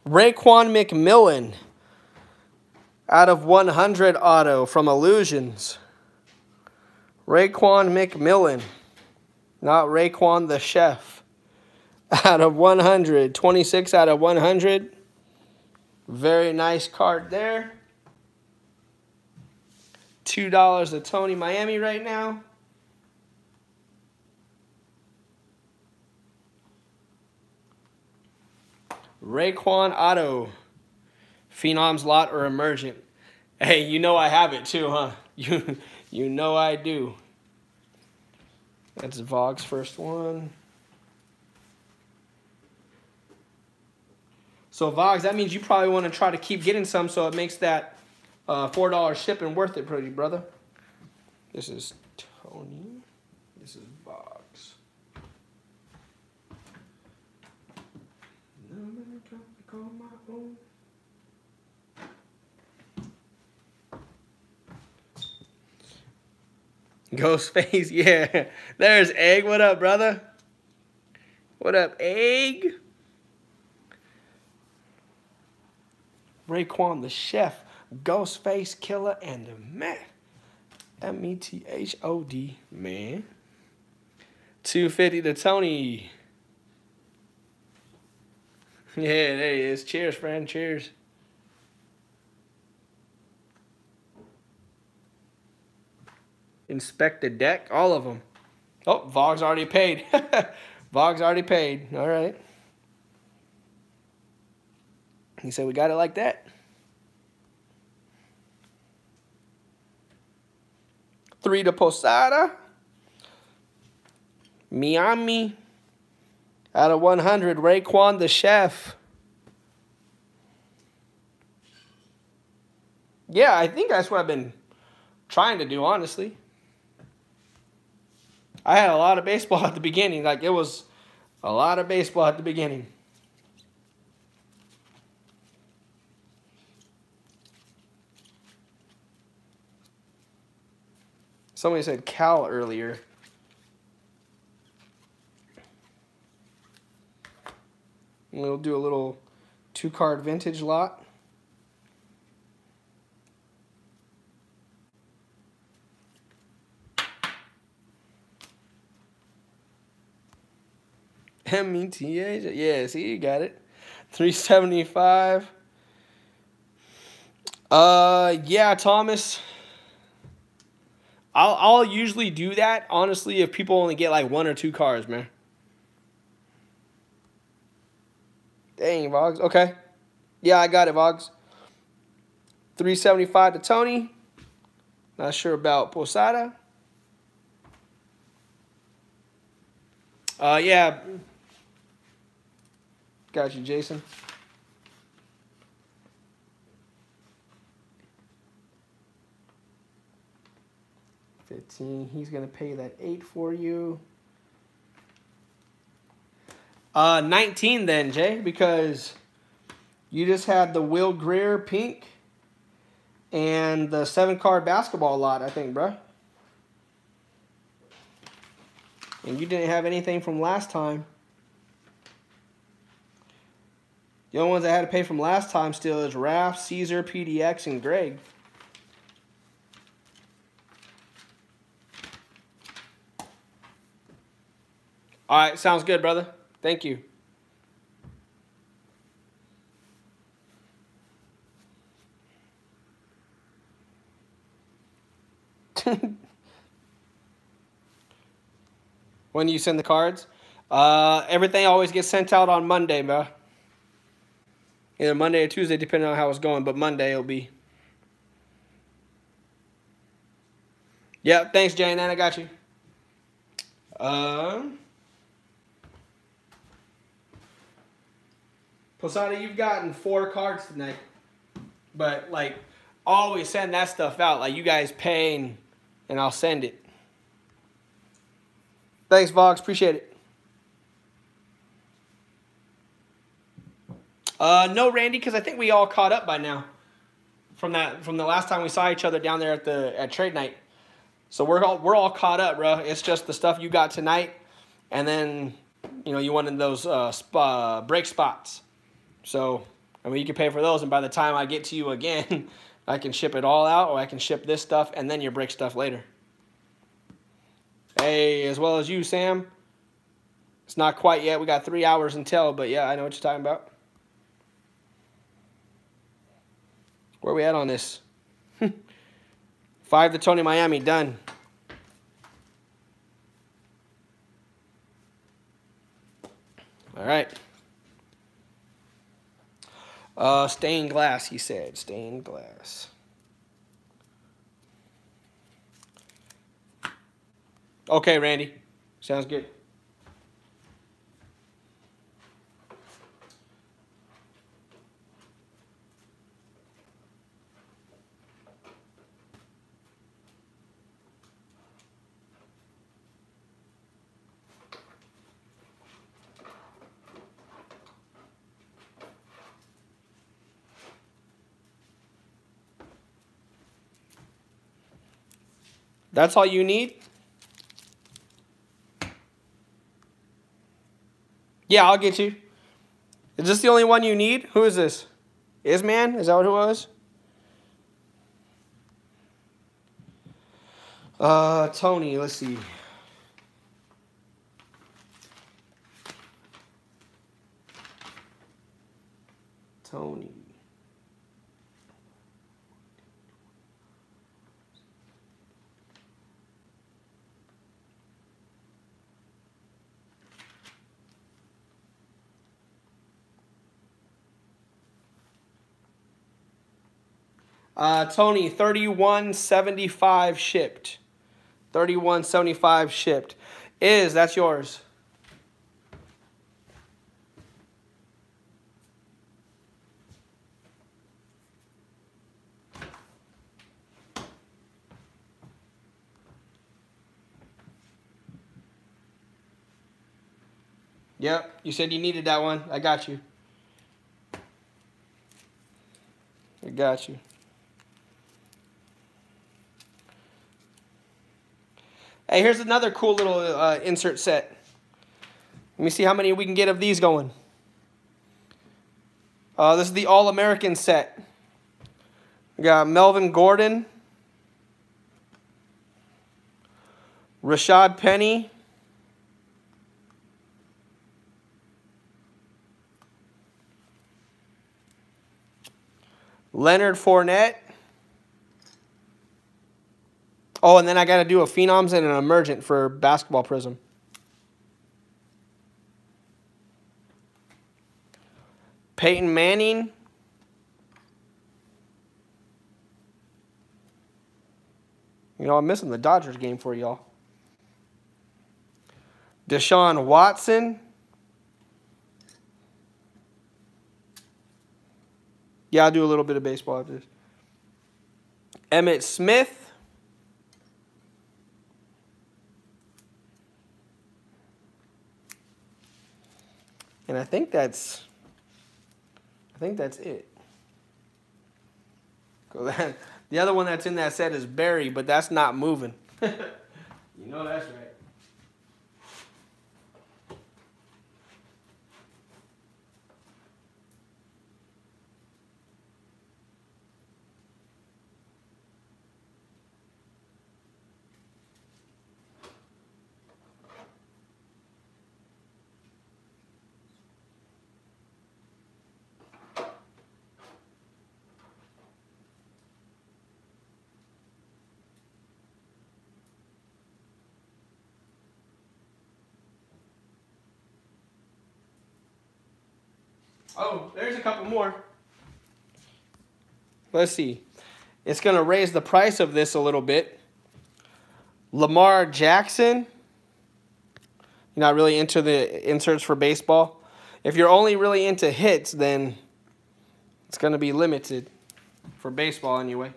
Raekwon McMillan out of 100 auto from Illusions. Raekwon McMillan, not Raekwon the chef. Out of 100, 26 out of 100. Very nice card there. $2 to Tony Miami right now. Raekwon Auto. Phenoms lot or emergent. Hey, you know I have it too, huh? <laughs> You you know I do. That's Vog's first one. So Vogs, that means you probably want to try to keep getting some so it makes that uh, $4 shipping worth it, pretty brother. This is Tony. This is Vogs. Ghostface, <laughs> yeah. There's Egg. What up, brother? What up, Egg? Raekwon the chef, Ghostface Killah, and the man. M E T H O D, man. 250 to Tony. <laughs> Yeah, there he is. Cheers, friend. Cheers. Inspect the deck. All of them. Oh, Vog's already paid. <laughs> Vog's already paid. All right. He said, we got it like that. Three to Posada. Miami. Out of 100, Raekwon the chef. Yeah, I think that's what I've been trying to do, honestly. I had a lot of baseball <laughs> at the beginning. Like, it was a lot of baseball at the beginning. Somebody said Cal earlier. We'll do a little two card vintage lot. M-E-T-H, yeah, see, you got it. 375. Uh, yeah, Thomas. I'll, I'll usually do that, honestly, if people only get like one or two cars, man. Dang, Vogs. Okay. Yeah, I got it, Vogs. 375 to Tony. Not sure about Posada. Uh, yeah. Got you, Jason. Fifteen. He's gonna pay that eight for you. Uh, 19 then, Jay, because you just had the Will Grier pink and the seven card basketball lot, I think, bruh. And you didn't have anything from last time. The only ones I had to pay from last time still is Raph, Caesar, PDX, and Greg. All right, sounds good, brother. Thank you. <laughs> when you send the cards, uh, everything always gets sent out on Monday, bro. Either Monday or Tuesday, depending on how it's going, but Monday it'll be. Yeah, thanks, Jane. And I got you. Um. Posada, you've gotten four cards tonight. But like always send that stuff out. Like you guys paying, and, and I'll send it. Thanks, Vox. Appreciate it. Uh, no, Randy, because I think we all caught up by now from that from the last time we saw each other down there at the at trade night. So we're all we're all caught up, bro. It's just the stuff you got tonight, and then you know you wanted those uh, spa, break spots. So I mean, you can pay for those, and by the time I get to you again, <laughs> I can ship it all out, or I can ship this stuff and then your break stuff later. Hey, as well as you, Sam. It's not quite yet. We got three hours until, but yeah, I know what you're talking about. Where are we at on this? Five to Tony Miami, done. All right. Uh, stained glass, he said. Stained glass. Okay, Randy. Sounds good. That's all you need? Yeah, I'll get you. Is this the only one you need? Who is this? Isman? Is that what it was? Uh, Tony, let's see. Tony. Uh, Tony, 3175 shipped. 3175 shipped. Is, that's yours. Yep, you said you needed that one. I got you. I got you. Hey, here's another cool little uh, insert set. Let me see how many we can get of these going. Uh, this is the All-American set. We got Melvin Gordon, Rashaad Penny, Leonard Fournette, Oh, and then I got to do a Phenoms and an Emergent for Basketball Prizm. Peyton Manning. You know, I'm missing the Dodgers game for y'all. Deshaun Watson. Yeah, I'll do a little bit of baseball after this. Emmitt Smith. And I think that's, I think that's it. The other one that's in that set is Barry, but that's not moving. <laughs> you know that's right. Oh, there's a couple more. Let's see. It's going to raise the price of this a little bit. Lamar Jackson. You're not really into the inserts for baseball. If you're only really into hits, then it's going to be limited for baseball anyway.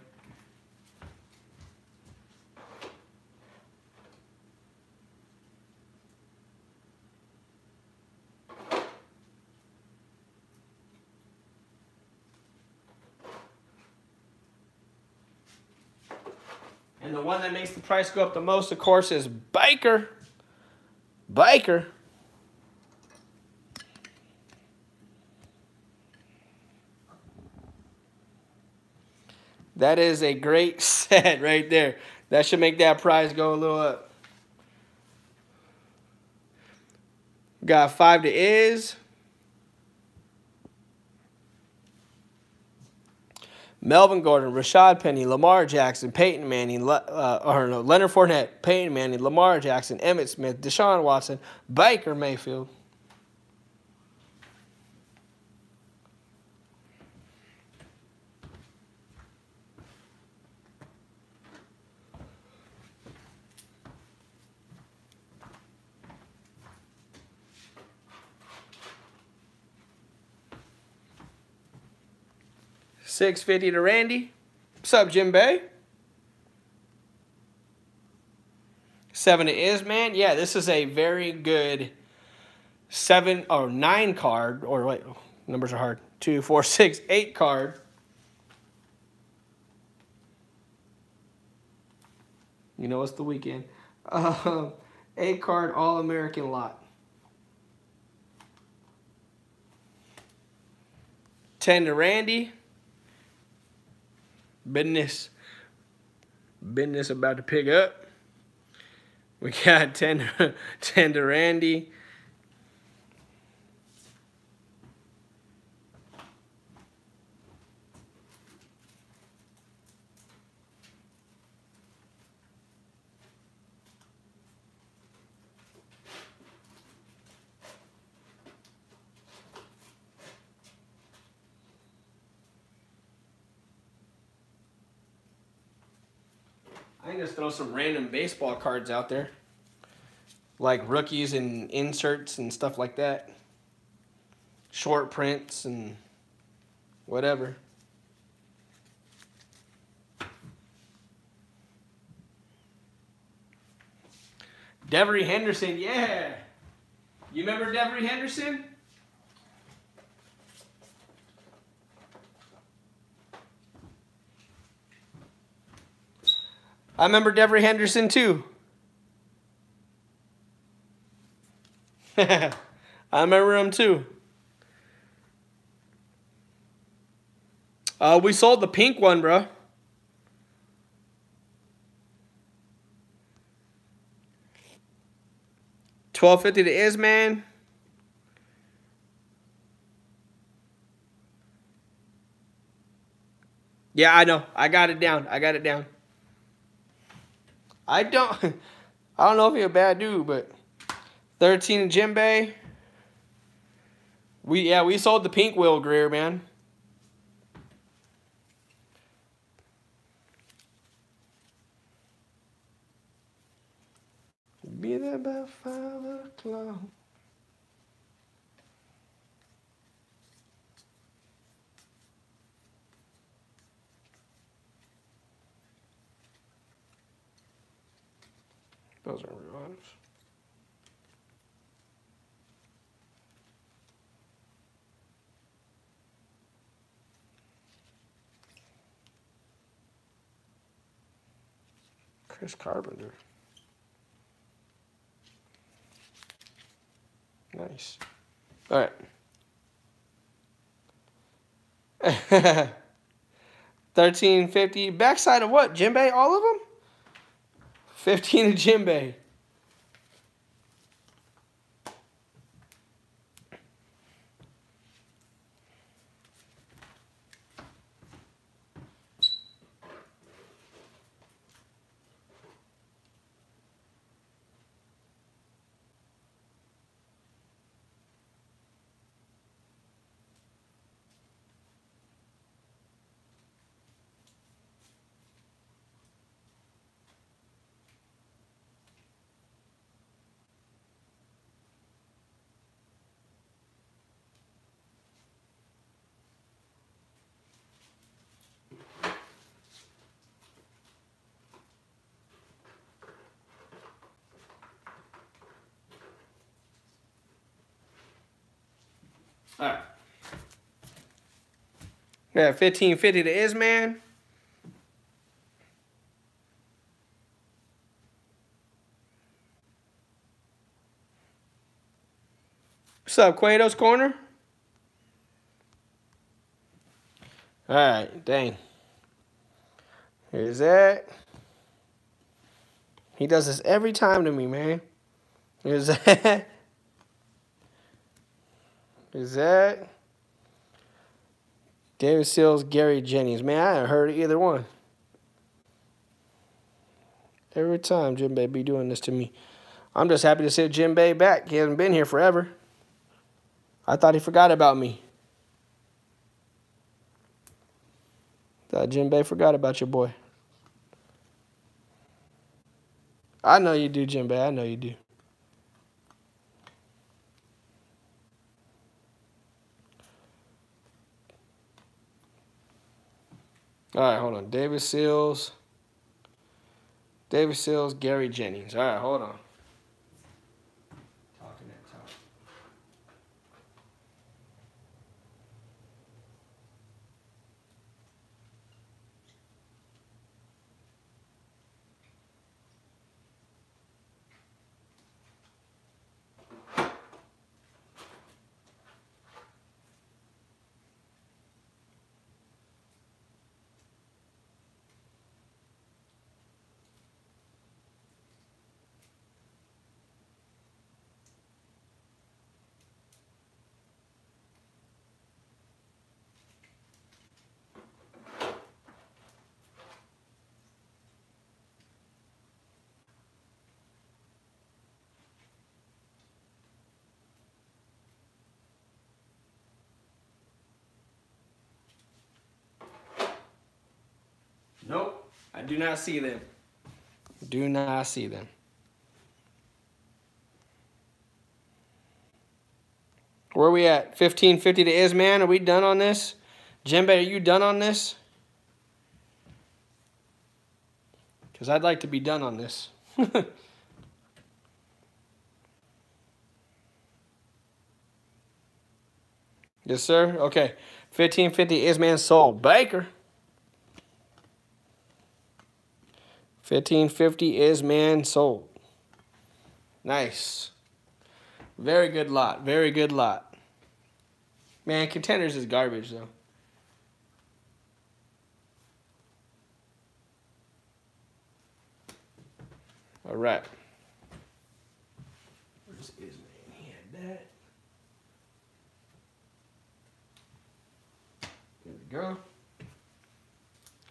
That makes the price go up the most, of course, is Biker. Biker. That is a great <laughs> set right there. That should make that price go a little up. Got five to is. Melvin Gordon, Rashaad Penny, Lamar Jackson, Peyton Manning, uh, or no, Leonard Fournette, Peyton Manning, Lamar Jackson, Emmitt Smith, Deshaun Watson, Baker Mayfield. Six fifty to Randy. What's up, Jim Bay? Seven it is, man. Yeah, this is a very good seven or nine card, or wait, numbers are hard. Two, four, <laughs> six, eight card. You know it's the weekend. Uh, <laughs> eight card All American lot. 10 to Randy business business about to pick up. We got 10, 10 to Randy. Can just throw some random baseball cards out there. Like rookies and inserts and stuff like that. Short prints and whatever. Devery Henderson, yeah. You remember Devery Henderson? I remember Devery Henderson too. <laughs> I remember him too. Uh, we sold the pink one, bro. Twelve fifty to Isman. Yeah, I know. I got it down. I got it down. I don't <laughs> I don't know if he's a bad dude, but 13 in Jim Bay. We yeah, we sold the pink Will Grier, man. Be there by five o'clock. Those are real items. Chris Carpenter. Nice. All right. <laughs> Thirteen fifty. Backside of what? Jimbei? All of them? 15 to Jimbei. All right. We have 1550 to Isman. What's up, Quado's Corner? All right, dang. Here's that. He does this every time to me, man. Here's <laughs> that. Here's that. David Sills, Gary Jennings. Man, I haven't heard either one. Every time Jim Bay be doing this to me. I'm just happy to see Jim Bay back. He hasn't been here forever. I thought he forgot about me. Thought Jim Bay forgot about your boy. I know you do, Jim Bay. I know you do. All right, hold on. David Sills. David Sills, Gary Jennings. All right, hold on. Talking that talk. Nope, I do not see them. Do not see them. Where are we at? 1550 to Isman. Are we done on this? Jembe, are you done on this? Because I'd like to be done on this. <laughs> yes, sir. Okay. 1550 Isman sold. Baker. 1550 is man sold. Nice. Very good lot. Very good lot. Man, contenders is garbage though. All right. Where's Isman? He had that. There we go.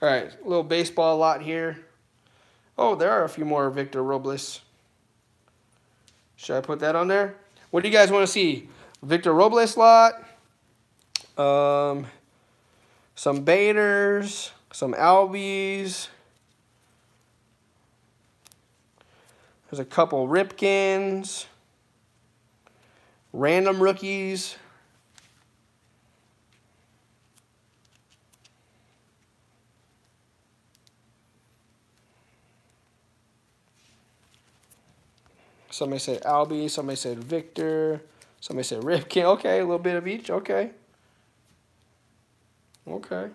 All right, little baseball lot here. Oh, there are a few more Victor Robles. Should I put that on there? What do you guys want to see? Victor Robles lot. Um, some Baders. Some Albies. There's a couple Ripkens. Random rookies. Somebody said Albie. Somebody said Victor. Somebody said Ripken. Okay, a little bit of each. Okay. Okay.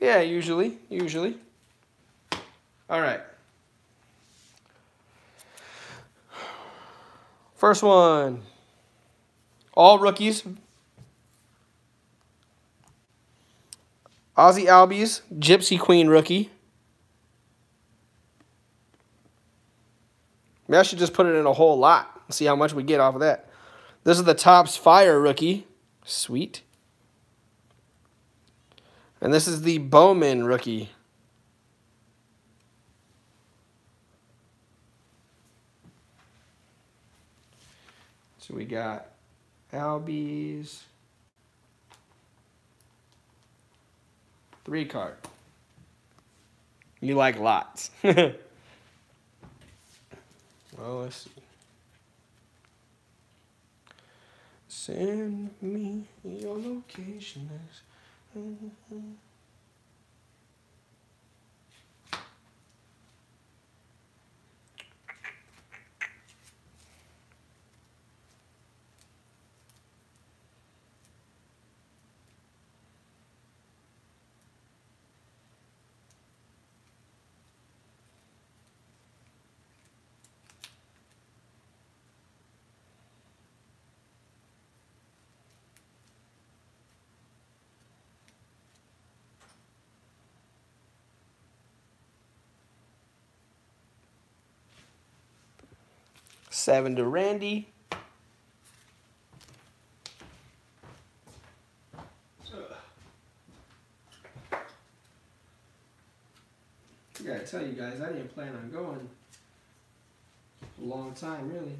Yeah, usually. Usually. All right. First one. All rookies. Ozzy Albies, Gypsy Queen rookie. Maybe I should just put it in a whole lot and see how much we get off of that. This is the Topps Fire rookie. Sweet. And this is the Bowman rookie. So we got Albies. Three card. You like lots. <laughs> well, let's see. Send me your location. Seven to Randy. I gotta tell you guys, I didn't plan on going a long time, really.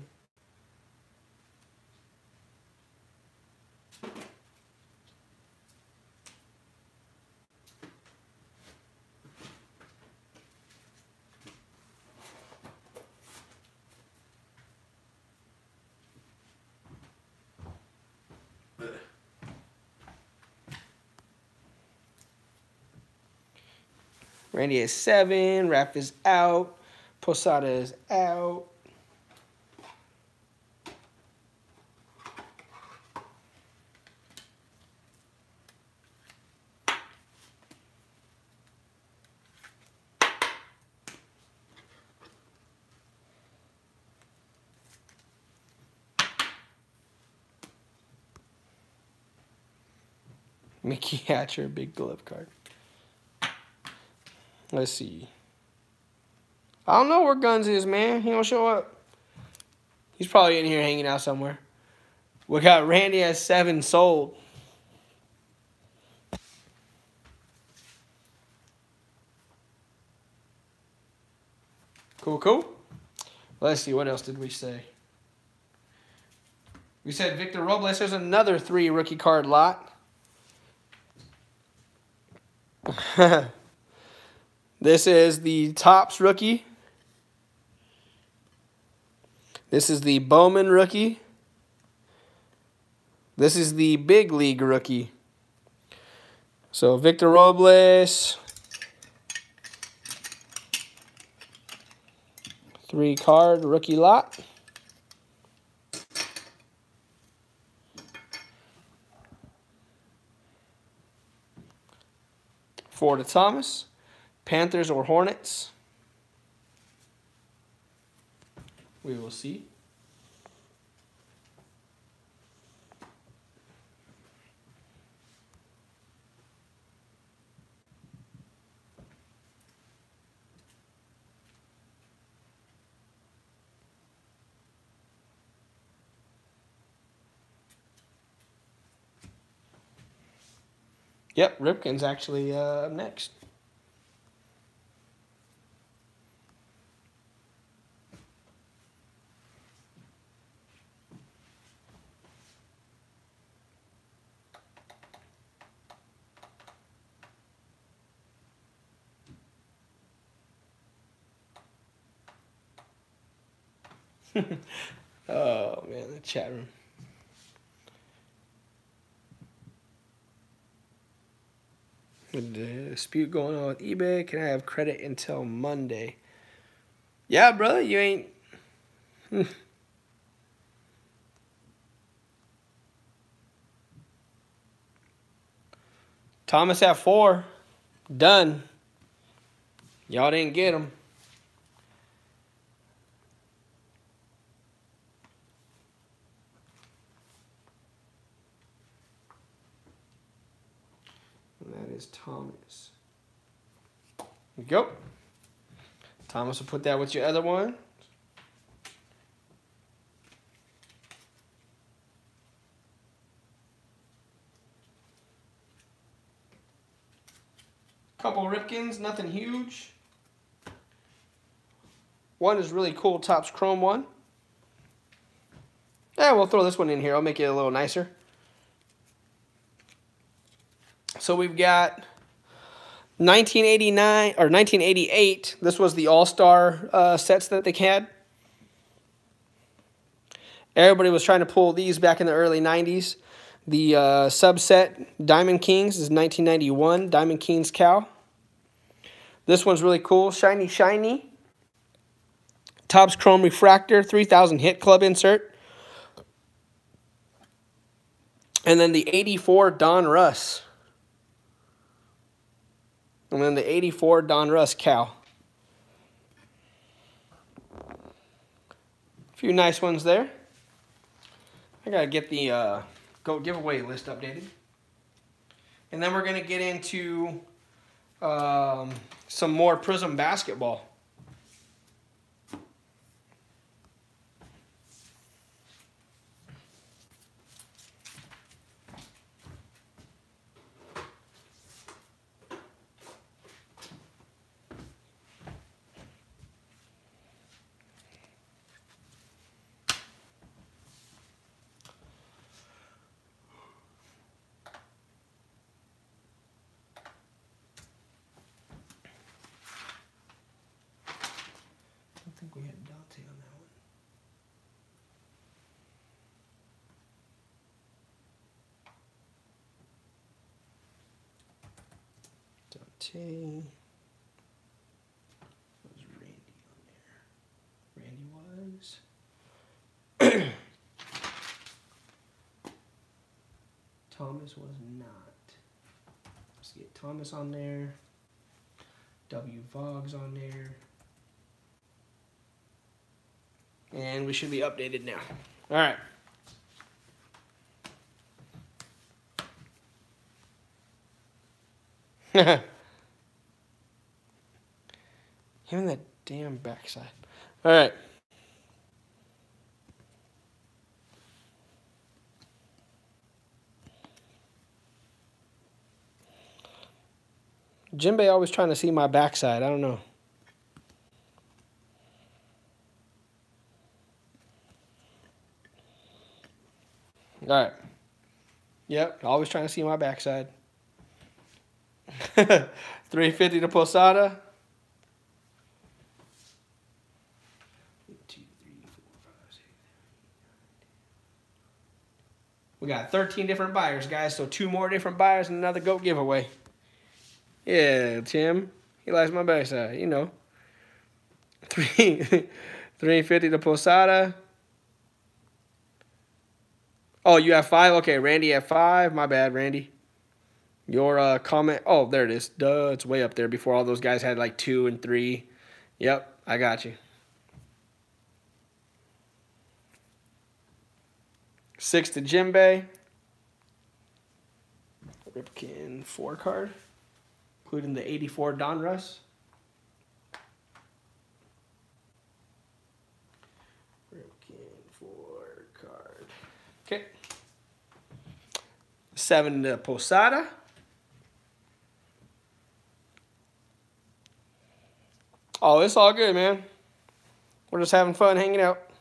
Randy is seven. Raf is out. Posada is out. Mickey <laughs> Hatcher, big glove card. Let's see. I don't know where Guns is, man. He don't show up. He's probably in here hanging out somewhere. We got Randy at seven sold. Cool, cool. Let's see, what else did we say? We said Victor Robles. There's another three rookie card lot. <laughs> this is the Topps rookie. This is the Bowman rookie. This is the Big League rookie. So Victor Robles. Three card rookie lot. Four to Thomas. Panthers or Hornets. We will see. Yep, Ripken's actually uh, next. <laughs> oh man, the chat room. Dispute going on with eBay, can I have credit until Monday? Yeah, brother, you ain't. <laughs> Thomas at four. Done. Y'all didn't get him. That is Thomas. There you go. Thomas will put that with your other one. Couple Ripkens, nothing huge. One is really cool, Topps Chrome one. Yeah, we'll throw this one in here. I'll make it a little nicer. So we've got 1989 or 1988. This was the All Star uh, sets that they had. Everybody was trying to pull these back in the early 90s. The uh, subset Diamond Kings is 1991. Diamond Kings cow. This one's really cool. Shiny, shiny. Topps Chrome Refractor, 3000 hit club insert. And then the 84 Donruss. And then the 84 Donruss cow. A few nice ones there. I gotta get the uh, go giveaway list updated. And then we're gonna get into um, some more Prizm basketball. Tay. Was Randy on there? Randy was. Thomas was not. Let's get Thomas on there. W Vogs on there. And we should be updated now. All right. <laughs> Even that damn backside. All right. Jinbei always trying to see my backside. I don't know. All right. Yep, always trying to see my backside. <laughs> 350 to Posada. We got 13 different buyers, guys. So two more different buyers and another GOAT giveaway. Yeah, Tim. He likes my backside, you know. <laughs> Three, 350 to Posada. Oh, you have five? Okay, Randy at five. My bad, Randy. Your uh, comment. Oh, there it is. Duh, it's way up there before all those guys had like two and three. Yep, I got you. Six to Jinbei. Ripken four card, including the 84 Donruss. Ripken four card. Okay. Seven to Posada. Oh, it's all good, man. We're just having fun hanging out.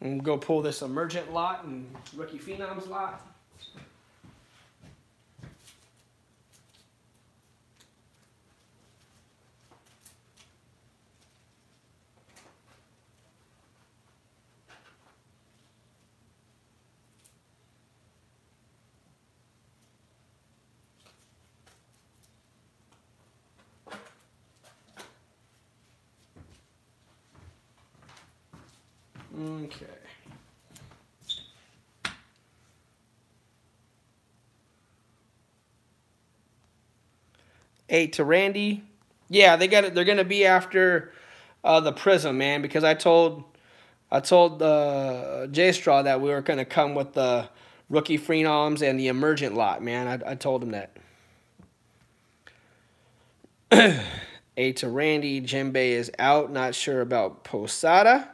And go pull this emergent lot and rookie phenoms lot. Okay. Eight to Randy. Yeah, they got it. They're gonna be after uh, the Prizm, man, because I told I told uh, J Straw that we were gonna come with the rookie phenoms and the emergent lot, man. I, I told him that. <clears throat> Eight to Randy. Jinbei is out. Not sure about Posada.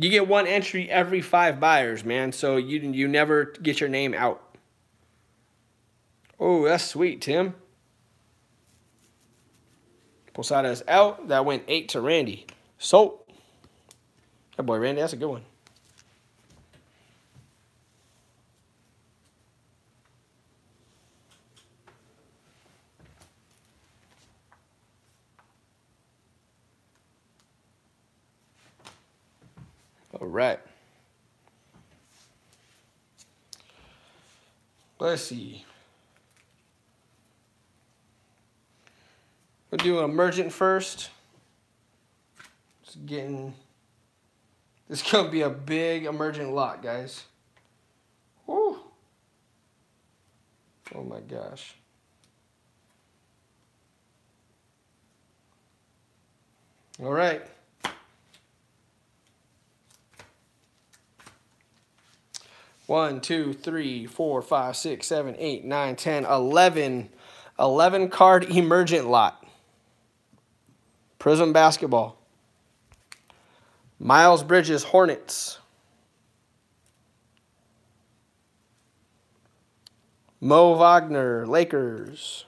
You get one entry every five buyers, man. So you you never get your name out. Oh, that's sweet, Tim. Posada is out. That went eight to Randy. So, that boy Randy, that's a good one. All right. Let's see. We'll do an emergent first. It's getting. This is <laughs> gonna be a big emergent lot, guys. Woo. Oh my gosh. All right. One, two, three, four, five, six, seven, eight, nine, ten, eleven. 11 card emergent lot. Prizm basketball. Miles Bridges Hornets. Mo Wagner Lakers.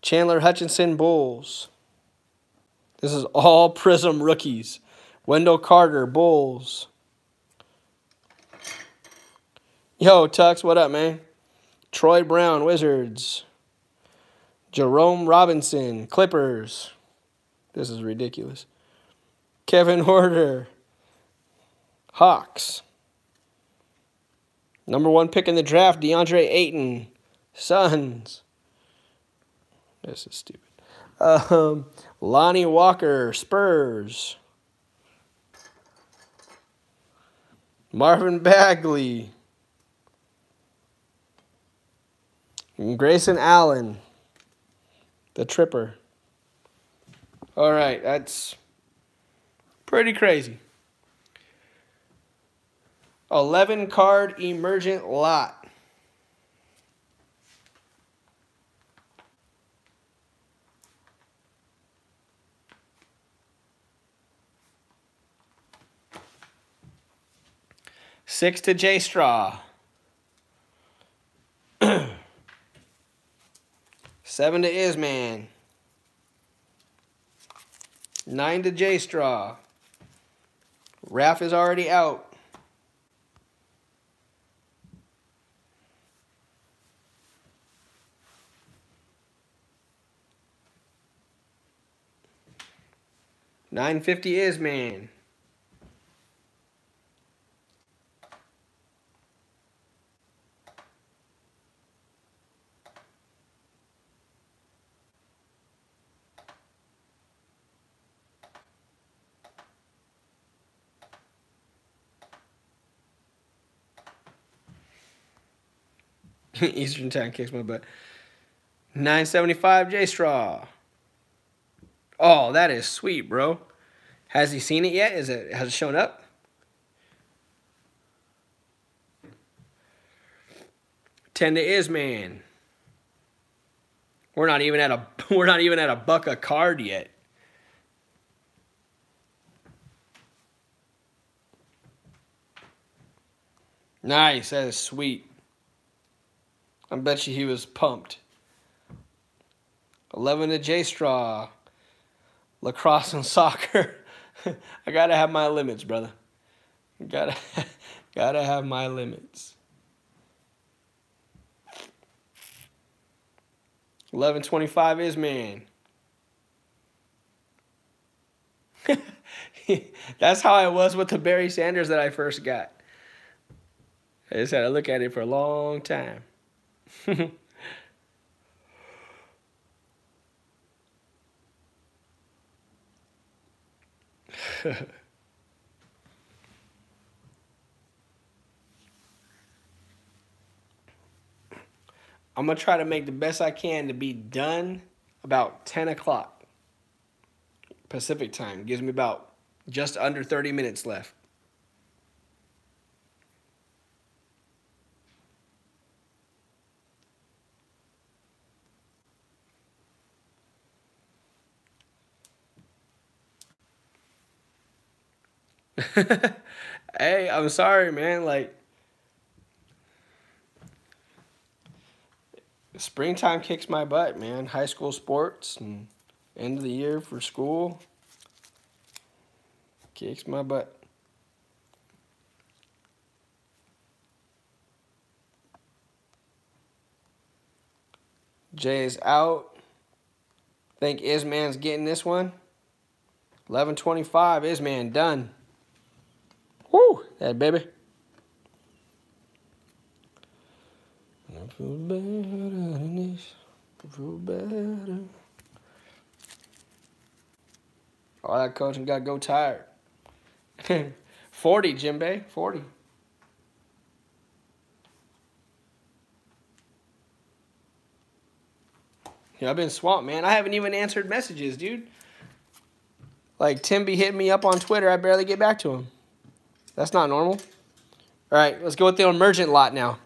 Chandler Hutchison Bulls. This is all <laughs> Prizm rookies. Wendell Carter Bulls. Yo, Tux, what up, man? Troy Brown, Wizards. Jerome Robinson, Clippers. This is ridiculous. Kevin <laughs> Horter, Hawks. Number one pick in the draft, DeAndre Ayton. Suns. This is stupid. Um, Lonnie Walker, Spurs. Marvin Bagley. Grayson Allen, the tripper. All right, that's pretty crazy. 11 card emergent lot. Six to J Straw. <clears throat> Seven to Isman. Nine to J Straw. Raph is already out. Nine fifty is man. <laughs> Eastern Time kicks my butt. 975 J Straw. Oh, that is sweet, bro. Has he seen it yet? Is it has it shown up? Ten to is man. We're not even at a <laughs> we're not even at a buck a card yet. Nice, that is sweet. I bet you he was pumped. 11 to J Straw. Lacrosse and <laughs> soccer. <laughs> I gotta have my limits, brother. Gotta, <laughs> gotta have my limits. 1125 is man. That's how I was with the Barry Sanders that I first got. I just had to look at it for a long time. <laughs> I'm gonna try to make the best I can to be done about 10 o'clock Pacific time. Gives me about just under 30 minutes left. <laughs> hey, I'm sorry, man. Like, springtime kicks my butt, man. High school sports and end of the year for school kicks my butt. Jay is out. Think Isman's getting this one. 1125, Isman done. That baby. I feel better than this. I feel better. All that coaching got to go tired. <laughs> 40, Jimbe. 40. Yeah, I've been swamped, man. I haven't even answered messages, dude. Like, Tim be hitting me up on Twitter. I barely get back to him. That's not normal. All right, let's go with the emergent lot now.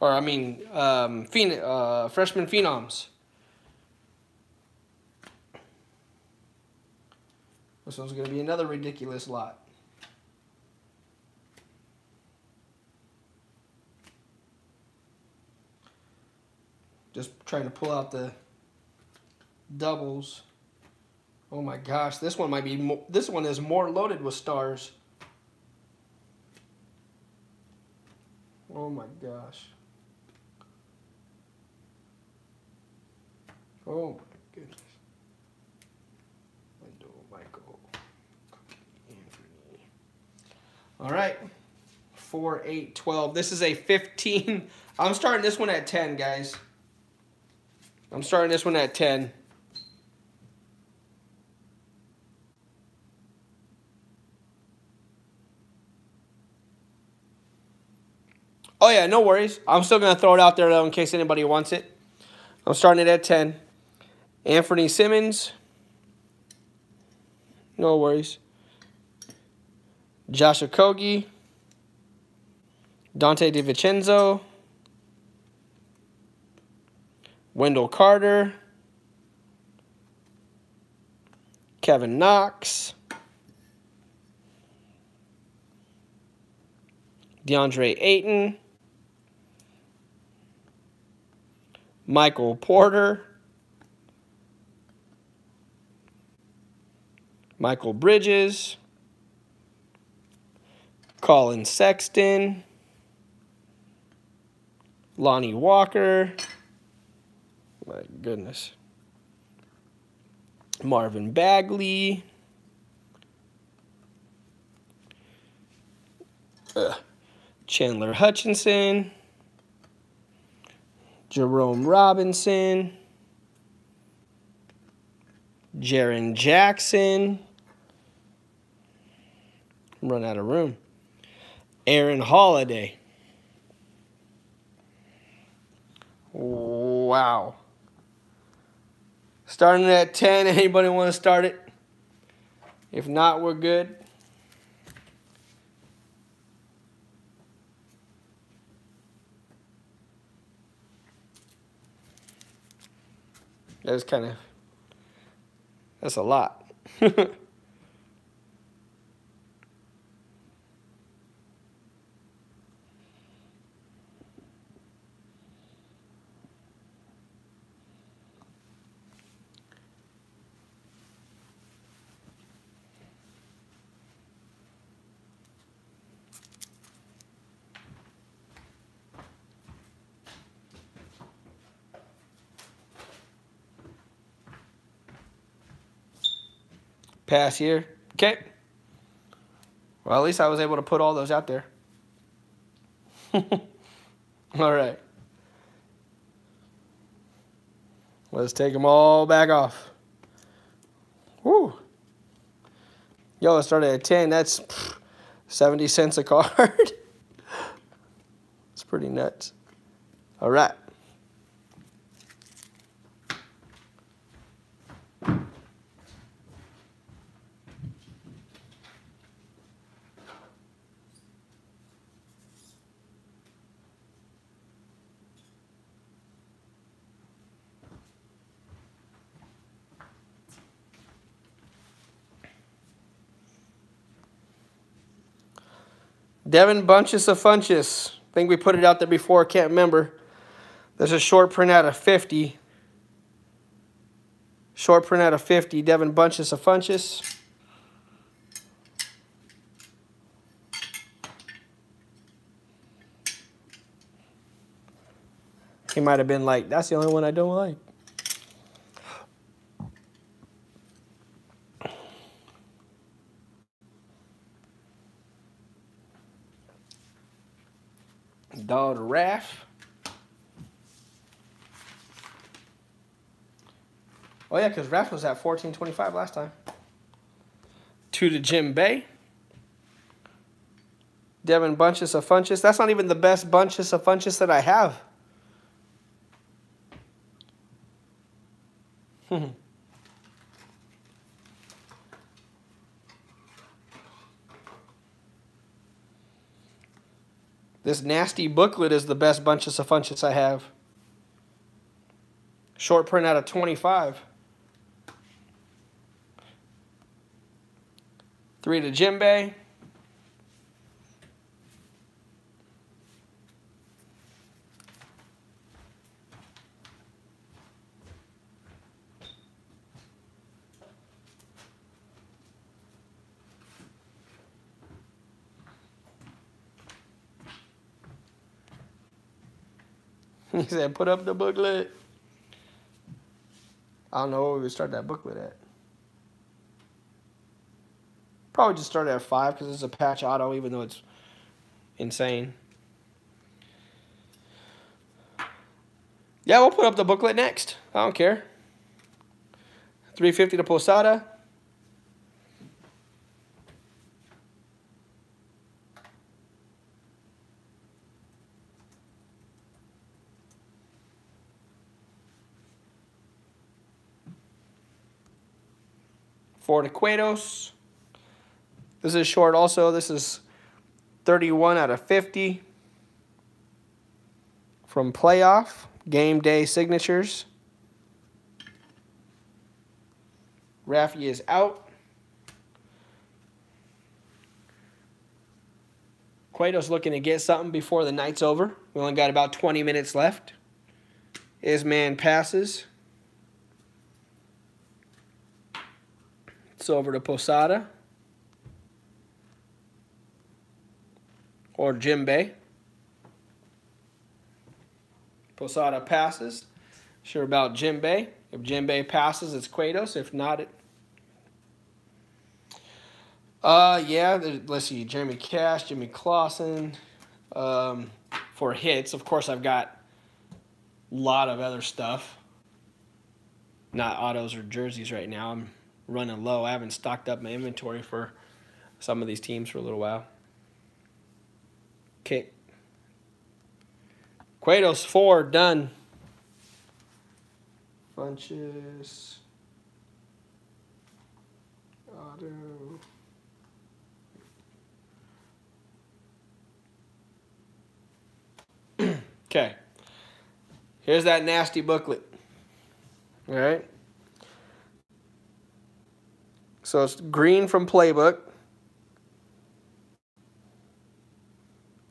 Or, I mean, um, phen uh, freshman phenoms. This one's going to be another ridiculous lot. Just trying to pull out the doubles. Oh my gosh, this one might be, this one is more loaded with stars. Oh my gosh. Oh my goodness. Wendell Michael Anthony. All right. 4, 8, 12. This is a 15. I'm starting this one at 10, guys. I'm starting this one at 10. Oh, yeah, no worries. I'm still going to throw it out there, though, in case anybody wants it. I'm starting it at 10. Anthony Simmons. No worries. Josh Okogie. Donte DiVincenzo. Wendell Carter. Kevin Knox. DeAndre Ayton. Michael Porter. Mikal Bridges. Collin Sexton. Lonnie Walker. My goodness. Marvin Bagley. Ugh. Chandler Hutchison. Jerome Robinson. Jaren Jackson. Run out of room. Aaron Holiday. Wow. Starting at 10. <laughs> Anybody want to start it? If not, we're good. That's kind of, that's a lot. <laughs> Pass here. Okay. Well, at least I was able to put all those out there. <laughs> all right. Let's take them all back off. Woo. Yo, it started at 10. That's pff, 70 cents a card. <laughs> it's pretty nuts. All right. Devin Bunches of Funches. I think we put it out there before. I can't remember. There's a short print out of 50. Short print out of 50. Devin Bunches of Funches. He might have been like, that's the only one I don't like. Dog Raff. Oh yeah, because Raff was at 1425 last time. Two to Jim Bay. Devin Bunches of Funches. That's not even the best Bunches of Funches that I have. <laughs> This nasty booklet is the best bunch of funches I have. Short print out of 25. Three to Jimbe. <laughs> He said, put up the booklet. I don't know where we would start that booklet at. Probably just start at five because it's a patch auto, even though it's insane. Yeah, we'll put up the booklet next. I don't care. 350 to Posada. For the Cuetos. This is short also. This is 31 out of 50 from playoff game day signatures. Raffy is out. Cueto's looking to get something before the night's over. We only got about 20 minutes left. His man passes. It's over to Posada. Or Jim Bay. Posada passes. Sure about Jim Bay. If Jim Bay passes, it's Cuetos. If not, it. Uh, yeah. Let's see. Jeremy Cash, Jimmy Clausen. Um, for hits, of course, I've got a lot of other stuff. Not autos or jerseys right now. I'm running low. I haven't stocked up my inventory for some of these teams for a little while. Okay. Cuetos four done. Bunches. Auto. <clears throat> okay. Here's that nasty booklet. All right. So it's green from Playbook.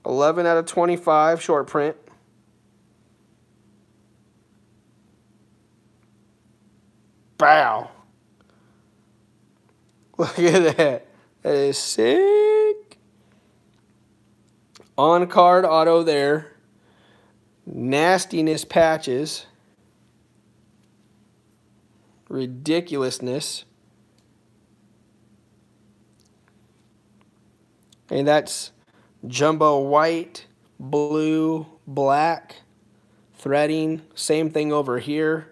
11 out of 25 short print. Bow. <laughs> Look at that. That is sick. On card auto there. Nastiness patches. Ridiculousness. And that's jumbo white, blue, black, threading. Same thing over here.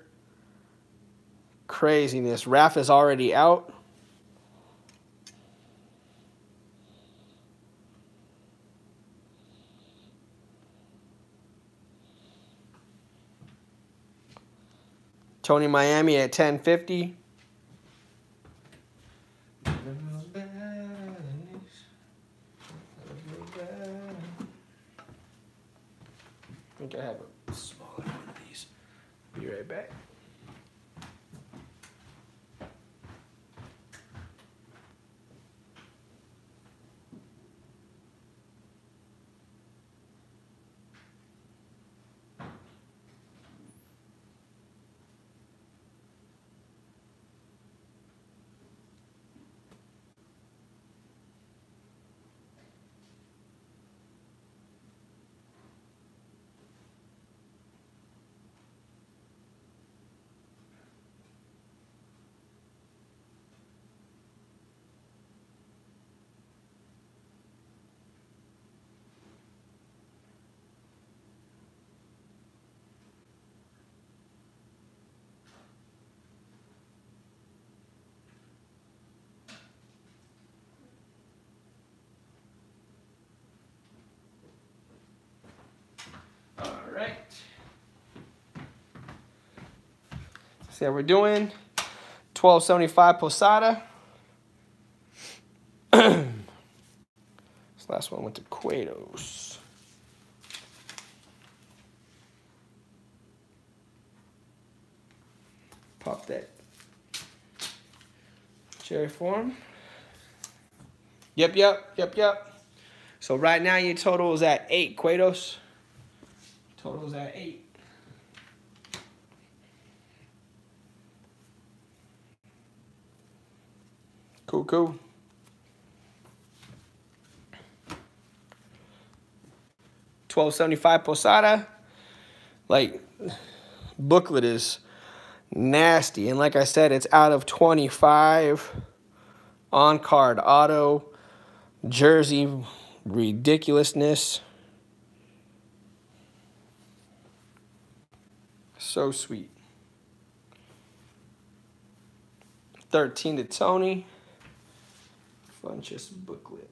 Craziness. Raf is already out. Tony Miami at 1050. I think I have a smaller one of these. Be right back. right. How we're doing. 1275 Posada. <clears throat> this last one went to Cuetos. Pop that cherry form. Yep, yep, yep, yep. So right now your total is at eight Quados. Total is at eight. Cool, cool. Twelve seventy five Posada. Like booklet is nasty, and like I said, it's out of twenty five On card auto. Jersey ridiculousness. So sweet. 13 to Tony. Funchess booklet.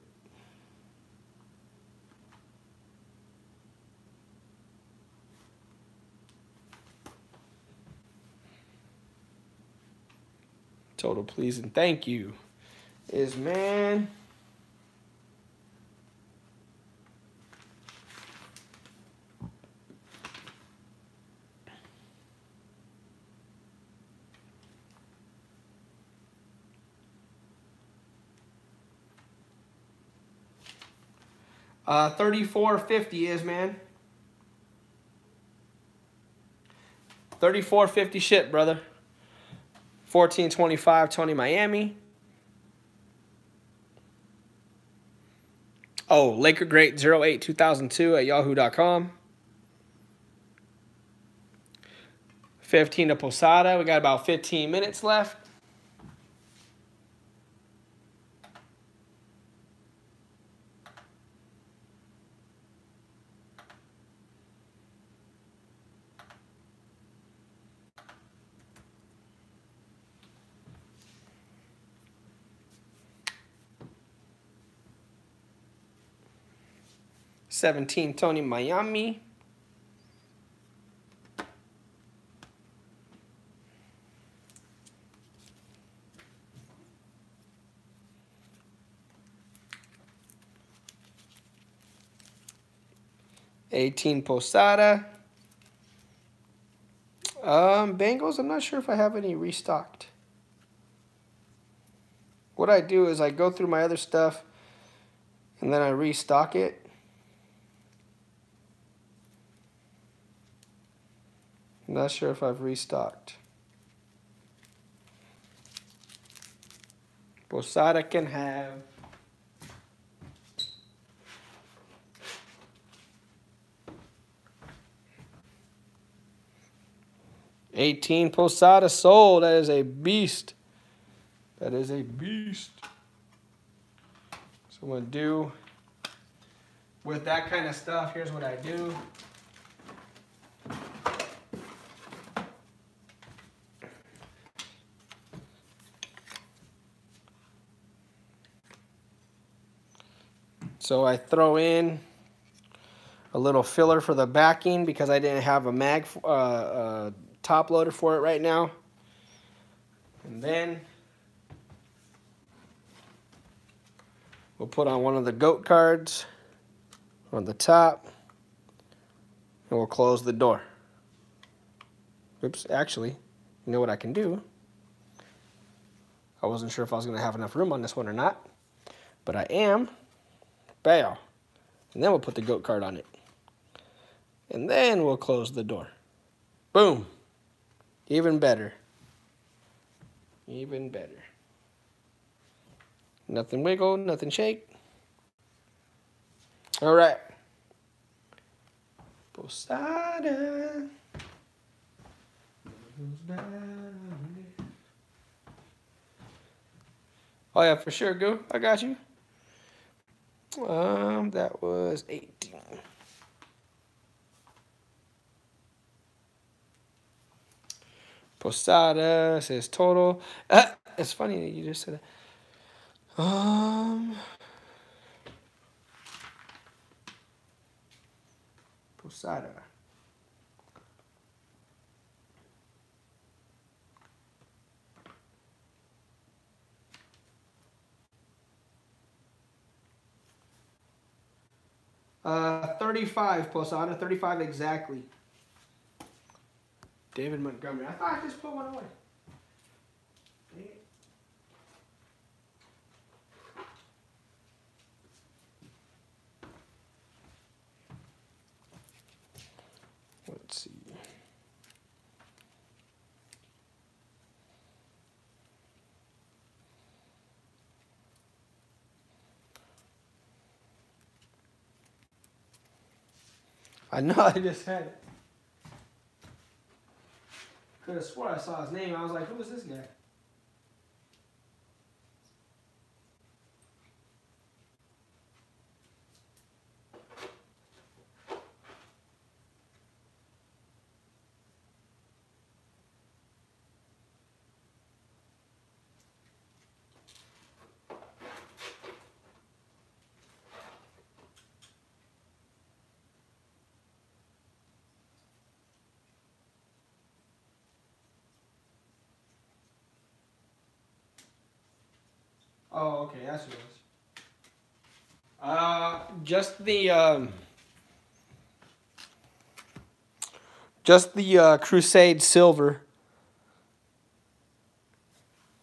Total please and thank you is man. Uh, 3450 is, man. 3450 ship, brother. 1425 Tony Miami. Oh, Laker Great 08 2002 at yahoo.com. 15 to Posada. We got about 15 minutes left. Seventeen Tony Miami. Eighteen Posada. Um, Bengals, I'm not sure if I have any restocked. What I do is I go through my other stuff and then I restock it. I'm not sure if I've restocked. Posada can have. Eighteen Posada sold. That is a beast. That is a beast. So I'm gonna do with that kind of stuff. Here's what I do. So I throw in a little filler for the backing because I didn't have a mag uh, uh, top loader for it right now. And then we'll put on one of the goat cards on the top and we'll close the door. Oops, actually, you know what I can do? I wasn't sure if I was going to have enough room on this one or not, but I am. Bow. And then we'll put the goat card on it. And then we'll close the door. Boom. Even better. Even better. Nothing wiggle, nothing shake. All right. Posada. Oh yeah, for sure, go. I got you. Um, that was 18. Posada says total. Uh, it's funny that you just said that. Um, Posada. Uh, 35, Posada. 35 exactly. David Montgomery. I thought I just put one away. Let's see. I know <laughs> I just had it. Could have swore I saw his name. I was like, who is this guy? Oh, okay, that's what it was. Uh, just the um, just the uh, Crusade silver.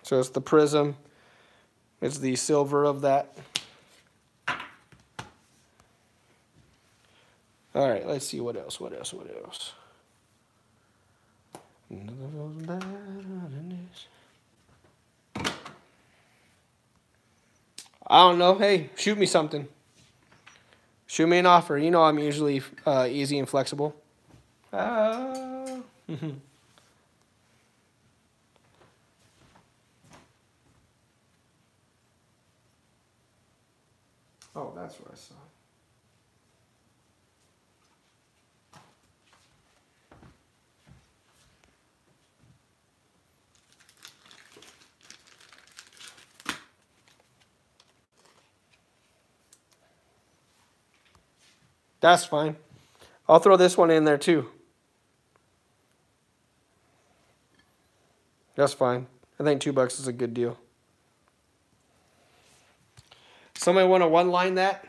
So it's the prism. It's the silver of that. All right, let's see what else. What else? What else? I don't know. Hey, shoot me something. Shoot me an offer. You know I'm usually uh, easy and flexible. Uh, <laughs> oh, that's what I saw. That's fine. I'll throw this one in there too. That's fine. I think two bucks is a good deal. Somebody want to one line that?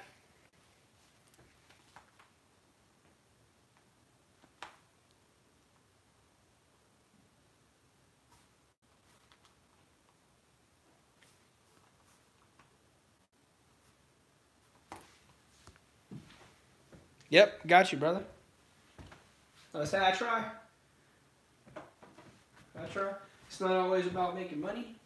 Yep, got you, brother. I say I try. I try. It's not always about making money.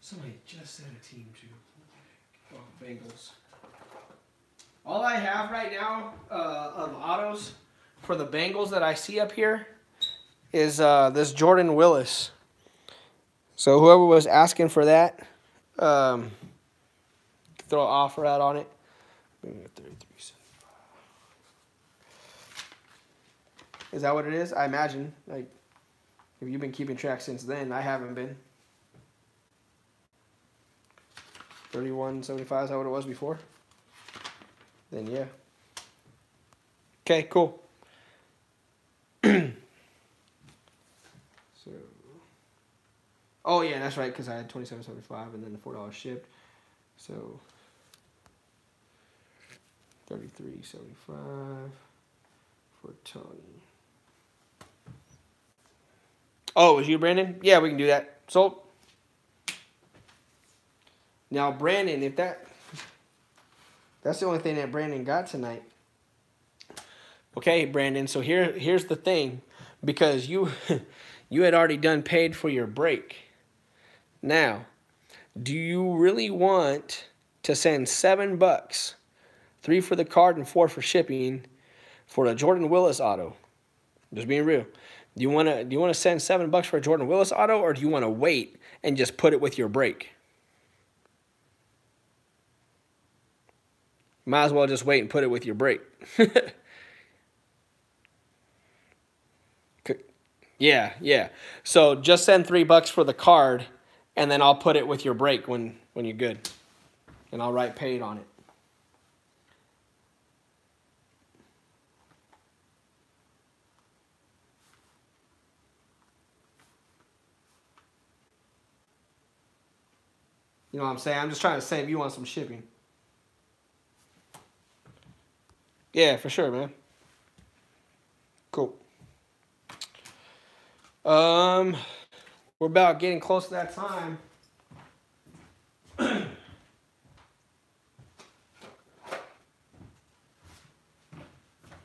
Somebody just said a team too. Oh, Bengals. All I have right now uh, of autos for the Bengals that I see up here is uh, this Jordan Willis. So whoever was asking for that, um, throw an offer out on it. Is that what it is? I imagine. Like, if you've been keeping track since then, I haven't been. Thirty-one seventy-five is that what it was before? Then yeah. Okay, cool. <clears throat> so, oh yeah, that's right, because I had twenty-seven seventy-five and then the four dollars shipped. So, thirty-three seventy-five for Tony. Oh, is you Brandon? Yeah, we can do that. Sold. Now, Brandon, if that that's the only thing that Brandon got tonight. Okay, Brandon. So here, here's the thing, because you, <laughs> you had already done paid for your break. Now, do you really want to send seven bucks, three for the card and four for shipping, for a Jordan Willis auto? Just being real. Do you want to do you want to send seven bucks for a Jordan Willis auto, or do you want to wait and just put it with your break? Might as well just wait and put it with your break. <laughs> yeah, yeah. So just send three bucks for the card, and then I'll put it with your break when when you're good, and I'll write paid on it. You know what I'm saying? I'm just trying to save you on some shipping. Yeah, for sure, man. Cool. Um, we're about getting close to that time. <clears throat> we're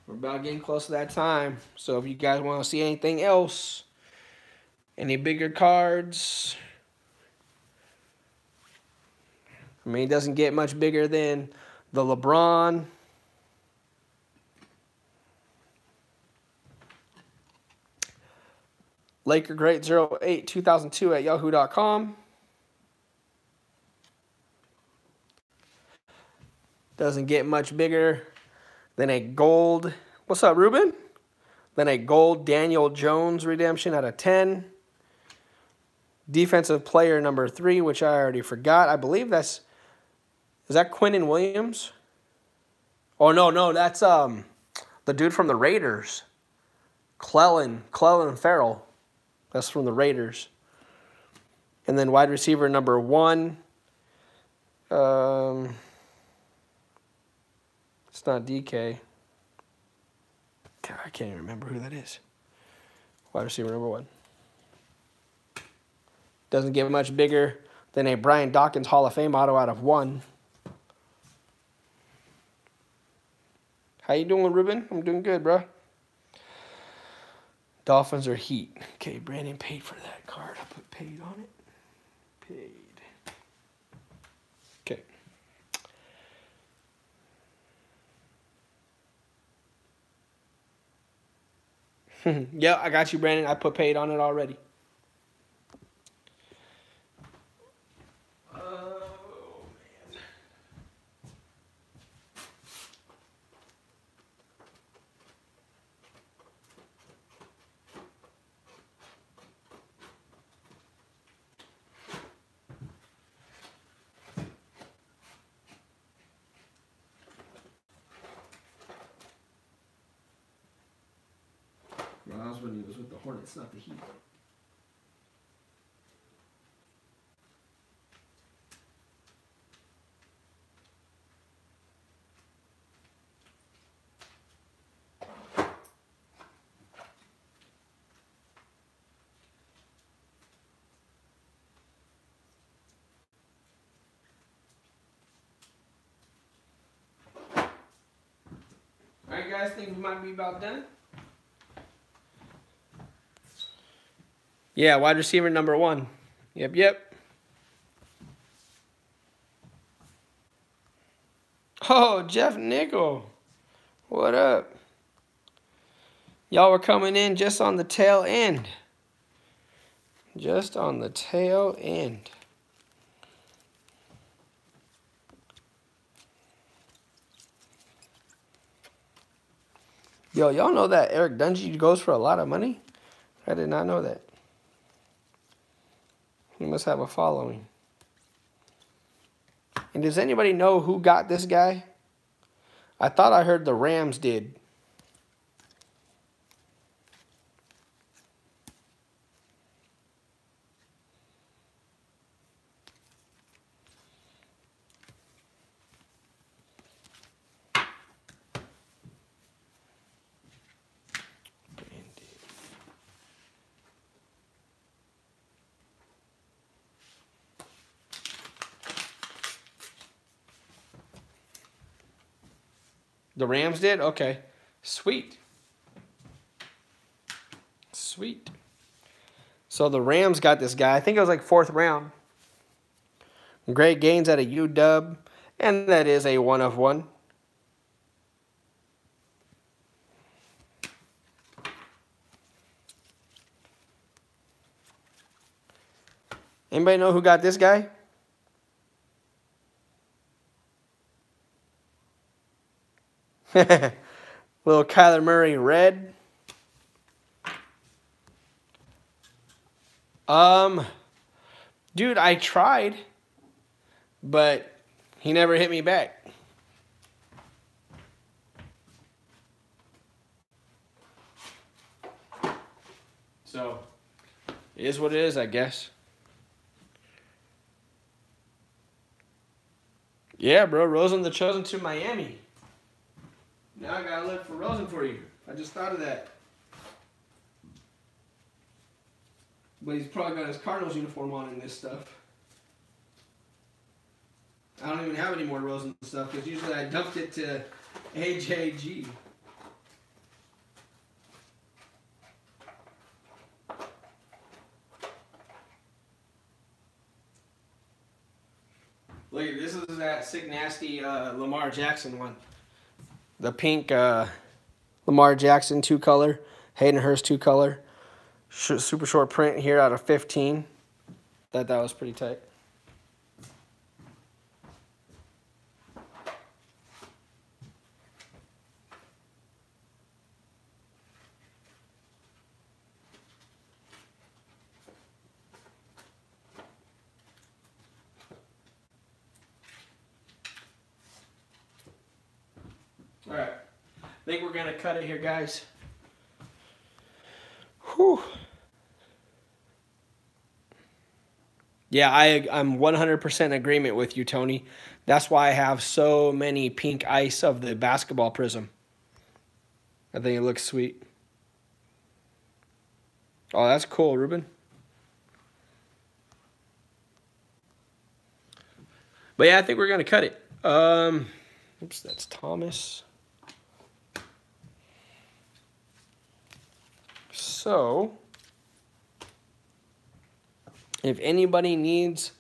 about getting close to that time. So if you guys want to see anything else, any bigger cards, I mean, it doesn't get much bigger than the LeBron. Laker Great 08 2002 at yahoo.com. Doesn't get much bigger than a gold. What's up, Ruben? Than a gold Daniel Jones redemption out of 10. Defensive player number three, which I already forgot. I believe that's is that Quinnen Williams? Oh no, no, that's um the dude from the Raiders. Clelin, Clelin Ferrell. That's from the Raiders. And then wide receiver number one. Um, it's not DK. God, I can't even remember who that is. Wide receiver number one. Doesn't get much bigger than a Brian Dawkins Hall of Fame auto out of one. How you doing, Ruben? I'm doing good, bro. Dolphins or Heat. Okay, Brandon paid for that card. I put paid on it. Paid. Okay. <laughs> yeah, I got you, Brandon. I put paid on it already. Oh, man. Well, that was when he Hornets, not the Heat. Alright guys, think we might be about done? Yeah, wide receiver number one. Yep, yep. Oh, Jeff Nickel. What up? Y'all were coming in just on the tail end. Just on the tail end. Yo, y'all know that Eric Dungey goes for a lot of money? I did not know that. He must have a following. And does anybody know who got this guy? I thought I heard the Rams did. The Rams did? Okay. Sweet. Sweet. So the Rams got this guy. I think it was like fourth round. Greg Gaines at a UW. And that is a one of one. Anybody know who got this guy? <laughs> Little Kyler Murray red. Um, dude, I tried, but he never hit me back. So, it is what it is, I guess. Yeah, bro, Rosen the chosen to Miami. Now I gotta look for Rosen for you. I just thought of that. But he's probably got his Cardinals uniform on in this stuff. I don't even have any more Rosen stuff because usually I dumped it to AJG. Look, this is that sick nasty uh, Lamar Jackson one the pink uh, Lamar Jackson two color, Hayden Hurst two color, super short print here out of 15. That that was pretty tight. All right. I going to cut it here, guys. Whew. Yeah, I I'm 100% in agreement with you, Tony. That's why I have so many pink ice of the basketball Prizm. I think it looks sweet. Oh, that's cool, Ruben. But yeah, I think we're gonna cut it. Um, oops, that's Thomas. So, if anybody needs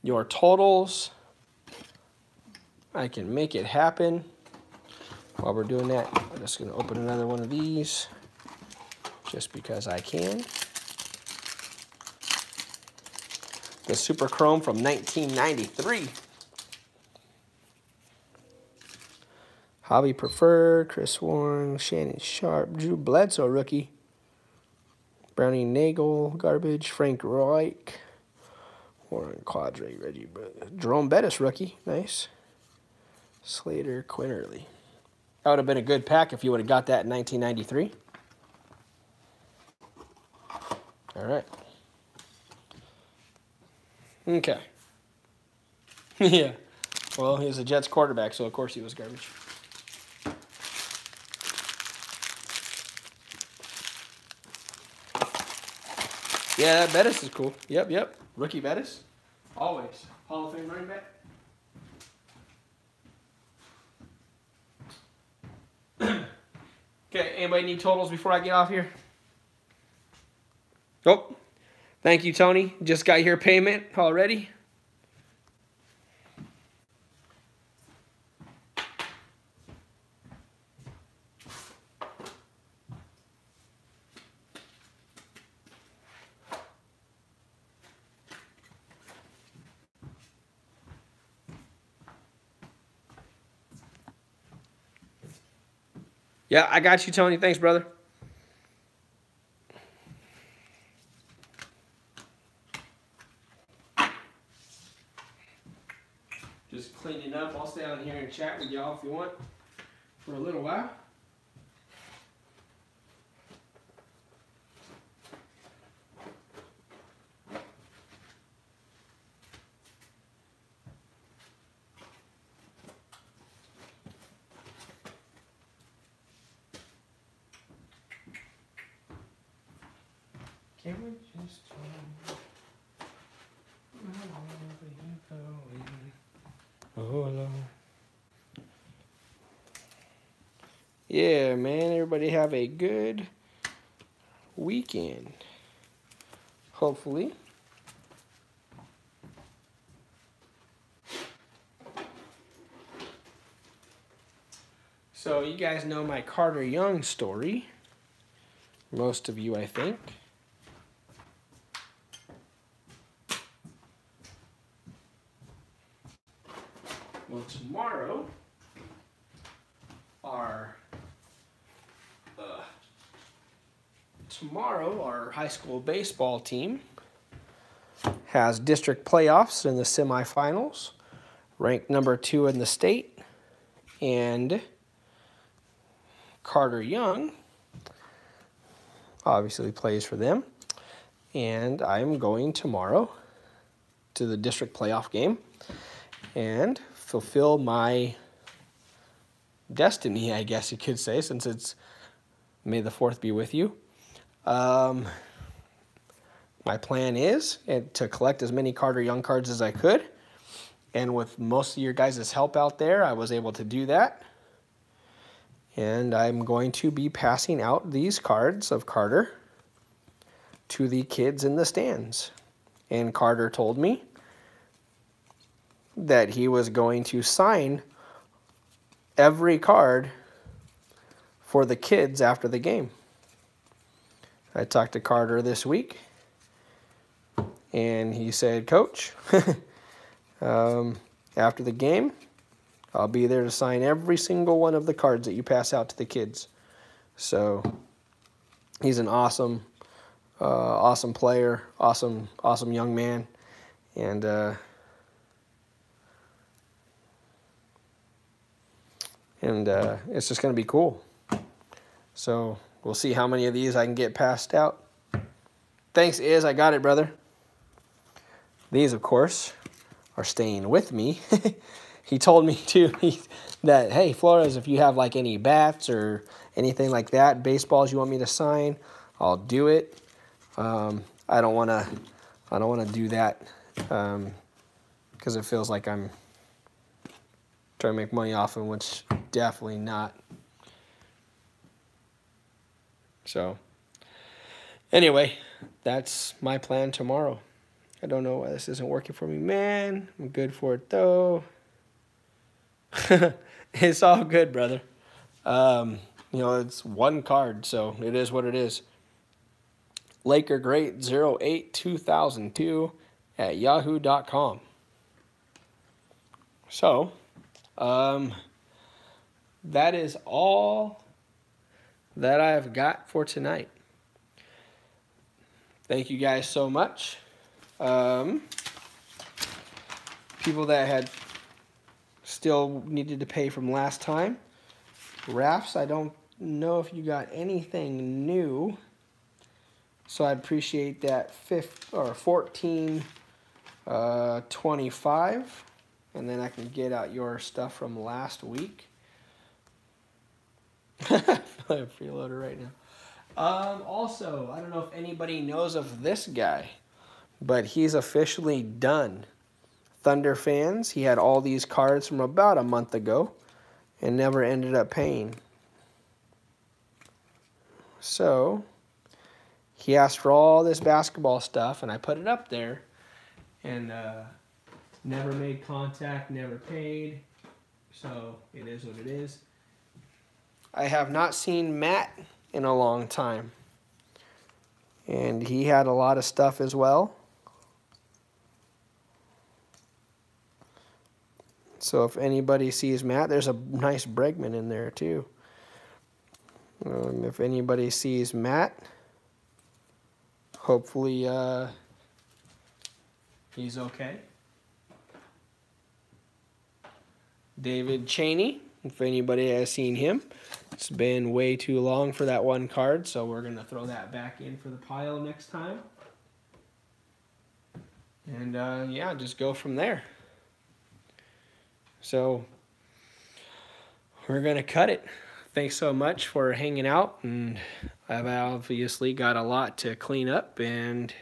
your totals, I can make it happen. While we're doing that, I'm just gonna open another one of these just because I can. The Super Chrome from 1993. Hobby Preferred, Chris Warren, Shannon Sharpe, Drew Bledsoe rookie, Browning Nagle, Garbage, Frank Reich, Warren Quadre, Reggie, Jerome Bettis rookie, nice. Slater, Quinerly. That would have been a good pack if you would have got that in 1993. All right. Okay. <laughs> yeah. Well, he was a Jets quarterback, so of course he was garbage. Yeah, that Bettis is cool. Yep, yep. Rookie Bettis. Always. Hall of Fame running back. okay, anybody need totals before I get off here? Oh, thank you, Tony. Just got your payment already. Yeah, I got you, Tony. Thanks, brother. Just cleaning up. I'll stay on here and chat with y'all if you want for a little while. Can we just talk? Oh, hello. Yeah, man. Everybody have a good weekend. Hopefully. So, you guys know my Carter Young story. Most of you, I think. Well, tomorrow, our uh, tomorrow our high school baseball team has district playoffs in the semifinals, ranked number two in the state, and Carter Young obviously plays for them. And I'm going tomorrow to the district playoff game. And fulfill my destiny, I guess you could say, since it's May the 4th be with you. Um, my plan is eh, to collect as many Carter Young cards as I could. And with most of your guys' help out there, I was able to do that. And I'm going to be passing out these cards of Carter to the kids in the stands. And Carter told me that he was going to sign every card for the kids after the game. I talked to Carter this week, and he said, Coach, <laughs> um, after the game, I'll be there to sign every single one of the cards that you pass out to the kids. So he's an awesome, uh, awesome player, awesome, awesome young man, and uh, and uh, it's just going to be cool. So we'll see how many of these I can get passed out. Thanks, Iz. I got it, brother. These, of course, are staying with me. <laughs> he told me too <laughs> he, that, hey, Flores, if you have like any bats or anything like that, baseballs you want me to sign, I'll do it. Um, I don't want to, I don't want to do that because um, it feels like I'm trying to make money off of, which definitely not. So, anyway, that's my plan tomorrow. I don't know why this isn't working for me, man. I'm good for it though. <laughs> it's all good, brother. Um, you know, it's one card, so it is what it is. Laker Great 08 2002 at yahoo.com. So, um, that is all that I've got for tonight. Thank you guys so much. Um, people that had still needed to pay from last time. Rafts, I don't know if you got anything new. So I appreciate that fifth or 14 uh, 25 and then I can get out your stuff from last week. <laughs> I'm a freeloader right now. Um, also, I don't know if anybody knows of this guy, but he's officially done. Thunder fans, he had all these cards from about a month ago and never ended up paying. So, he asked for all this basketball stuff, and I put it up there, and uh, never made contact, never paid. So, it is what it is. I have not seen Matt in a long time. And he had a lot of stuff as well. So if anybody sees Matt, there's a nice Bregman in there too. Um, if anybody sees Matt, hopefully uh, he's okay. David Cheney, if anybody has seen him. It's been way too long for that one card, so we're going to throw that back in for the pile next time. And uh, yeah, just go from there. So we're going to cut it. Thanks so much for hanging out. And I've obviously got a lot to clean up and